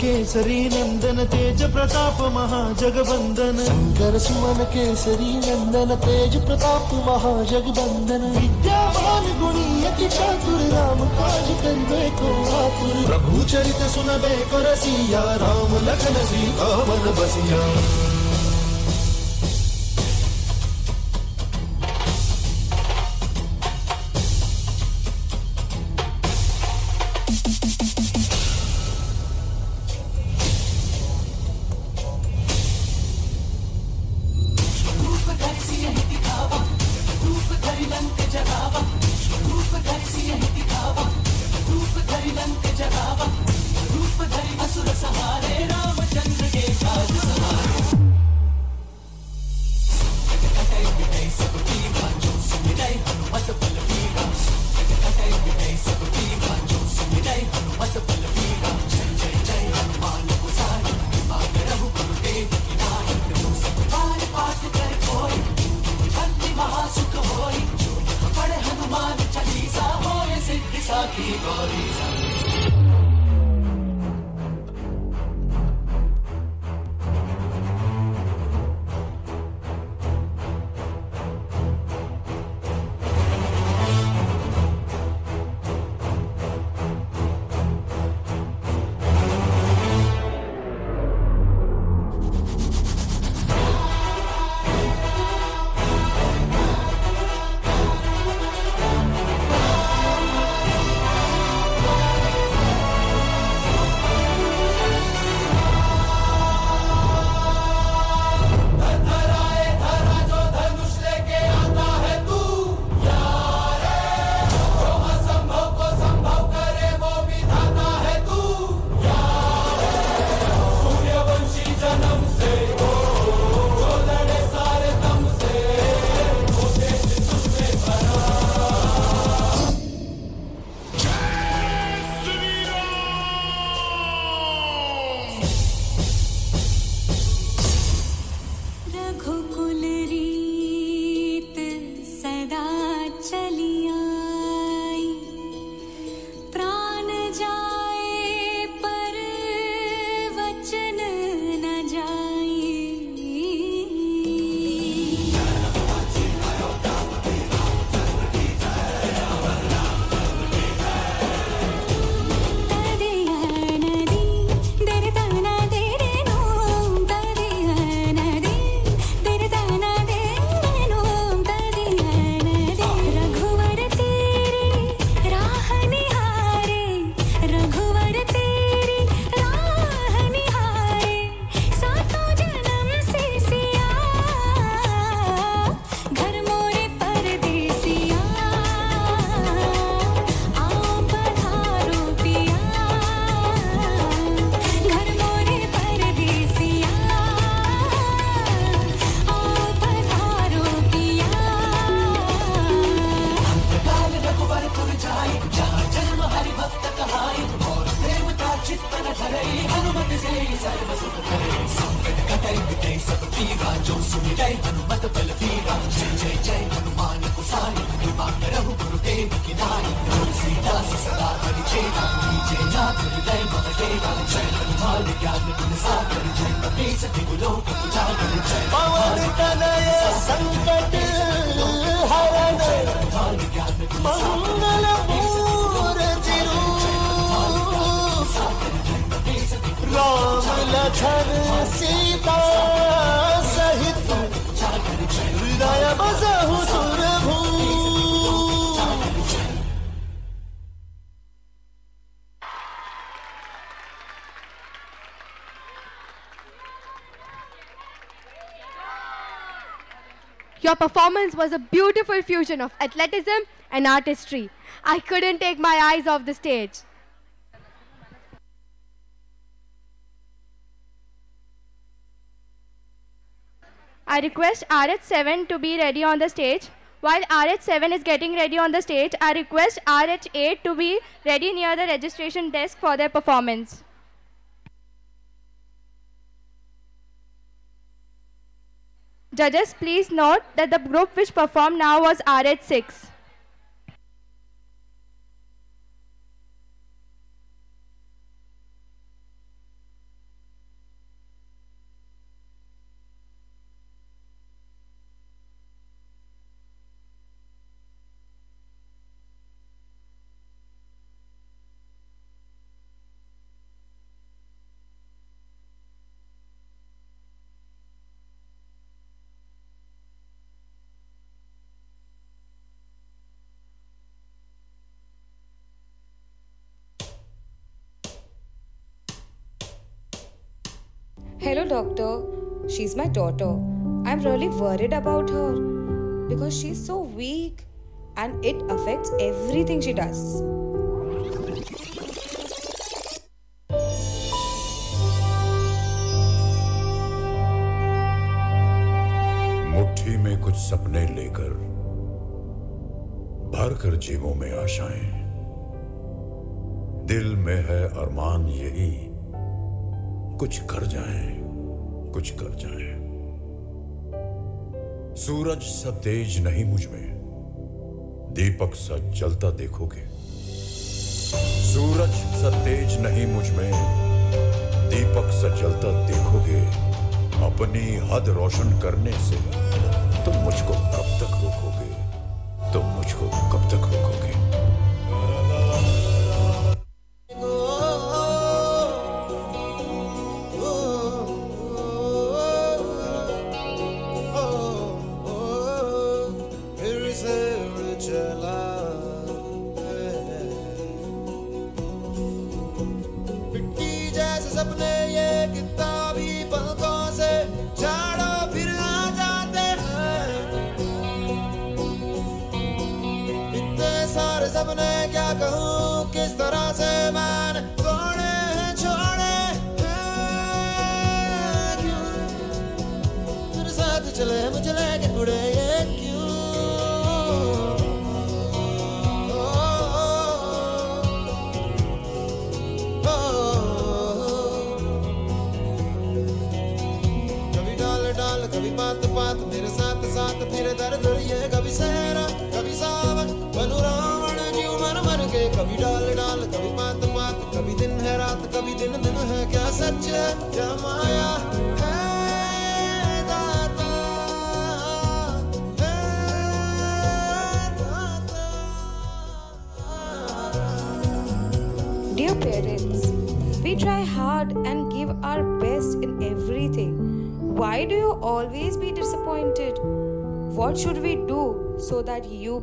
Kesari नंदन तेज प्रताप महाजगबंदन। शंकर सुमन केसरी नंदन तेज प्रताप महाजगबंदन। विद्यावान गुणी अति चातुर राम काज करवे को आतुर। प्रभु चरित सुनबे को रसिया राम लखन सीता वन बसिया। Your performance was a beautiful fusion of athleticism and artistry. I couldn't take my eyes off the stage. I request RH7 to be ready on the stage. While RH7 is getting ready on the stage, I request RH8 to be ready near the registration desk for their performance. Judges, please note that the group which performed now was RH6. Daughter. I'm really worried about her because she's so weak and it affects everything she does. मुट्ठी में कुछ सपने लेकर भर कर जेबों में आशाएँ दिल में है अरमान यही कुछ कर जाएँ कुछ कर जाएँ सूरज सा तेज नहीं मुझमें। दीपक सा जलता देखोगे। सूरज सा तेज नहीं मुझमें। दीपक सा जलता देखोगे। अपनी हद रोशन करने से तुम मुझको कब तक रोकोगे? तुम मुझको you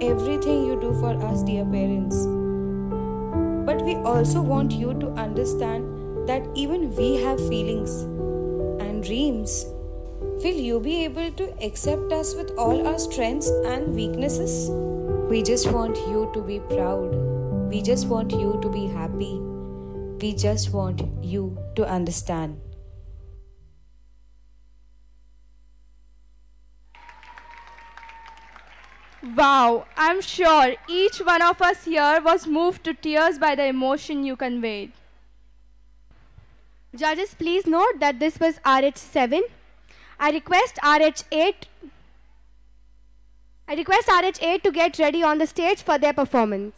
everything you do for us, dear parents. But we also want you to understand that even we have feelings and dreams. Will you be able to accept us with all our strengths and weaknesses? We just want you to be proud. We just want you to be happy. We just want you to understand. Each one of us here was moved to tears by the emotion you conveyed. Judges, please note that this was RH7. I request RH8 I request RH8 to get ready on the stage for their performance.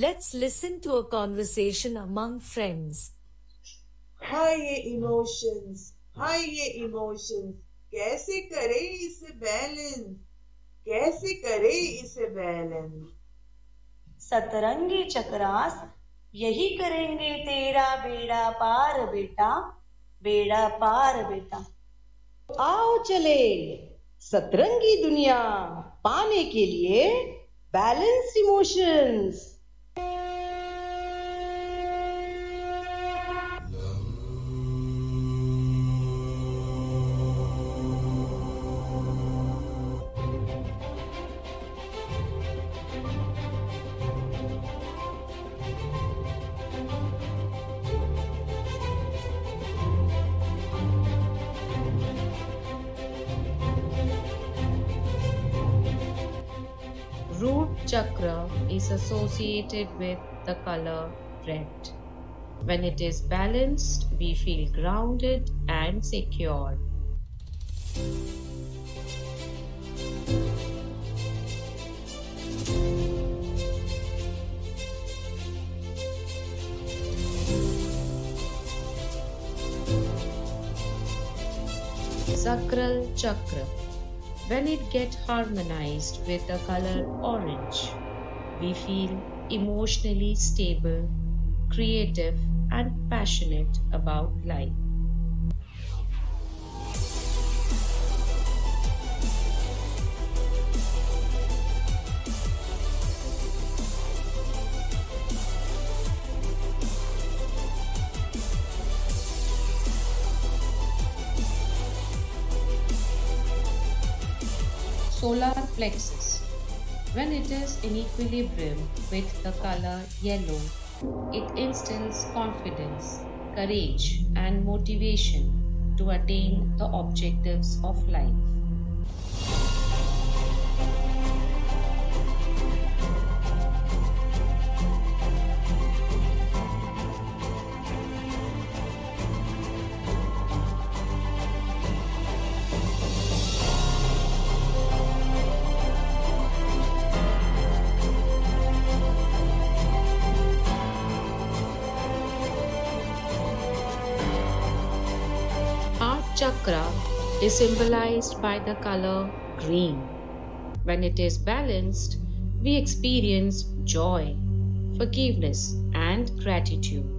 Let's listen to a conversation among friends. हाय ये emotions हाय ये emotions कैसे करे इसे balance कैसे करे इसे balance सतरंगी चक्रास यही करेंगे तेरा बेड़ा पार बेटा बेड़ा पार बेटा। आओ चले सतरंगी दुनिया पाने के लिए balance emotions associated with the color red. When it is balanced, we feel grounded and secure. Sacral chakra. When it gets harmonized with the color orange, we feel emotionally stable, creative, and passionate about life. Solar plexus. When it is in equilibrium with the color yellow, it instills confidence, courage, and motivation to attain the objectives of life. Is symbolized by the color green. When it is balanced, we experience joy, forgiveness, and gratitude.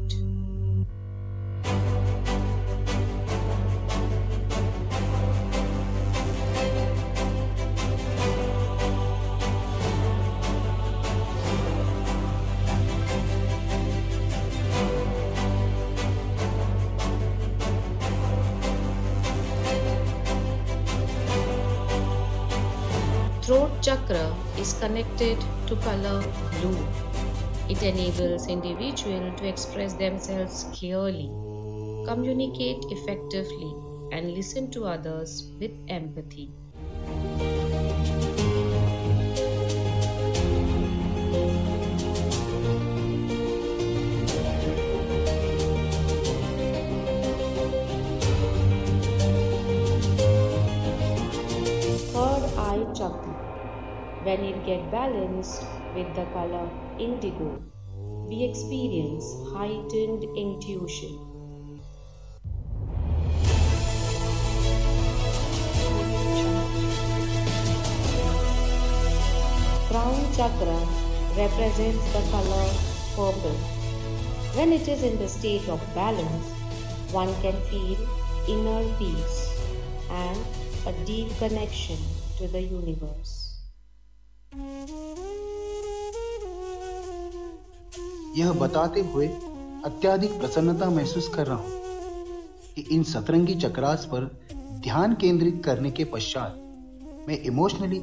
Chakra is connected to color blue. It enables individual to express themselves clearly, communicate effectively, and listen to others with empathy. Get balanced with the color indigo, we experience heightened intuition. Crown chakra represents the color purple. When it is in the state of balance, one can feel inner peace and a deep connection to the universe. यह बताते हुए अत्याधिक प्रसन्नता महसूस कर रहा हूँ कि इन सतरंगी चक्रास पर ध्यान केंद्रित करने के पश्चात मैं इमोशनली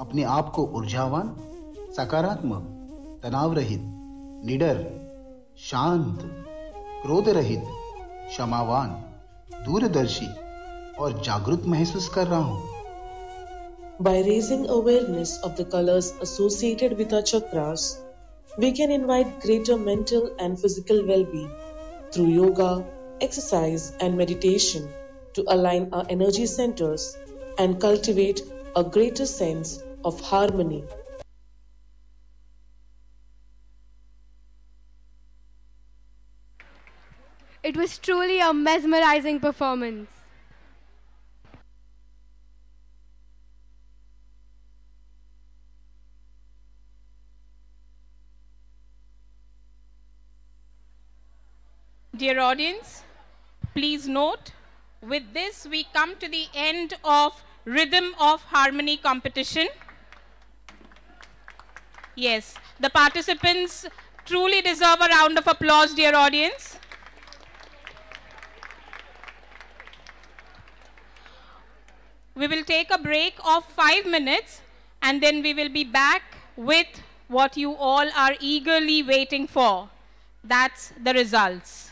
अपने आप को ऊर्जावान, सकारात्मक तनाव रहित निडर, शांत क्रोध रहित क्षमावान, दूरदर्शी और जागरूक महसूस कर रहा हूँ। By raising awareness of the colors associated with our chakras, we can invite greater mental and physical well being through yoga, exercise, and meditation to align our energy centers and cultivate a greater sense of harmony. It was truly a mesmerizing performance. Dear audience, please note, with this we come to the end of Rhythm of Harmony competition. Yes, the participants truly deserve a round of applause, dear audience. We will take a break of five minutes and then we will be back with what you all are eagerly waiting for. That's the results.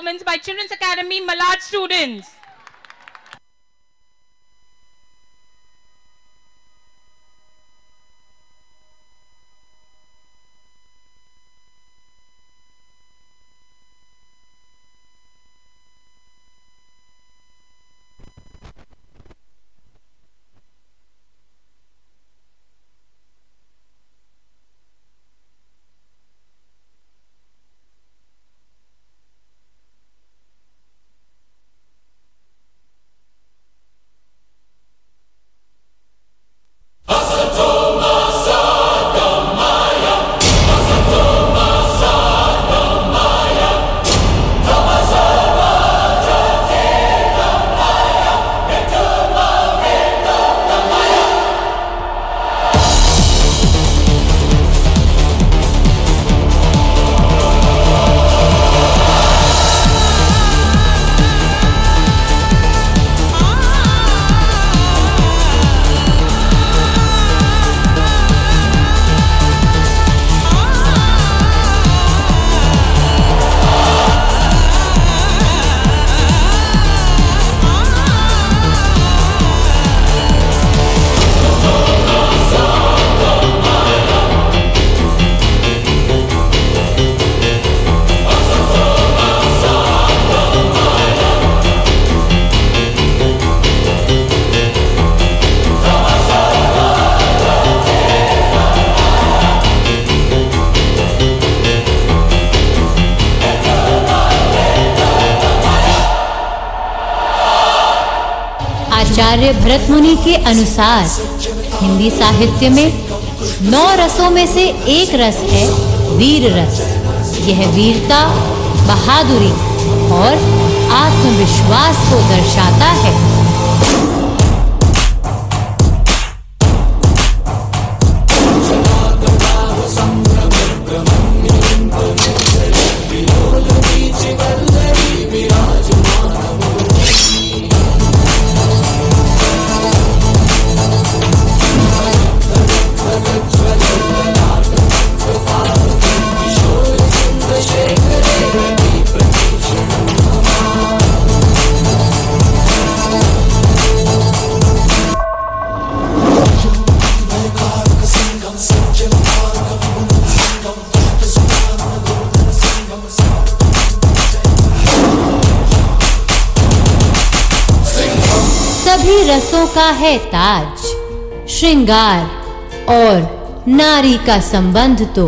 Performance by Children's Academy Malad students. Bharat मुनि के अनुसार हिंदी साहित्य में नौ रसों में से एक रस है वीर रस। यह वीरता, बहादुरी और आत्मविश्वास को दर्शाता है। सभी का है ताज, श्रृंगार और नारी का संबंध तो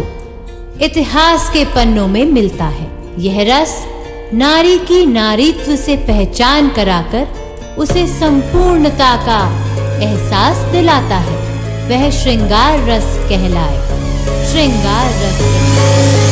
इतिहास के पन्नों में मिलता है। यह रस नारी की नारीत्व से पहचान कराकर उसे संपूर्णता का एहसास दिलाता है। वह श्रृंगार रस कहलाए। श्रृंगार रस। Fire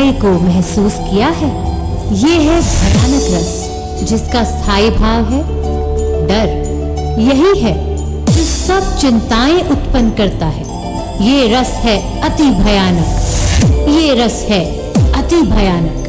भय को महसूस किया है? ये है भयानक रस, जिसका स्थायी भाव है डर। यही है जो सब चिंताएँ उत्पन्न करता है। ये रस है अति भयानक। ये रस है अति भयानक।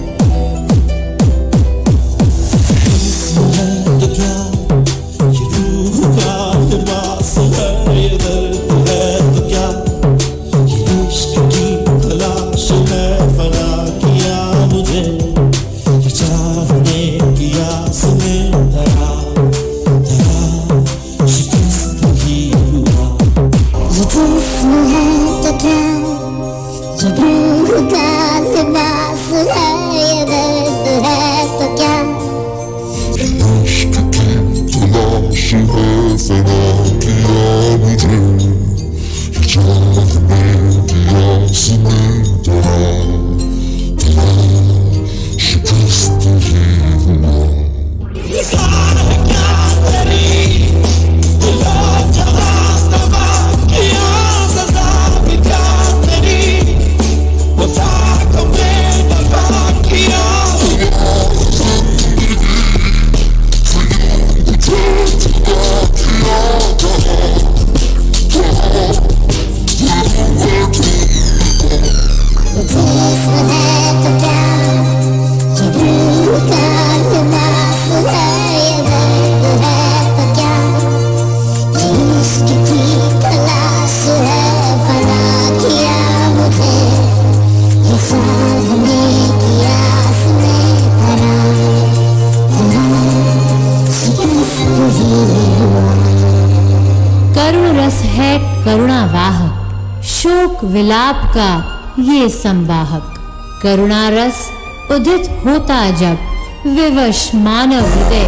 मानव हृदय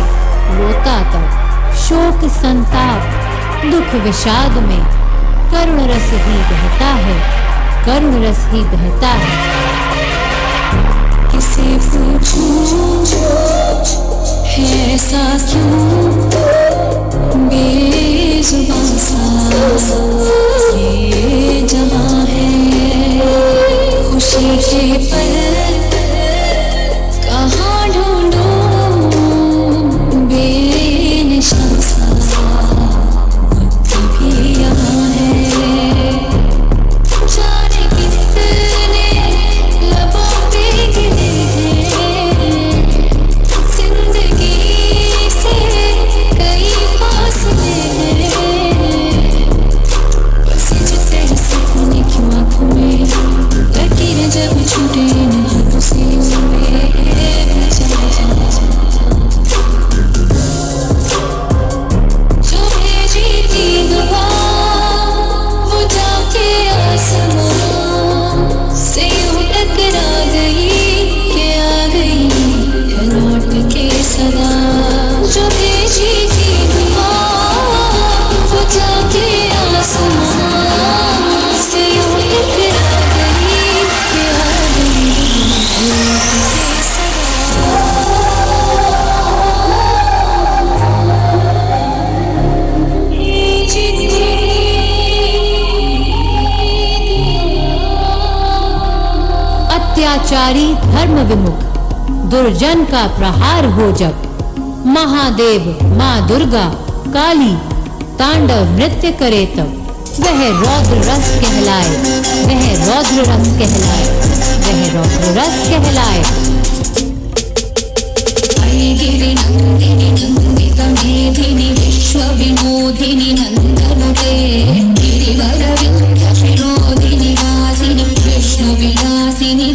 रोता तब शोक, संताप, दुख, विषाद में करुण रस ही बहता है, करुण रस ही बहता है। ऐसा क्यों बेजुबान सा ये जहाँ है, खुशी के पल अत्याचारी धर्म विमुख, दुर्जन का प्रहार हो जब। महादेव, माँ दुर्गा, काली, तांडव नृत्य करे तब। वह रौद्र रस कहलाए, वह रौद्र रस कहलाए, वह रौद्र रस कहलाए। गिरि नन्दिनि नन्दित मेधिनि विश्वविनोदिनि नन्दनुते गिरिवरविन्ध्य विनोदिनि वासिनि, विष्णुविलासिनि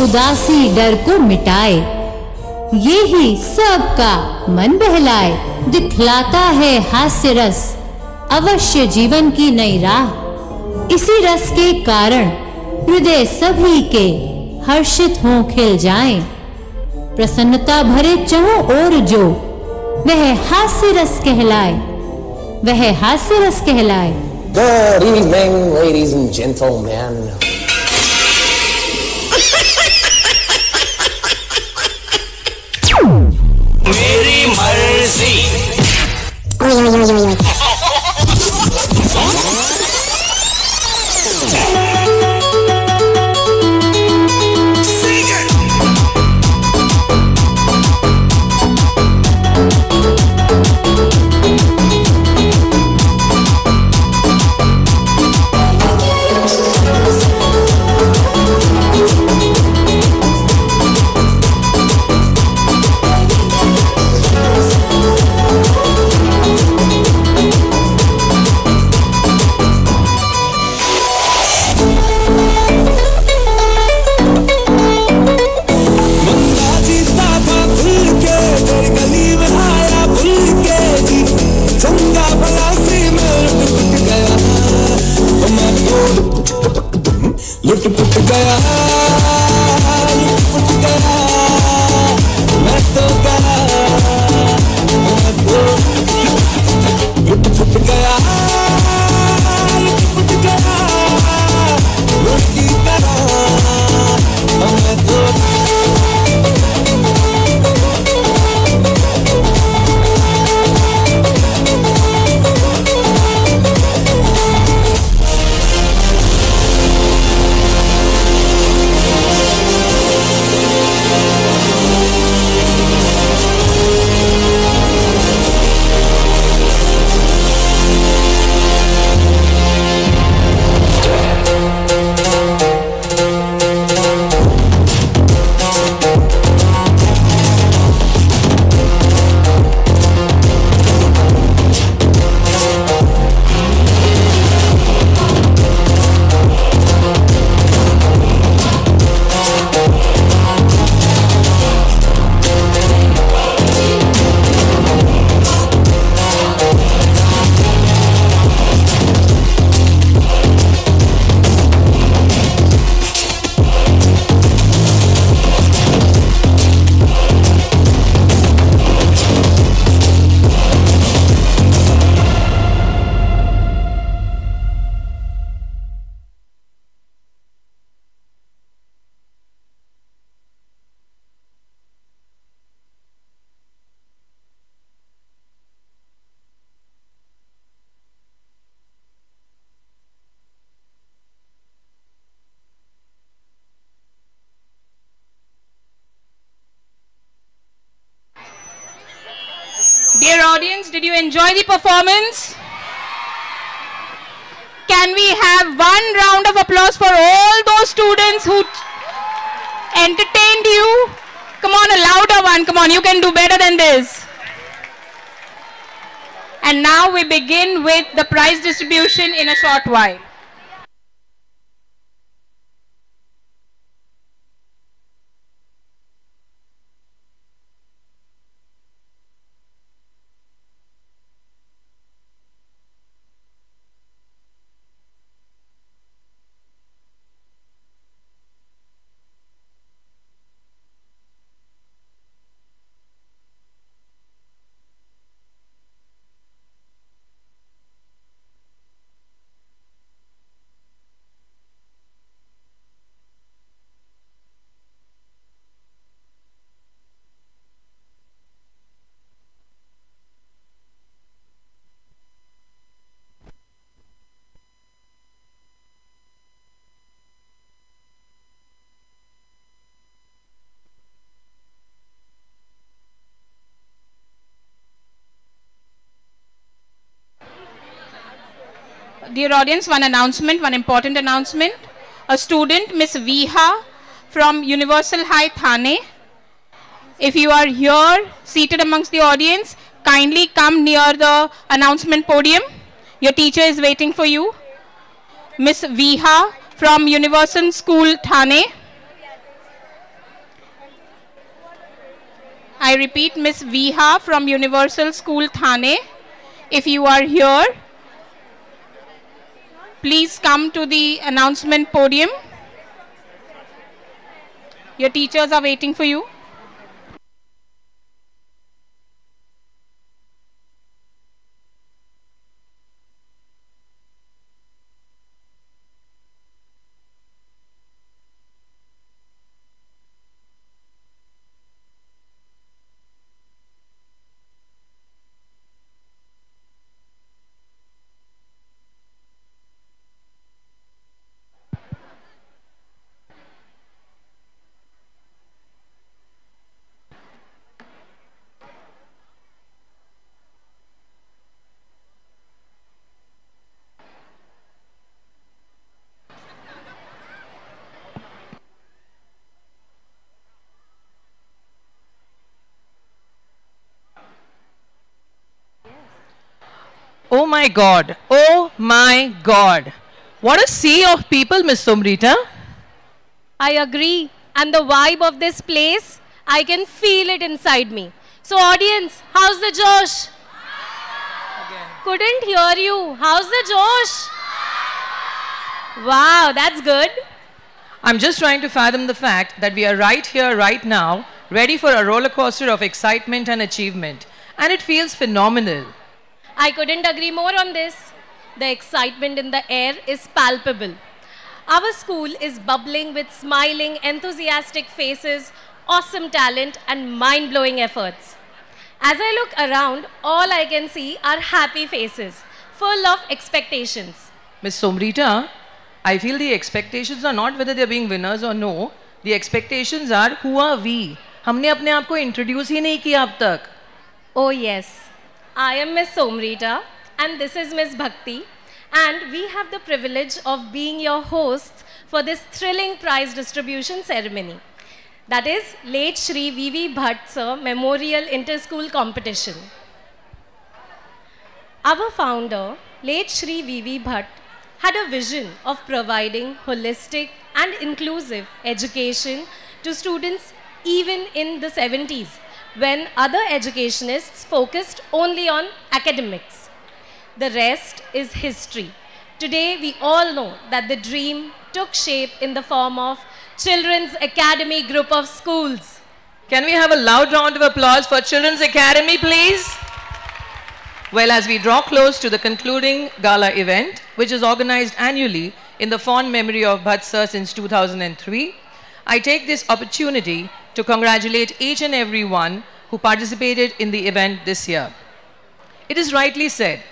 उदासी डर को मिटाए। ये ही सबका मन बहलाए। दिखलाता है हास्य रस, अवश्य जीवन की नई राह। इसी रस के कारण हृदय सभी के हर्षित हों खिल जाएँ। प्रसन्नता भरे चहों और जो, वह हास्य रस कहलाए। वह हास्य रस कहलाए। Ladies and gentlemen. Enjoy the performance? Can we have one round of applause for all those students who entertained you? Come on, a louder one. Come on, you can do better than this. And now we begin with the prize distribution in a short while. Dear audience, one announcement, one important announcement. A student, Miss Viha from Universal High Thane. If you are here, seated amongst the audience, kindly come near the announcement podium. Your teacher is waiting for you. Miss Viha from Universal School Thane. I repeat, Miss Viha from Universal School Thane. If you are here, please come to the announcement podium. Your teachers are waiting for you. Oh my God. Oh my God. What a sea of people, Miss Somrita. I agree. And the vibe of this place, I can feel it inside me. So, audience, how's the Josh? Couldn't hear you. How's the Josh? Wow, that's good. I'm just trying to fathom the fact that we are right here, right now, ready for a roller coaster of excitement and achievement. And it feels phenomenal. I couldn't agree more on this. The excitement in the air is palpable. Our school is bubbling with smiling, enthusiastic faces, awesome talent, and mind blowing efforts. As I look around, all I can see are happy faces, full of expectations. Miss Somrita, I feel the expectations are not whether they're being winners or no. The expectations are who are we? हमने अपने आप को introduce ही नहीं किया अब तक Oh, yes. I am Miss Somrita, and this is Miss Bhakti, and we have the privilege of being your hosts for this thrilling prize distribution ceremony. That is late Shri V.V. Bhat Sir Memorial Inter-School Competition. Our founder, late Shri V.V. Bhat, had a vision of providing holistic and inclusive education to students even in the 70s when other educationists focused only on academics. The rest is history. Today, we all know that the dream took shape in the form of Children's Academy Group of Schools. Can we have a loud round of applause for Children's Academy, please? Well, as we draw close to the concluding gala event, which is organized annually in the fond memory of Bhat Sir since 2003, I take this opportunity to congratulate each and every one who participated in the event this year. It is rightly said,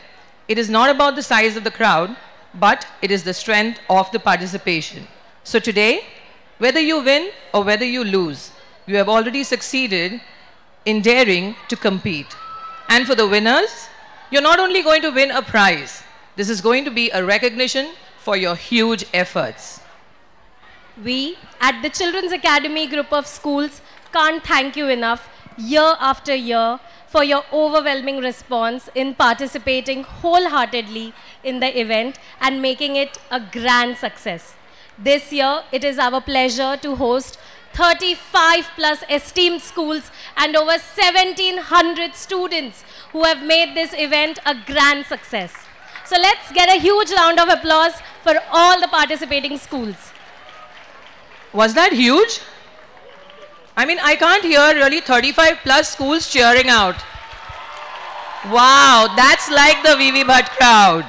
it is not about the size of the crowd, but it is the strength of the participation. So today, whether you win or whether you lose, you have already succeeded in daring to compete. And for the winners, you're not only going to win a prize, this is going to be a recognition for your huge efforts. We at the Children's Academy group of schools can't thank you enough year after year for your overwhelming response in participating wholeheartedly in the event and making it a grand success. This year, it is our pleasure to host 35 plus esteemed schools and over 1700 students who have made this event a grand success. So let's get a huge round of applause for all the participating schools. Was that huge? I mean, I can't hear really 35 plus schools cheering out. Wow, that's like the VV Bhat crowd.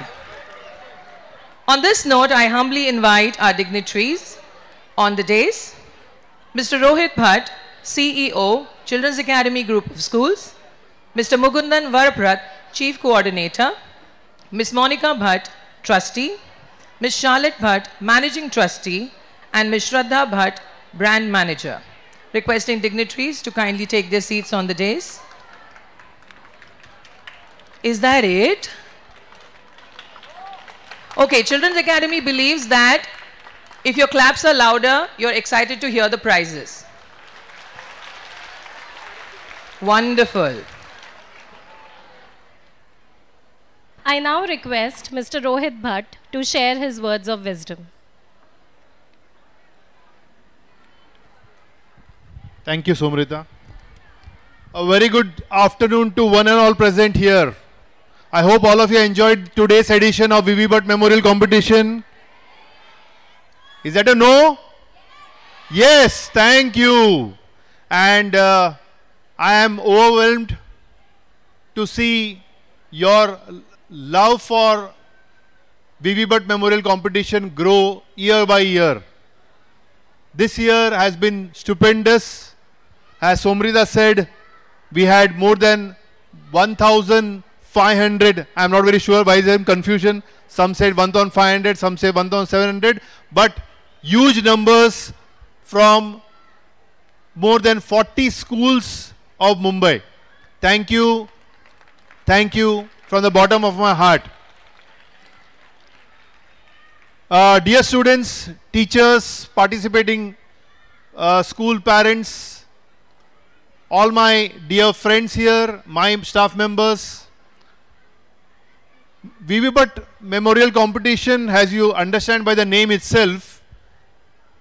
On this note, I humbly invite our dignitaries on the days. Mr. Rohit Bhat, CEO, Children's Academy Group of Schools. Mr. Mugundan Varaprat, Chief Coordinator. Ms. Monica Bhat, Trustee. Ms. Charlotte Bhat, Managing Trustee. And Ms. Shraddha Bhat, Brand Manager. Requesting dignitaries to kindly take their seats on the dais. Is that it? Okay, Children's Academy believes that if your claps are louder, you're excited to hear the prizes. Wonderful. I now request Mr. Rohit Bhat to share his words of wisdom. Thank you, Somrita. A very good afternoon to one and all present here. I hope all of you enjoyed today's edition of VV Bhat Memorial Competition. Is that a no? Yes, thank you. And uh, I am overwhelmed to see your love for VV Bhat Memorial Competition grow year by year. This year has been stupendous. As Somrita said, we had more than 1,500. I'm not very sure why is there confusion. Some said 1,500, some say 1,700, but huge numbers from more than 40 schools of Mumbai. Thank you. Thank you from the bottom of my heart. Uh, dear students, teachers, participating uh, school parents, all my dear friends here, my staff members, VV Bhat Memorial Competition, as you understand by the name itself,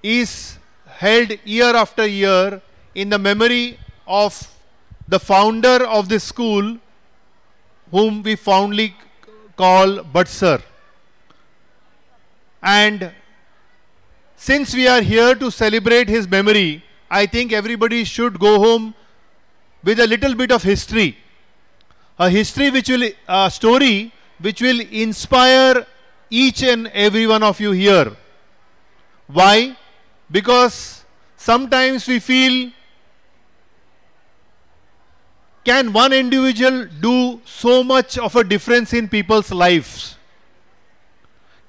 is held year after year in the memory of the founder of this school, whom we fondly call Bhat Sir. And since we are here to celebrate his memory, I think everybody should go home with a little bit of history. A history which will, a story which will inspire each and every one of you here. Why? Because sometimes we feel can one individual do so much of a difference in people's lives?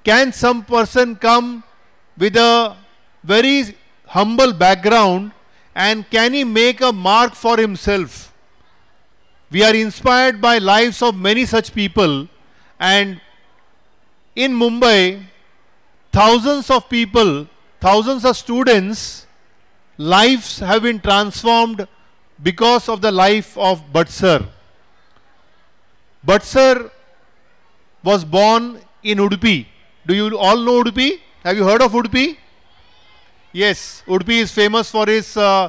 Can some person come with a very humble background and can he make a mark for himself? We are inspired by lives of many such people and in Mumbai, thousands of people, thousands of students, lives have been transformed because of the life of Bhat Sir. was born in Udupi. Do you all know Udupi? Have you heard of Udupi? Yes, Udupi is famous for its uh,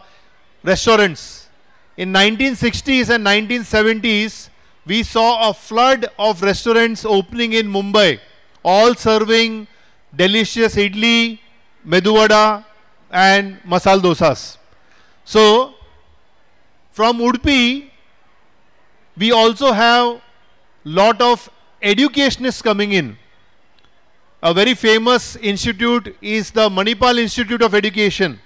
restaurants. In 1960s and 1970s, we saw a flood of restaurants opening in Mumbai, all serving delicious idli, medu vada and masal dosas. So, from Udupi, we also have lot of educationists coming in. A very famous institute is the Manipal Institute of Education.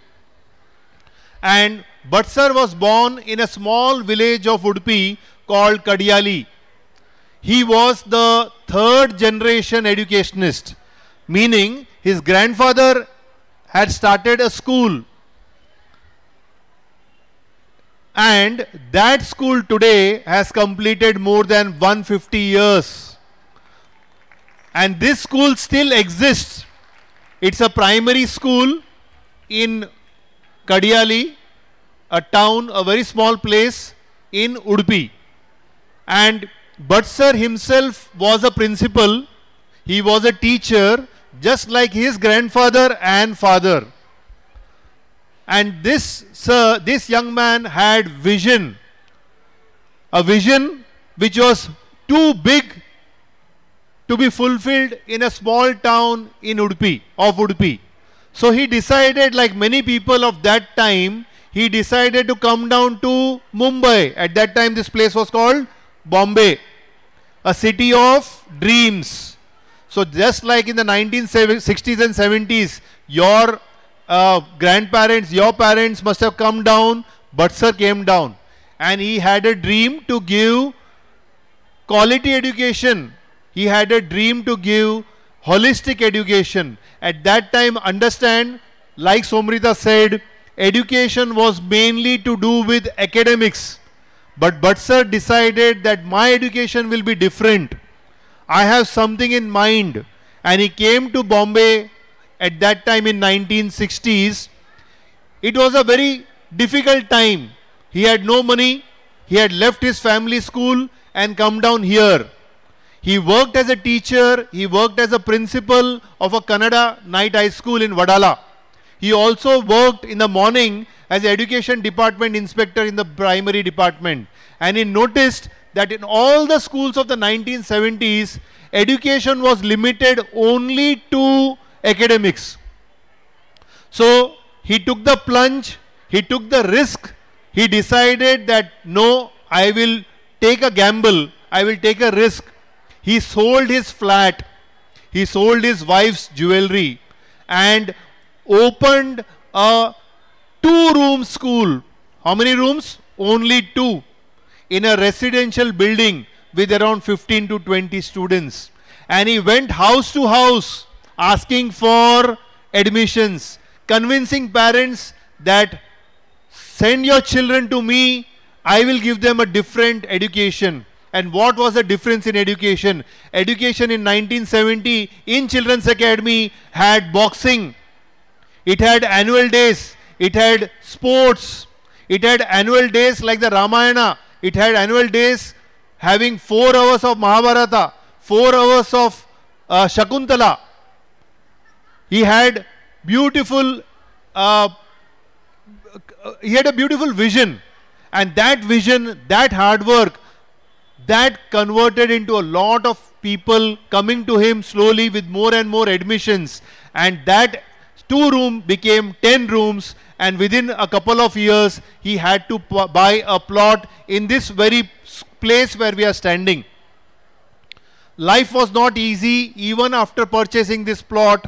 And Bhat was born in a small village of Udupi called Kadiyali. He was the third generation educationist, meaning his grandfather had started a school and that school today has completed more than 150 years and this school still exists. It's a primary school in Kadiyali a town a very small place in Udupi. And Bhat Sir himself was a principal. He was a teacher just like his grandfather and father. And this, sir, this young man had vision. A vision which was too big to be fulfilled in a small town in Udupi, of Udupi. So he decided, like many people of that time, he decided to come down to Mumbai. At that time, this place was called Bombay, a city of dreams. So just like in the 1960s and 70s, your uh, grandparents, your parents must have come down, but Sir came down. And he had a dream to give quality education. He had a dream to give holistic education. At that time, understand, like Somrita said, education was mainly to do with academics. But Bhat Sir decided that my education will be different. I have something in mind. And he came to Bombay at that time in 1960s, it was a very difficult time. He had no money. He had left his family school and come down here. He worked as a teacher. He worked as a principal of a Kannada night high school in Vadala. He also worked in the morning as education department inspector in the primary department. And he noticed that in all the schools of the 1970s, education was limited only to academics. So he took the plunge, he took the risk, he decided that no, I will take a gamble, I will take a risk. He sold his flat, he sold his wife's jewelry and opened a two room school. How many rooms? Only two. In a residential building with around 15 to 20 students. And he went house to house asking for admissions, convincing parents that send your children to me, I will give them a different education. And what was the difference in education? Education in 1970 in Children's Academy had boxing, it had annual days, it had sports, it had annual days like the Ramayana, it had annual days having four hours of Mahabharata, four hours of uh, Shakuntala, he had beautiful, uh, he had a beautiful vision. And that vision, that hard work, that converted into a lot of people coming to him slowly with more and more admissions. And that two room became 10 rooms and within a couple of years he had to buy a plot in this very place where we are standing. Life was not easy even after purchasing this plot.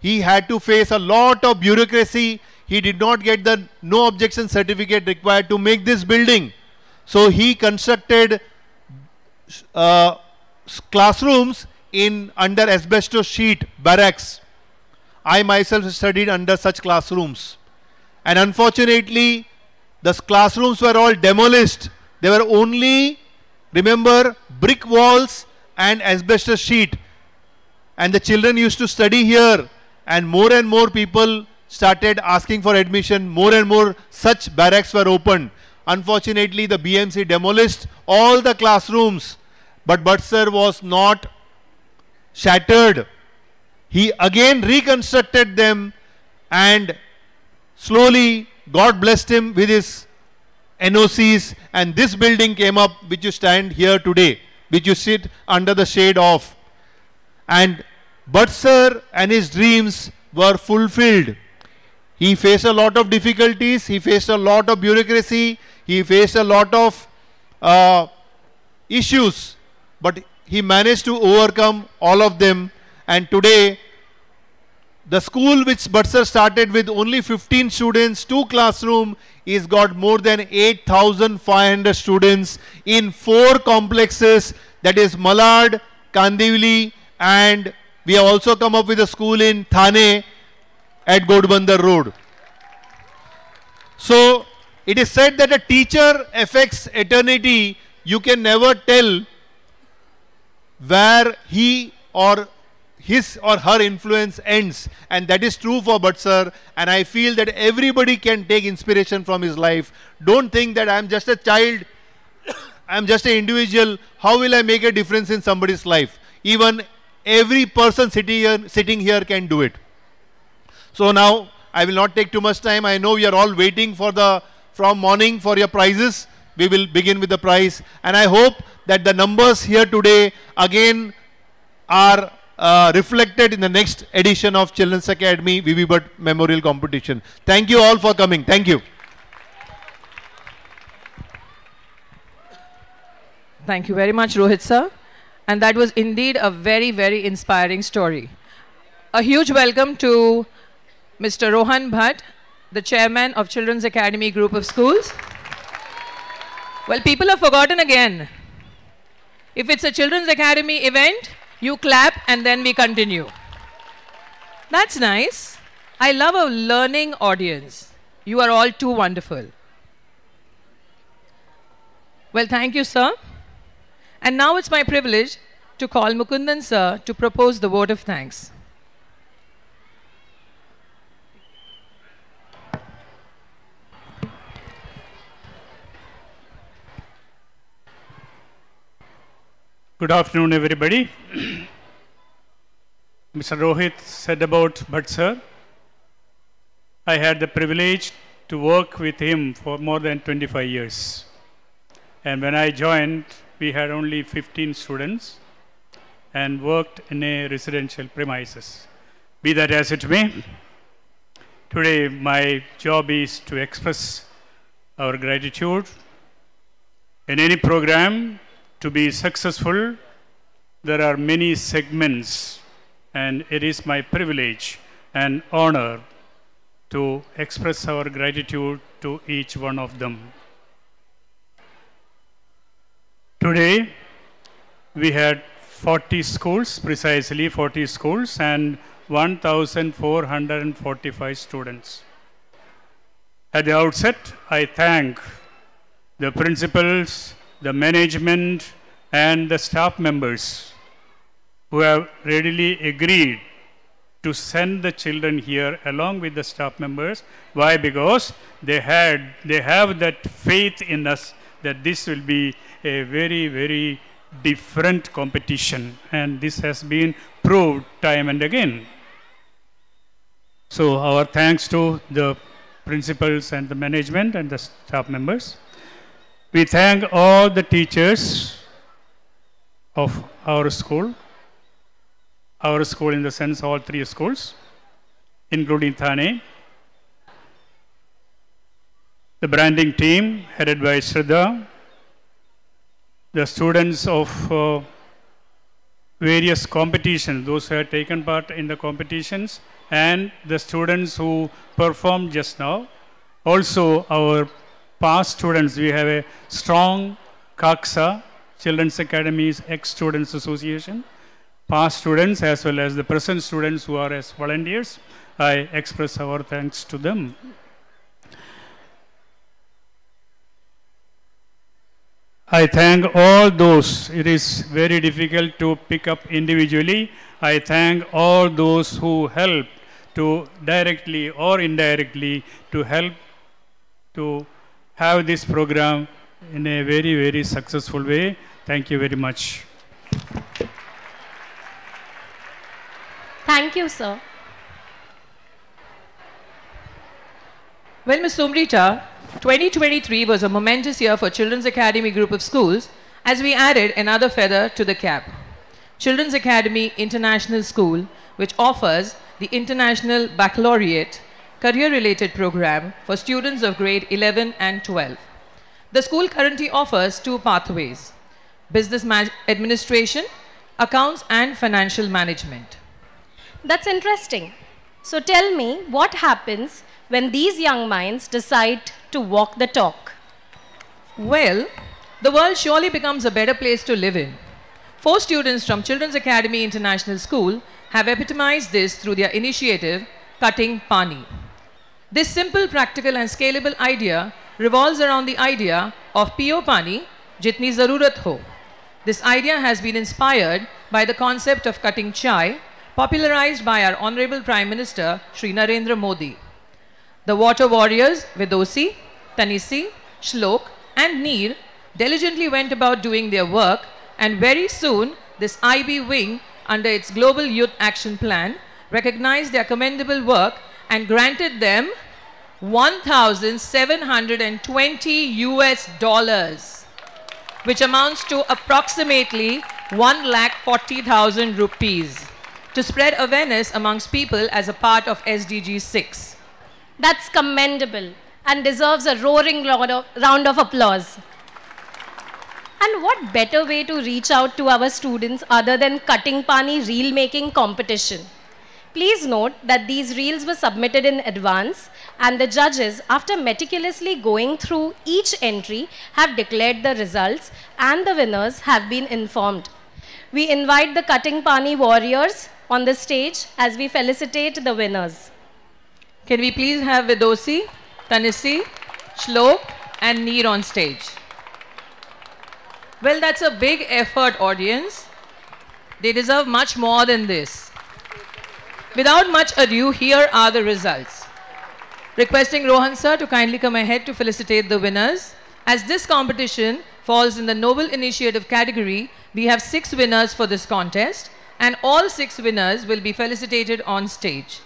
He had to face a lot of bureaucracy. He did not get the no objection certificate required to make this building. So he constructed uh, classrooms in under asbestos sheet barracks. I myself studied under such classrooms. And unfortunately, the classrooms were all demolished. They were only, remember, brick walls and asbestos sheet. And the children used to study here. And more and more people started asking for admission. More and more such barracks were opened. Unfortunately, the BMC demolished all the classrooms. But Bhat Sir was not shattered. He again reconstructed them and slowly God blessed him with his NOCs and this building came up which you stand here today, which you sit under the shade of. And Bhat Sir and his dreams were fulfilled. He faced a lot of difficulties, he faced a lot of bureaucracy, he faced a lot of uh, issues, but he managed to overcome all of them. And today, the school which Bhat Sir started with only 15 students, two classroom, is got more than 8,500 students in four complexes that is Malad, Kandivali and we have also come up with a school in Thane at Godbandar Road. So it is said that a teacher affects eternity. You can never tell where he or his or her influence ends and that is true for Bhat Sir and I feel that everybody can take inspiration from his life. Don't think that I am just a child, I am just an individual, how will I make a difference in somebody's life? Even every person sitting here, sitting here can do it. So now I will not take too much time. I know we are all waiting for the from morning for your prizes. We will begin with the prize and I hope that the numbers here today again are uh, reflected in the next edition of Children's Academy Bhat Memorial Competition. Thank you all for coming. Thank you. Thank you very much, Rohit sir. And that was indeed a very, very inspiring story. A huge welcome to Mr. Rohan Bhat, the chairman of Children's Academy Group of Schools. Well, people have forgotten again. If it's a Children's Academy event, you clap and then we continue. That's nice. I love a learning audience. You are all too wonderful. Well, thank you, sir. And now it's my privilege to call Mukundan sir to propose the vote of thanks. Good afternoon, everybody. Mr. Rohit said about Bhat sir. I had the privilege to work with him for more than 25 years. And when I joined, we had only 15 students and worked in a residential premises. Be that as it may, today my job is to express our gratitude. In any program, to be successful, there are many segments, and it is my privilege and honor to express our gratitude to each one of them. Today, we had 40 schools, precisely 40 schools, and 1,445 students. At the outset, I thank the principals, the management, and the staff members who have readily agreed to send the children here along with the staff members. Why? Because they had they have that faith in us that this will be a very, very different competition. And this has been proved time and again. So our thanks to the principals and the management and the staff members. We thank all the teachers of our school, our school in the sense all three schools, including Thane. The branding team, headed by Shraddha. The students of uh, various competitions, those who have taken part in the competitions, and the students who performed just now. Also, our past students, we have a strong KAKSA, Children's Academies Ex-Students Association. Past students as well as the present students who are as volunteers, I express our thanks to them. I thank all those. It is very difficult to pick up individually. I thank all those who helped to directly or indirectly to help to have this program in a very, very successful way. Thank you very much. Thank you, sir. Well, Ms. Somrita, 2023 was a momentous year for Children's Academy group of schools as we added another feather to the cap. Children's Academy International School, which offers the International Baccalaureate career-related program for students of grade 11 and 12. The school currently offers two pathways, business administration, accounts and financial management. That's interesting. So tell me what happens when these young minds decide to walk the talk? Well, the world surely becomes a better place to live in. Four students from Children's Academy International School have epitomized this through their initiative, Cutting Pani. This simple, practical, and scalable idea revolves around the idea of Pio Pani, Jitni Zarurat Ho. This idea has been inspired by the concept of cutting chai, popularized by our Honorable Prime Minister, Sri Narendra Modi. The water warriors Vidosi, Tanisi, Shlok, and Neer diligently went about doing their work, and very soon this IB wing, under its Global Youth Action Plan, recognized their commendable work and granted them 1,720 US dollars, which amounts to approximately 1,40,000 rupees, to spread awareness amongst people as a part of SDG 6. That's commendable and deserves a roaring round of, round of applause. And what better way to reach out to our students other than cutting pani reel making competition? Please note that these reels were submitted in advance and the judges, after meticulously going through each entry, have declared the results and the winners have been informed. We invite the cutting pani warriors on the stage as we felicitate the winners. Can we please have Vidosi, Tanisi, Shlok, and Neer on stage? Well, that's a big effort, audience. They deserve much more than this. Without much ado, here are the results. Requesting Rohan sir to kindly come ahead to felicitate the winners. As this competition falls in the Noble Initiative category, we have six winners for this contest, and all six winners will be felicitated on stage.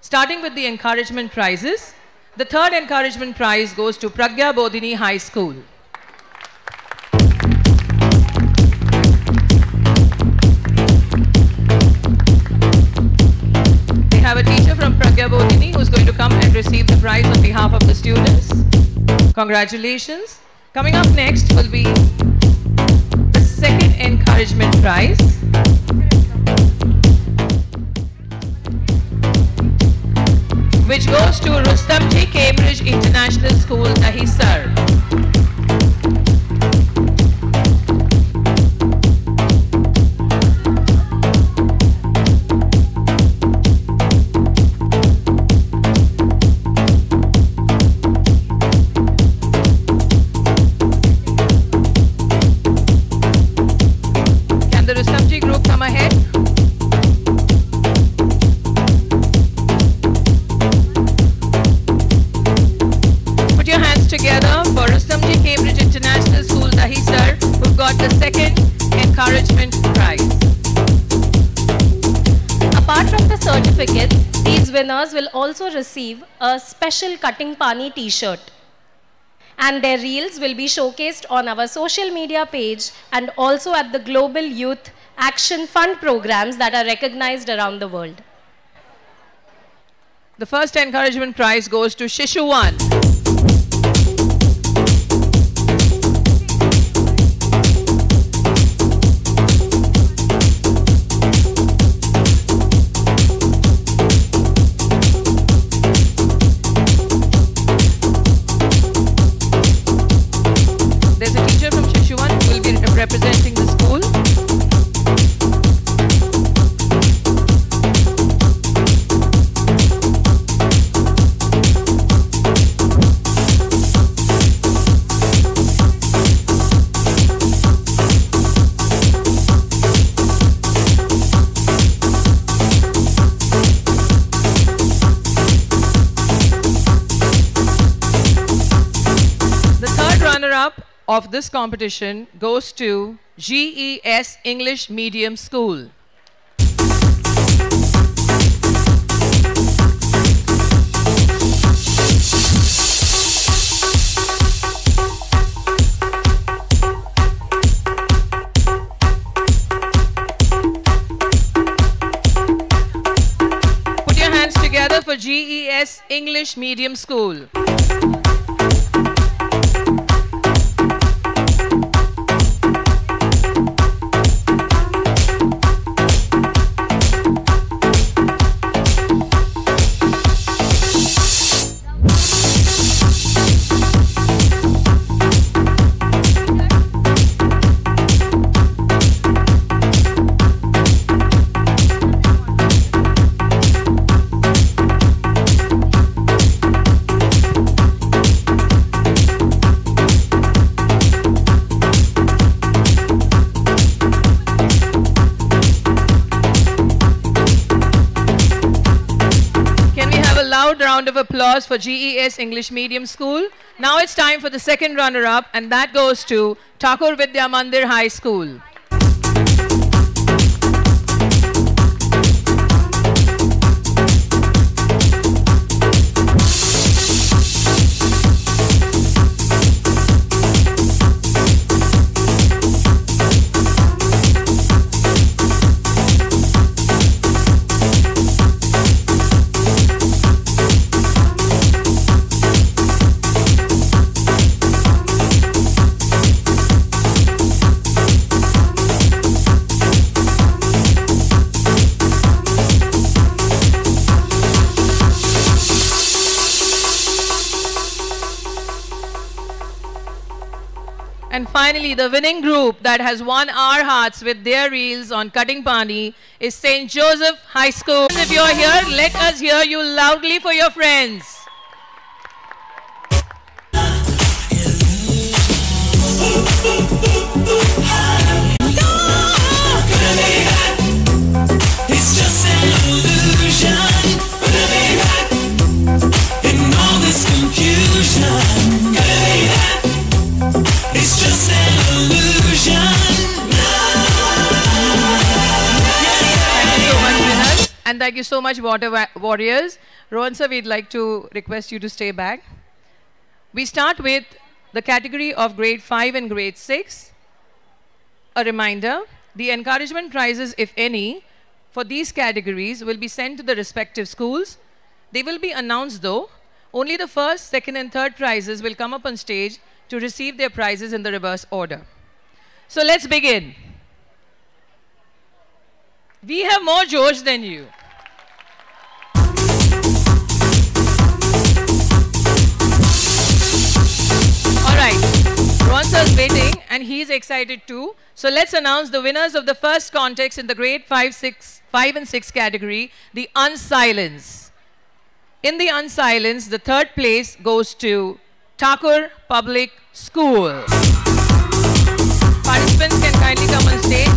Starting with the encouragement prizes, the third encouragement prize goes to Pragya Bodhini High School. Have a teacher from Pragya Bodhini who's going to come and receive the prize on behalf of the students. Congratulations. Coming up next will be the second encouragement prize. which goes to Rustamji Cambridge International School, Dahisar. Certificates, these winners will also receive a special cutting pani t-shirt. And their reels will be showcased on our social media page and also at the Global Youth Action Fund programs that are recognized around the world. The first encouragement prize goes to Shishu of this competition goes to GES English Medium School. Put your hands together for GES English Medium School. Of applause for GES English Medium School? Now it's time for the second runner-up and that goes to Thakur Vidya Mandir High School. Finally, the winning group that has won our hearts with their reels on Cutting Pani is St. Joseph High School. If you're here, let us hear you loudly for your friends. And thank you so much, Water Warriors. Rohan sir, we'd like to request you to stay back. We start with the category of grade 5 and grade 6. A reminder, the encouragement prizes, if any, for these categories will be sent to the respective schools. They will be announced though. Only the first, second and third prizes will come up on stage to receive their prizes in the reverse order. So let's begin. We have more Josh than you. All right. Sir's waiting and he's excited too. So let's announce the winners of the first contest in the grade 5, 6, 5 and 6 category, the Unsilence. In the Unsilence, the third place goes to Thakur Public School. Participants can kindly come on stage.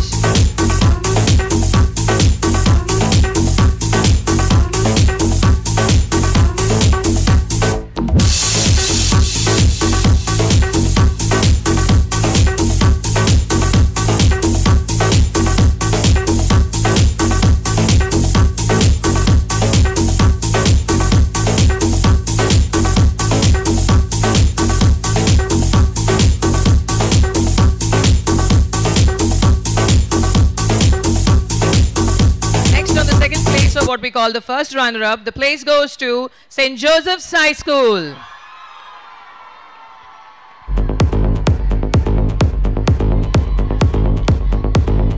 Call the first runner-up. The place goes to St. Joseph's High School.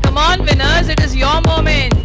Come on, winners, it is your moment.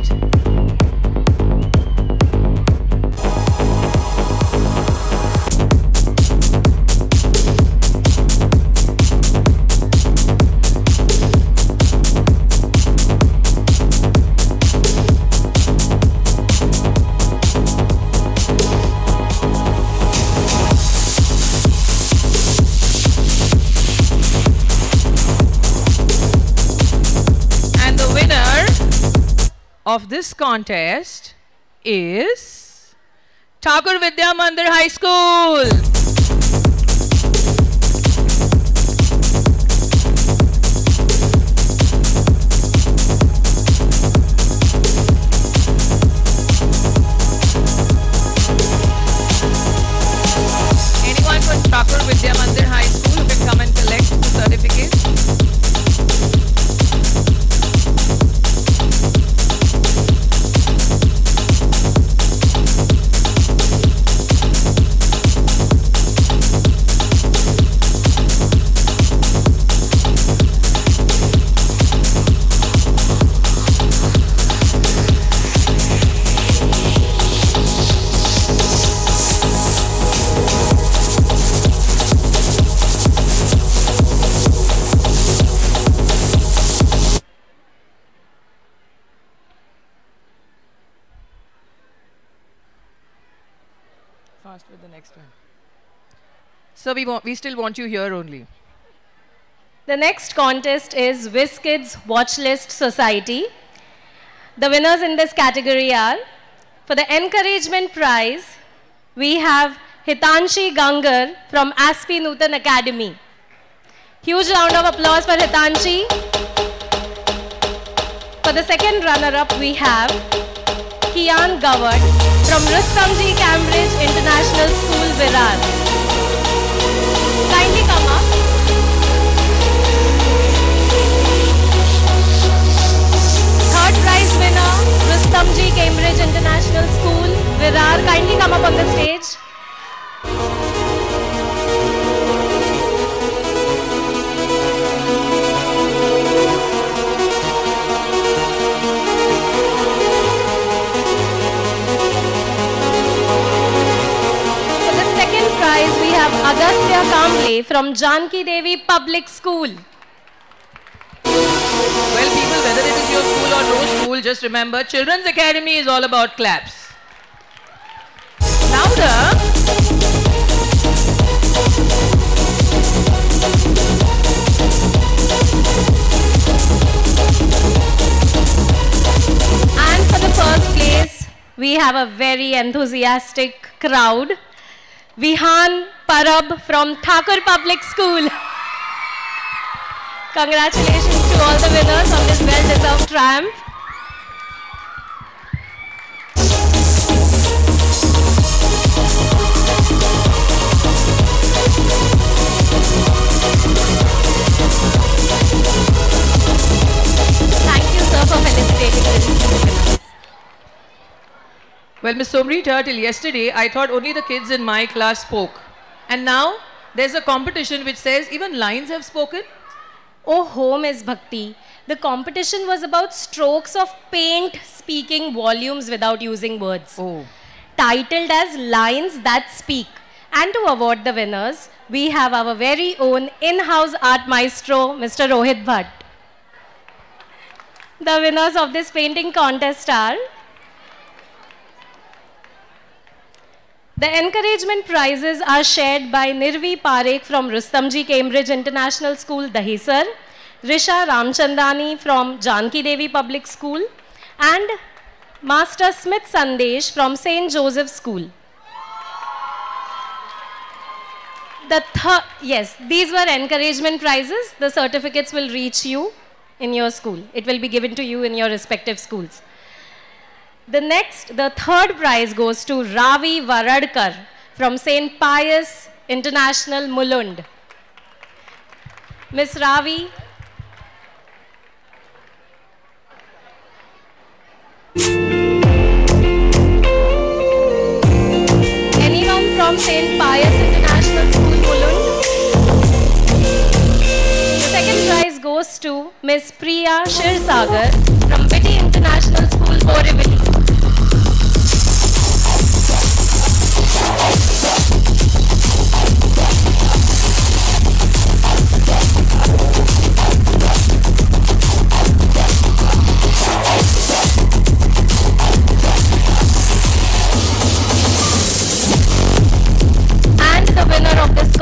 Of this contest is Thakur Vidya Mandir High School. Anyone from Thakur Vidya Mandir High School who can come and collect the certificate? So we we still want you here only. The next contest is WizKids Watchlist Society. The winners in this category are, for the encouragement prize, we have Hitanshi Gangar from Aspi Nutan Academy. Huge round of applause for Hitanshi. For the second runner-up, we have Kian Gawad from Rustamji Cambridge International School, Virar. Kindly come up. Third prize winner, Rustamji Cambridge International School, Virar. Kindly come up on the stage. Have Agastya Kamble from Janki Devi Public School. Well, people, whether it is your school or no school, just remember Children's Academy is all about claps. Louder. And for the first place, we have a very enthusiastic crowd. Vihan Parab from Thakur Public School. Congratulations to all the winners of this well-deserved triumph. Thank you, sir, for felicitating us. Well, Miss Somrita, till yesterday, I thought only the kids in my class spoke. And now, there's a competition which says even lines have spoken. Oh, home is Bhakti. The competition was about strokes of paint speaking volumes without using words. Oh. Titled as Lines That Speak. And to award the winners, we have our very own in house art maestro, Mr. Rohit Bhat. The winners of this painting contest are The encouragement prizes are shared by Nirvi Parekh from Rustamji Cambridge International School, Dahisar, Risha Ramchandani from Janki Devi Public School, and Master Smith Sandesh from St. Joseph School. The th- yes, these were encouragement prizes. The certificates will reach you in your school. It will be given to you in your respective schools. The next, the third prize goes to Ravi Varadkar from St. Pius International Mulund. Miss Ravi. Anyone from St. Pius International School, Mulund. The second prize goes to Miss Priya Shirsagar from Bitty International School, Borivali.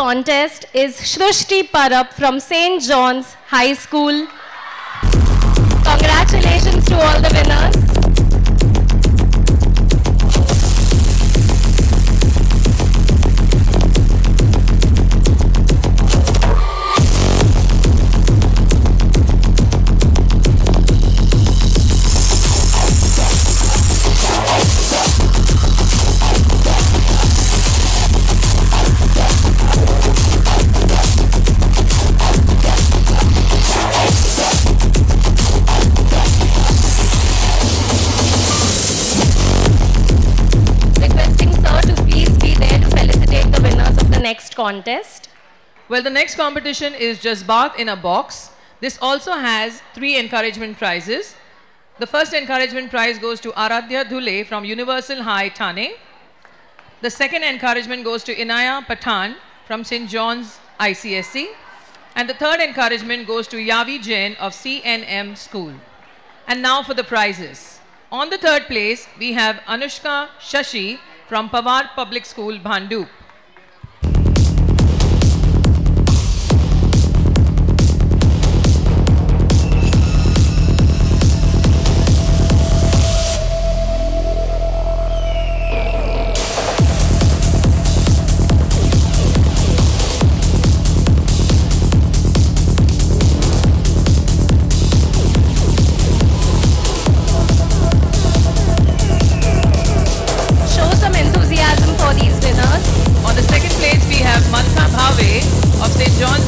Contest is Shrushti Parab from St. John's High School. Congratulations to all the winners. Contest. Well, the next competition is just bath in a box. This also has three encouragement prizes. The first encouragement prize goes to Aradhya Dhule from Universal High, Thane. The second encouragement goes to Inaya Pathan from St. John's ICSC. And the third encouragement goes to Yavi Jain of CNM School. And now for the prizes. On the third place, we have Anushka Shashi from Pawar Public School, Bhandup.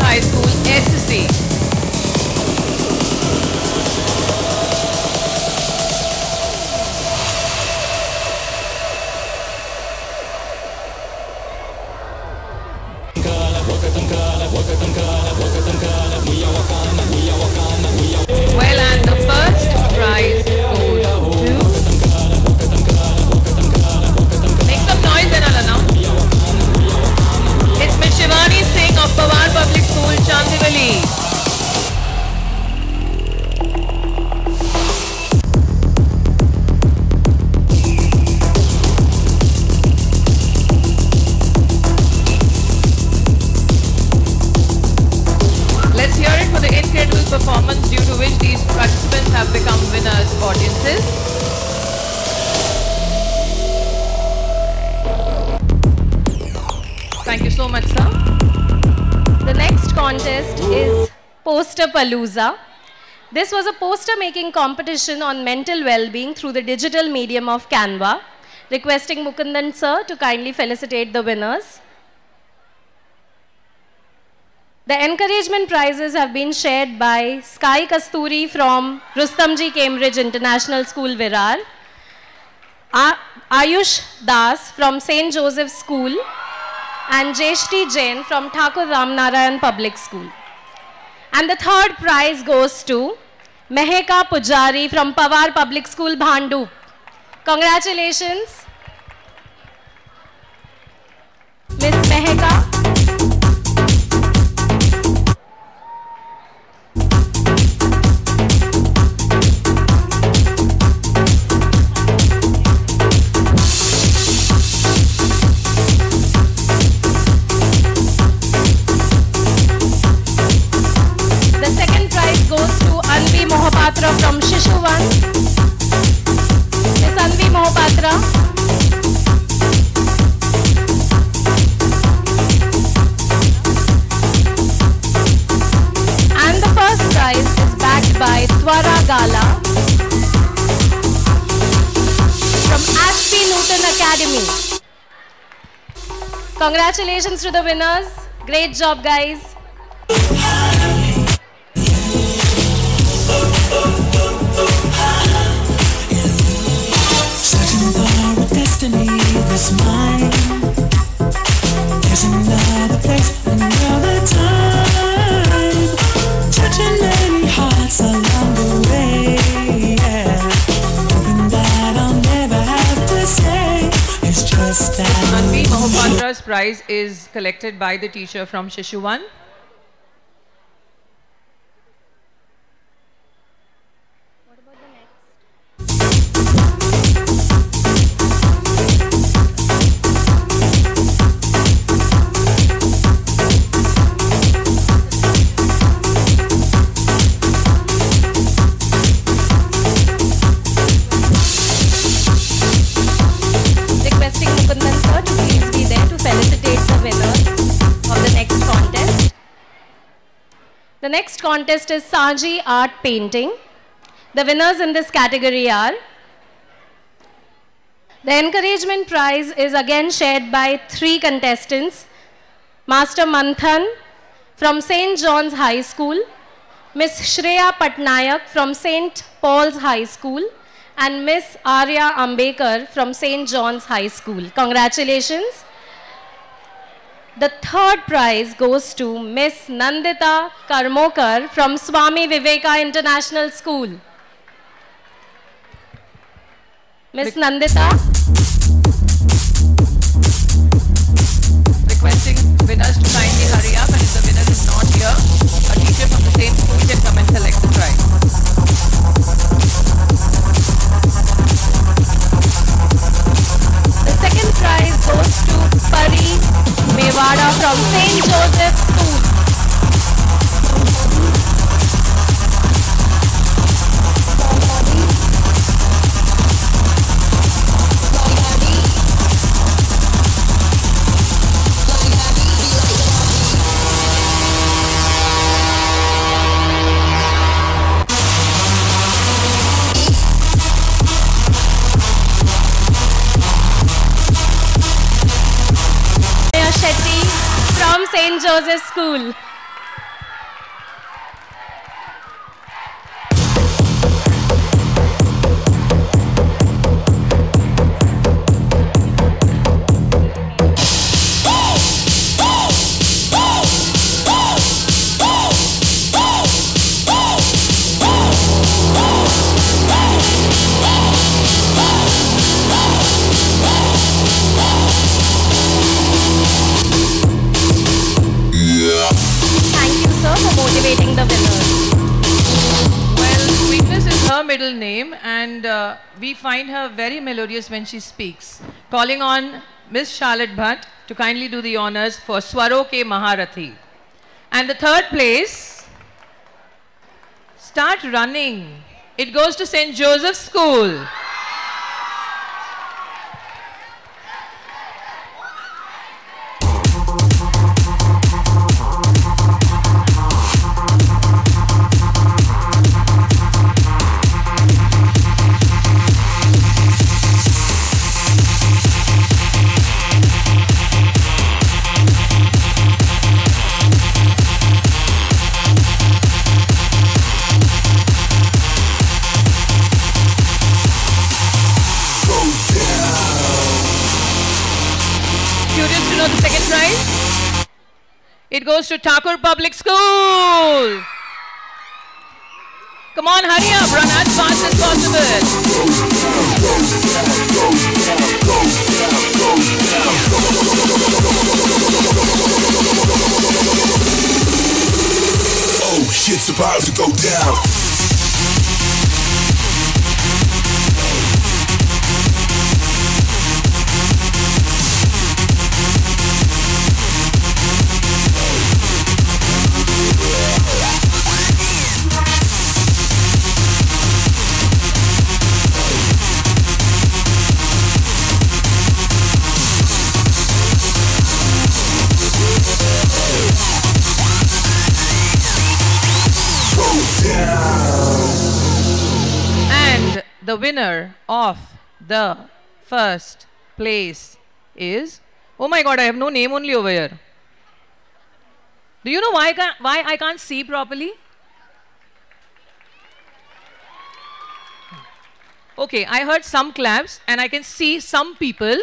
High School, SC. Poster Palooza. This was a poster making competition on mental well-being through the digital medium of Canva. Requesting Mukundan sir to kindly felicitate the winners. The encouragement prizes have been shared by Sky Kasturi from Rustamji Cambridge International School, Virar, Ayush Das from St. Joseph's School, and Jeshti Jain from Thakur Ramnarayan Public School. And the third prize goes to Meheka Pujari from Pawar Public School, Bhandu. Congratulations, Miss Meheka. Congratulations to the winners. Great job, guys. Searching for a destiny that's mine. There's another place, another time. Touching many hearts alive. Mohapatra's prize is collected by the teacher from Shishuvan. The next contest is Saji Art Painting. The winners in this category are the encouragement prize is again shared by three contestants Master Manthan from St. John's High School, Miss Shreya Patnayak from St. Paul's High School, and Miss Arya Ambekar from St. John's High School. Congratulations. The third prize goes to Miss Nandita Karmokar from Swami Viveka International School. Miss Nandita. Requesting winners to kindly hurry up and if the winner is not here, a teacher from the same school can come and select the prize. Prize goes to Pari Mewada from St. Joseph School. St. Joseph's School. For motivating the winners. Well, Sweetness is her middle name and uh, we find her very melodious when she speaks. Calling on Miss Charlotte Bhatt to kindly do the honors for Swaro Maharathi. And the third place, start running. It goes to St. Joseph's School. It goes to Thakur Public School. Come on, hurry up, run as fast as possible. Oh, shit's about to go down. The winner of the first place is. Oh my god, I have no name only over here. Do you know why I can't, why I can't see properly? Okay, I heard some claps and I can see some people.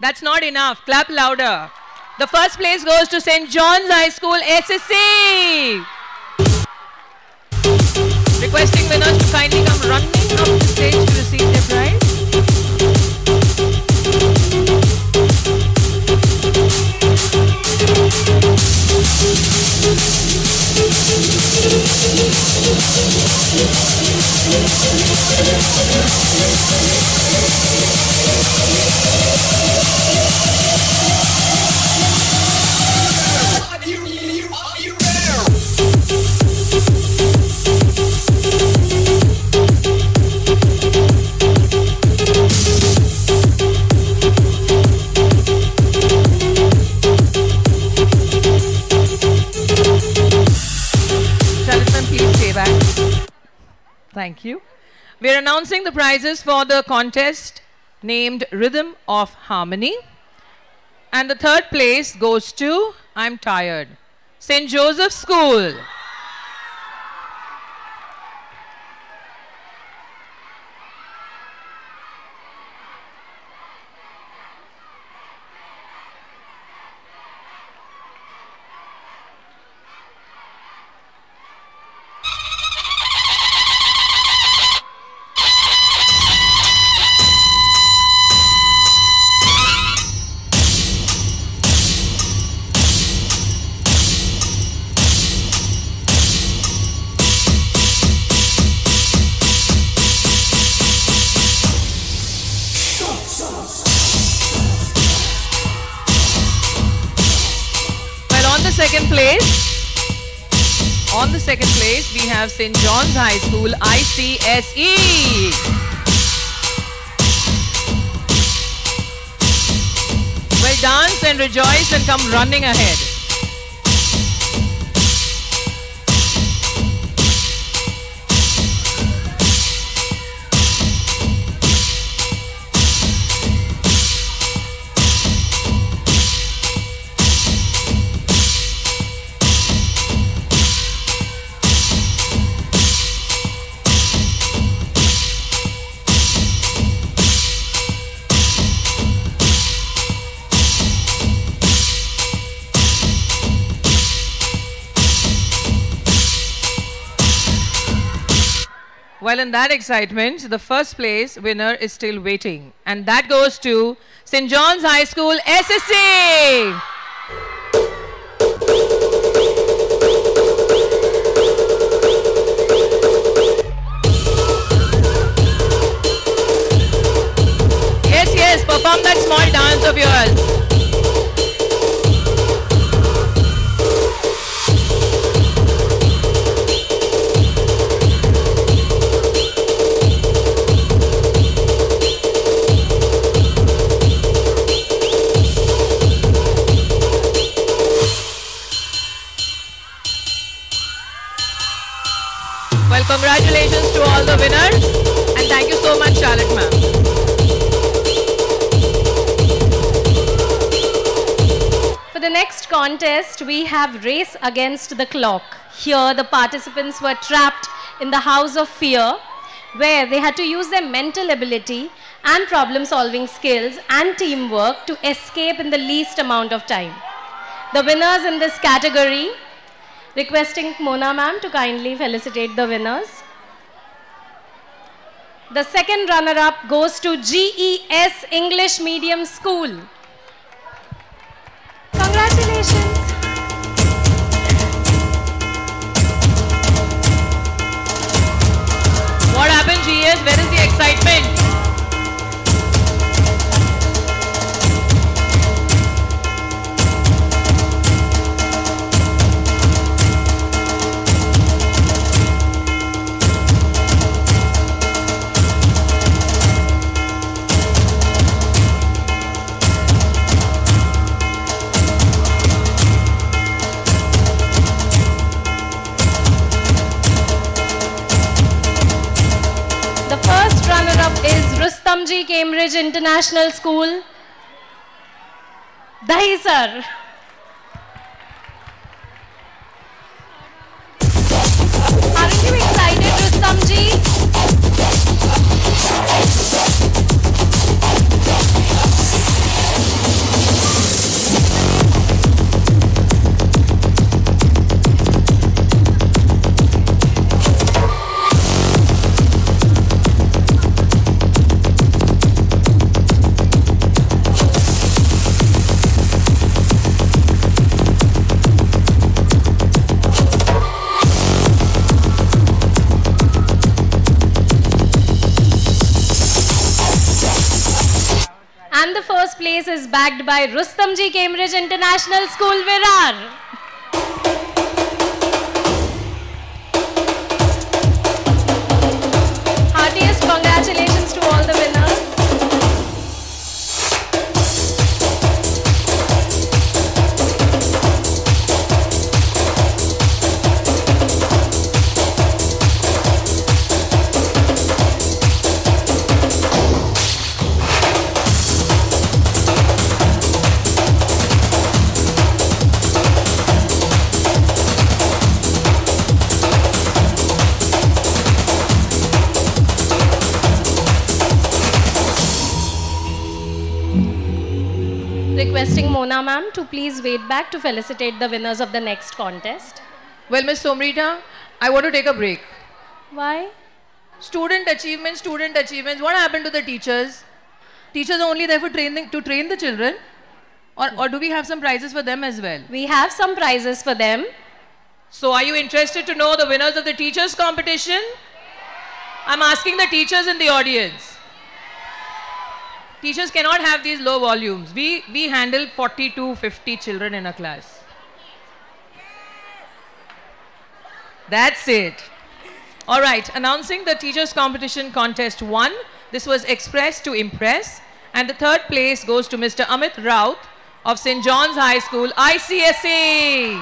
That's not enough. Clap louder. The first place goes to St. John's High School SSC. Requesting winners to kindly come running up the stage to receive their prize. and please stay back. Thank you. We're announcing the prizes for the contest named Rhythm of Harmony. And the third place goes to I'm Tired, St. Joseph's School. Have St. John's High School ICSE. Well, dance and rejoice and come running ahead. In that excitement, the first place winner is still waiting. And that goes to St. John's High School SSC. Yes, yes, perform that small dance of yours. For the next contest, we have Race Against the Clock. Here, the participants were trapped in the house of fear, where they had to use their mental ability and problem solving skills and teamwork to escape in the least amount of time. The winners in this category, requesting Mona ma'am to kindly felicitate the winners. The second runner up goes to GES English Medium School. Congratulations. What happened, GS? Where is the excitement? Is Rustamji Cambridge International School. Dahi sir. Aren't you excited, Rustamji? And place is backed by Rustamji Cambridge International School, Virar. Please wait back to felicitate the winners of the next contest. Well, Miss Somrita, I want to take a break. Why? Student achievements, student achievements. What happened to the teachers? Teachers are only there for training to train the children, or or do we have some prizes for them as well? We have some prizes for them. So, are you interested to know the winners of the teachers' competition? I'm asking the teachers in the audience. Teachers cannot have these low volumes. We, we handle 40 to 50 children in a class. That's it. All right, announcing the teachers' competition contest one. This was Express to Impress. And the third place goes to Mr. Amit Raut of St. John's High School, ICSE.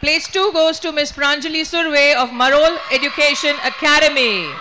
Place 2 goes to Miss Pranjali Surve of Marol Education Academy.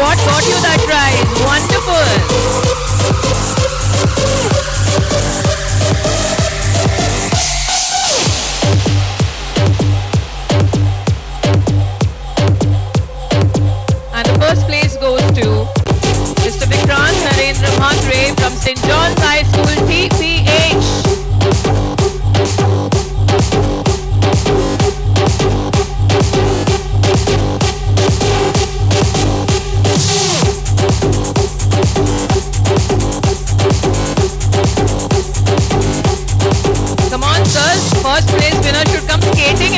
What got you that prize. Wonderful. And the first place goes to Mr. Vikrant Narendra Mhatre from St. John's High School,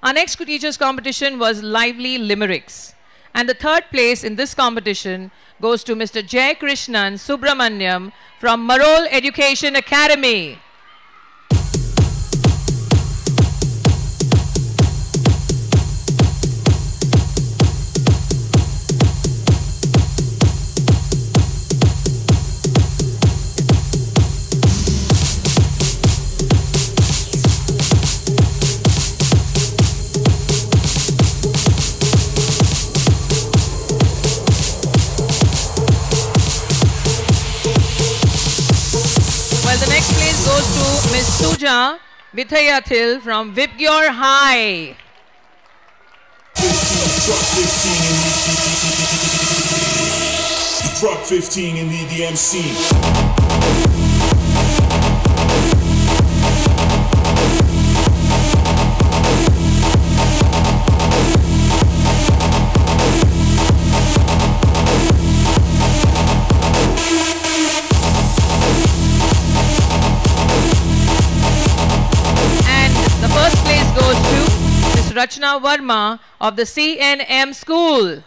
Our next teachers competition was Lively Limericks. And the third place in this competition goes to Mr. Jay Krishnan Subramanyam from Marol Education Academy. Suja Vithayathil from Vibgyor High. Drop 15 in the DMC. And Rachna Verma of the CNM School.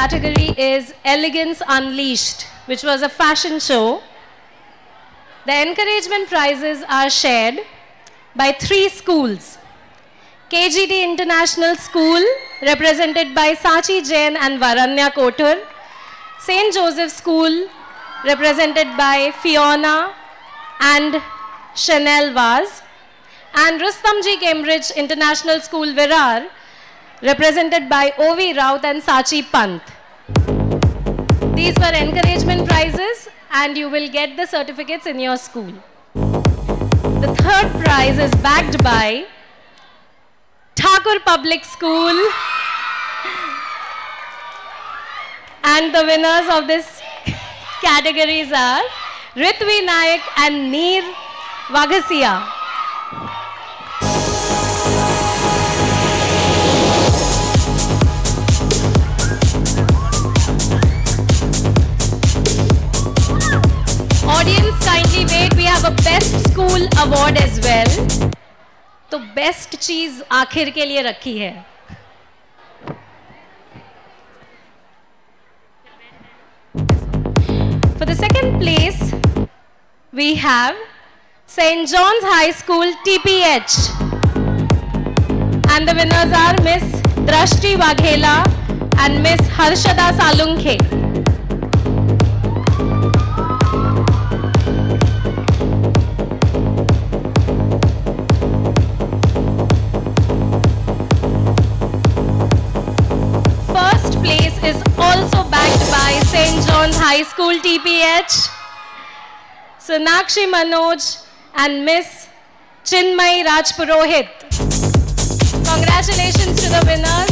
Category is Elegance Unleashed, which was a fashion show. The encouragement prizes are shared by three schools. KGD International School, represented by Sachi Jain and Varanya Kothur. St. Joseph School, represented by Fiona and Chanel Vaz. And Rustamji Cambridge International School, Virar, represented by Ovi Raut and Sachi Pant. These were encouragement prizes and you will get the certificates in your school. The third prize is backed by Thakur Public School and the winners of this categories are Ritvi Nayak and Neer Vagasia. we have a best school award as well. तो best चीज़ आखिर के लिए रखी है for the second place we have Saint John's high school TPH and the winners are miss Drishti Vaghela and miss Harshada Salunkhe. Is also backed by St. John's High School TPH. Sunakshi Manoj and Miss Chinmay Rajpurohit. Congratulations to the winners.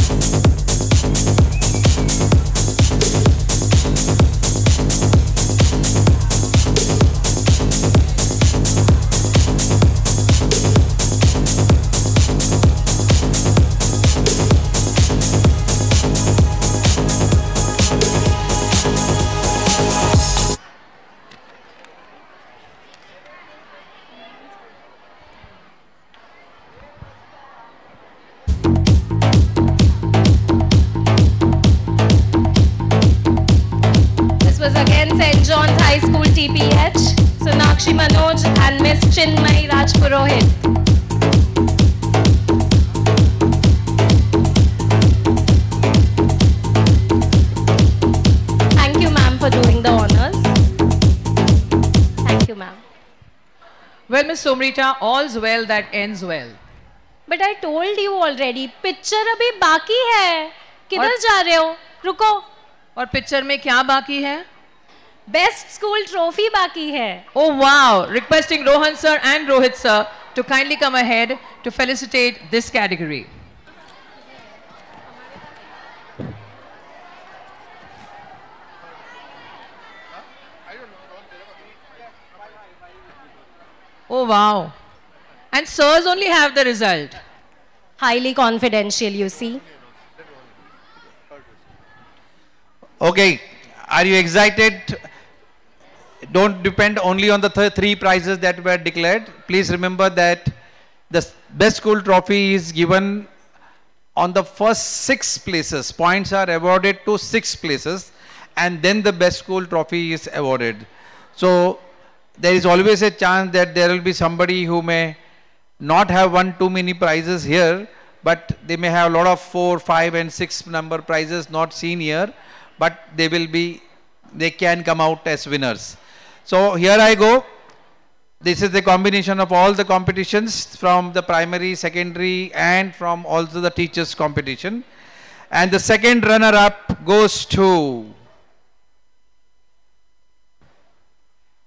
Somrita, all's well that ends well. But I told you already, picture अभी बाकी है किधर जा रहे हो रुको और picture में क्या बाकी है Best school trophy बाकी है Oh wow! Requesting Rohan sir and Rohit sir to kindly come ahead to felicitate this category. Oh wow! And sirs only have the result. highly confidential you see Okay, are you excited? Don't depend only on the th- three prizes that were declared. Please remember that the best school trophy is given on the first six places. Points are awarded to six places, and then the best school trophy is awarded. So there is always a chance that there will be somebody who may not have won too many prizes here, but they may have a lot of four, five, and six number prizes not seen here, but they will be, they can come out as winners. So here I go. This is the combination of all the competitions from the primary, secondary, and from also the teachers' competition. And the second runner up goes to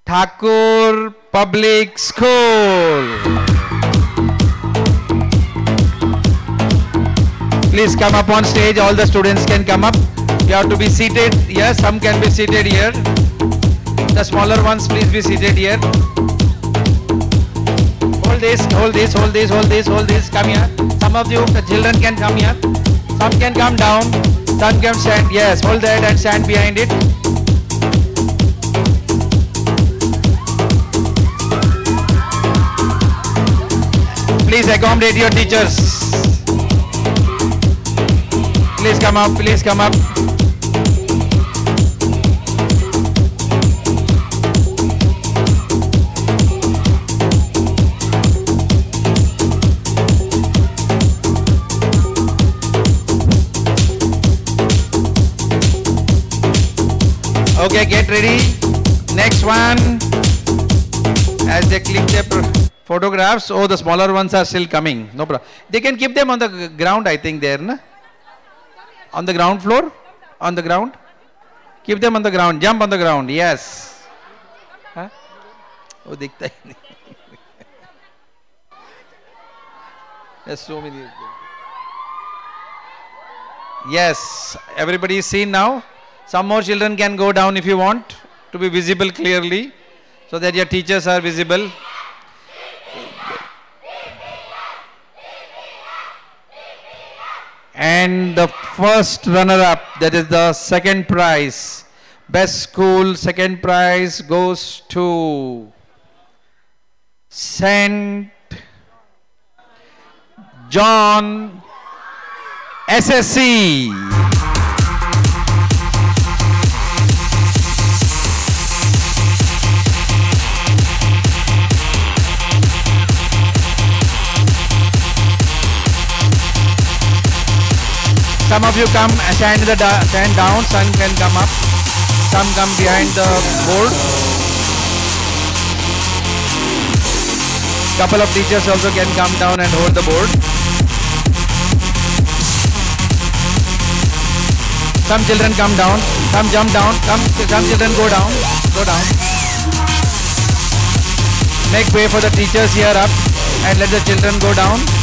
Thakur Public School. Please come up on stage. All the students can come up. You have to be seated. Yes, some can be seated here. The smaller ones, please be seated here. Hold this, hold this, hold this, hold this, hold this. Come here. Some of you, the children can come here. Some can come down. Some can stand. Yes, hold that and stand behind it. Please accommodate your teachers. Please come up, please come up. Okay, get ready. Next one. As they click the photographs. Oh, the smaller ones are still coming. No problem. They can keep them on the ground, I think, there. Na? On the ground floor? On the ground? Keep them on the ground. Jump on the ground. Yes. Oh, dikhta. There's so many. Yes, everybody is seen now. Some more children can go down if you want to be visible clearly so that your teachers are visible. And the first runner up, that is the second prize, best school, second prize goes to Saint John SSC. Some of you come and stand, the stand down, some can come up, some come behind the board. Couple of teachers also can come down and hold the board. Some children come down, some jump down, some, some children go down, go down. Make way for the teachers here up and let the children go down.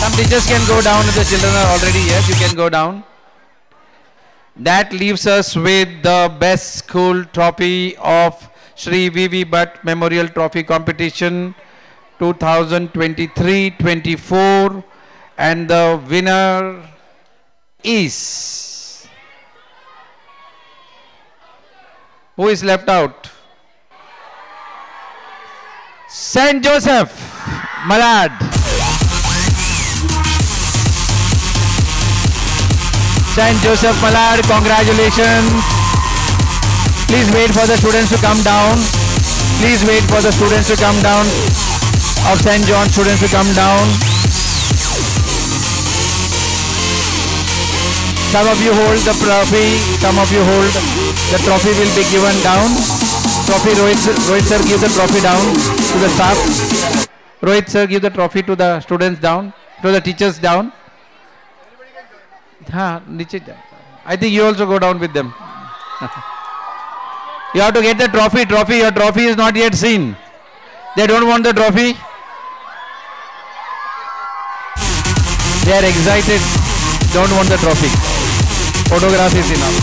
Some teachers can go down if the children are already here. You can go down. That leaves us with the best school trophy of Sri V.V. Bhat Memorial Trophy Competition 2023-24 and the winner is who is left out Saint Joseph Malad Saint Joseph Malad congratulations please wait for the students to come down please wait for the students to come down of St. John students to come down. Some of you hold the trophy, some of you hold the trophy will be given down. Trophy Rohit, Rohit sir give the trophy down to the staff. Rohit sir give the trophy to the students down, to the teachers down. Yeah, I think you also go down with them. you have to get the trophy. Trophy, your trophy is not yet seen. They don't want the trophy. They are excited. Don't want the trophy. Photograph is enough.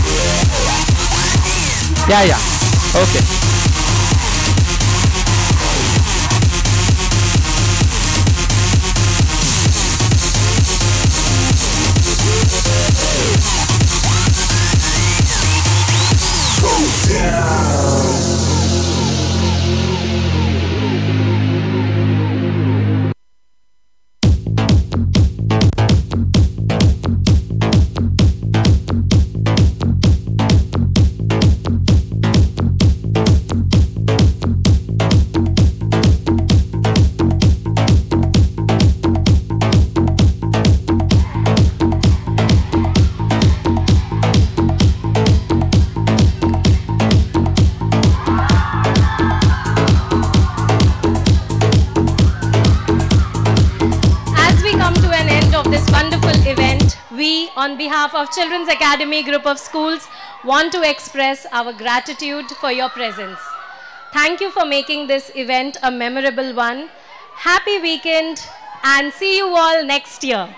Yeah, yeah. Okay. Children's Academy Group of Schools, want to express our gratitude for your presence. Thank you for making this event a memorable one. Happy weekend and see you all next year.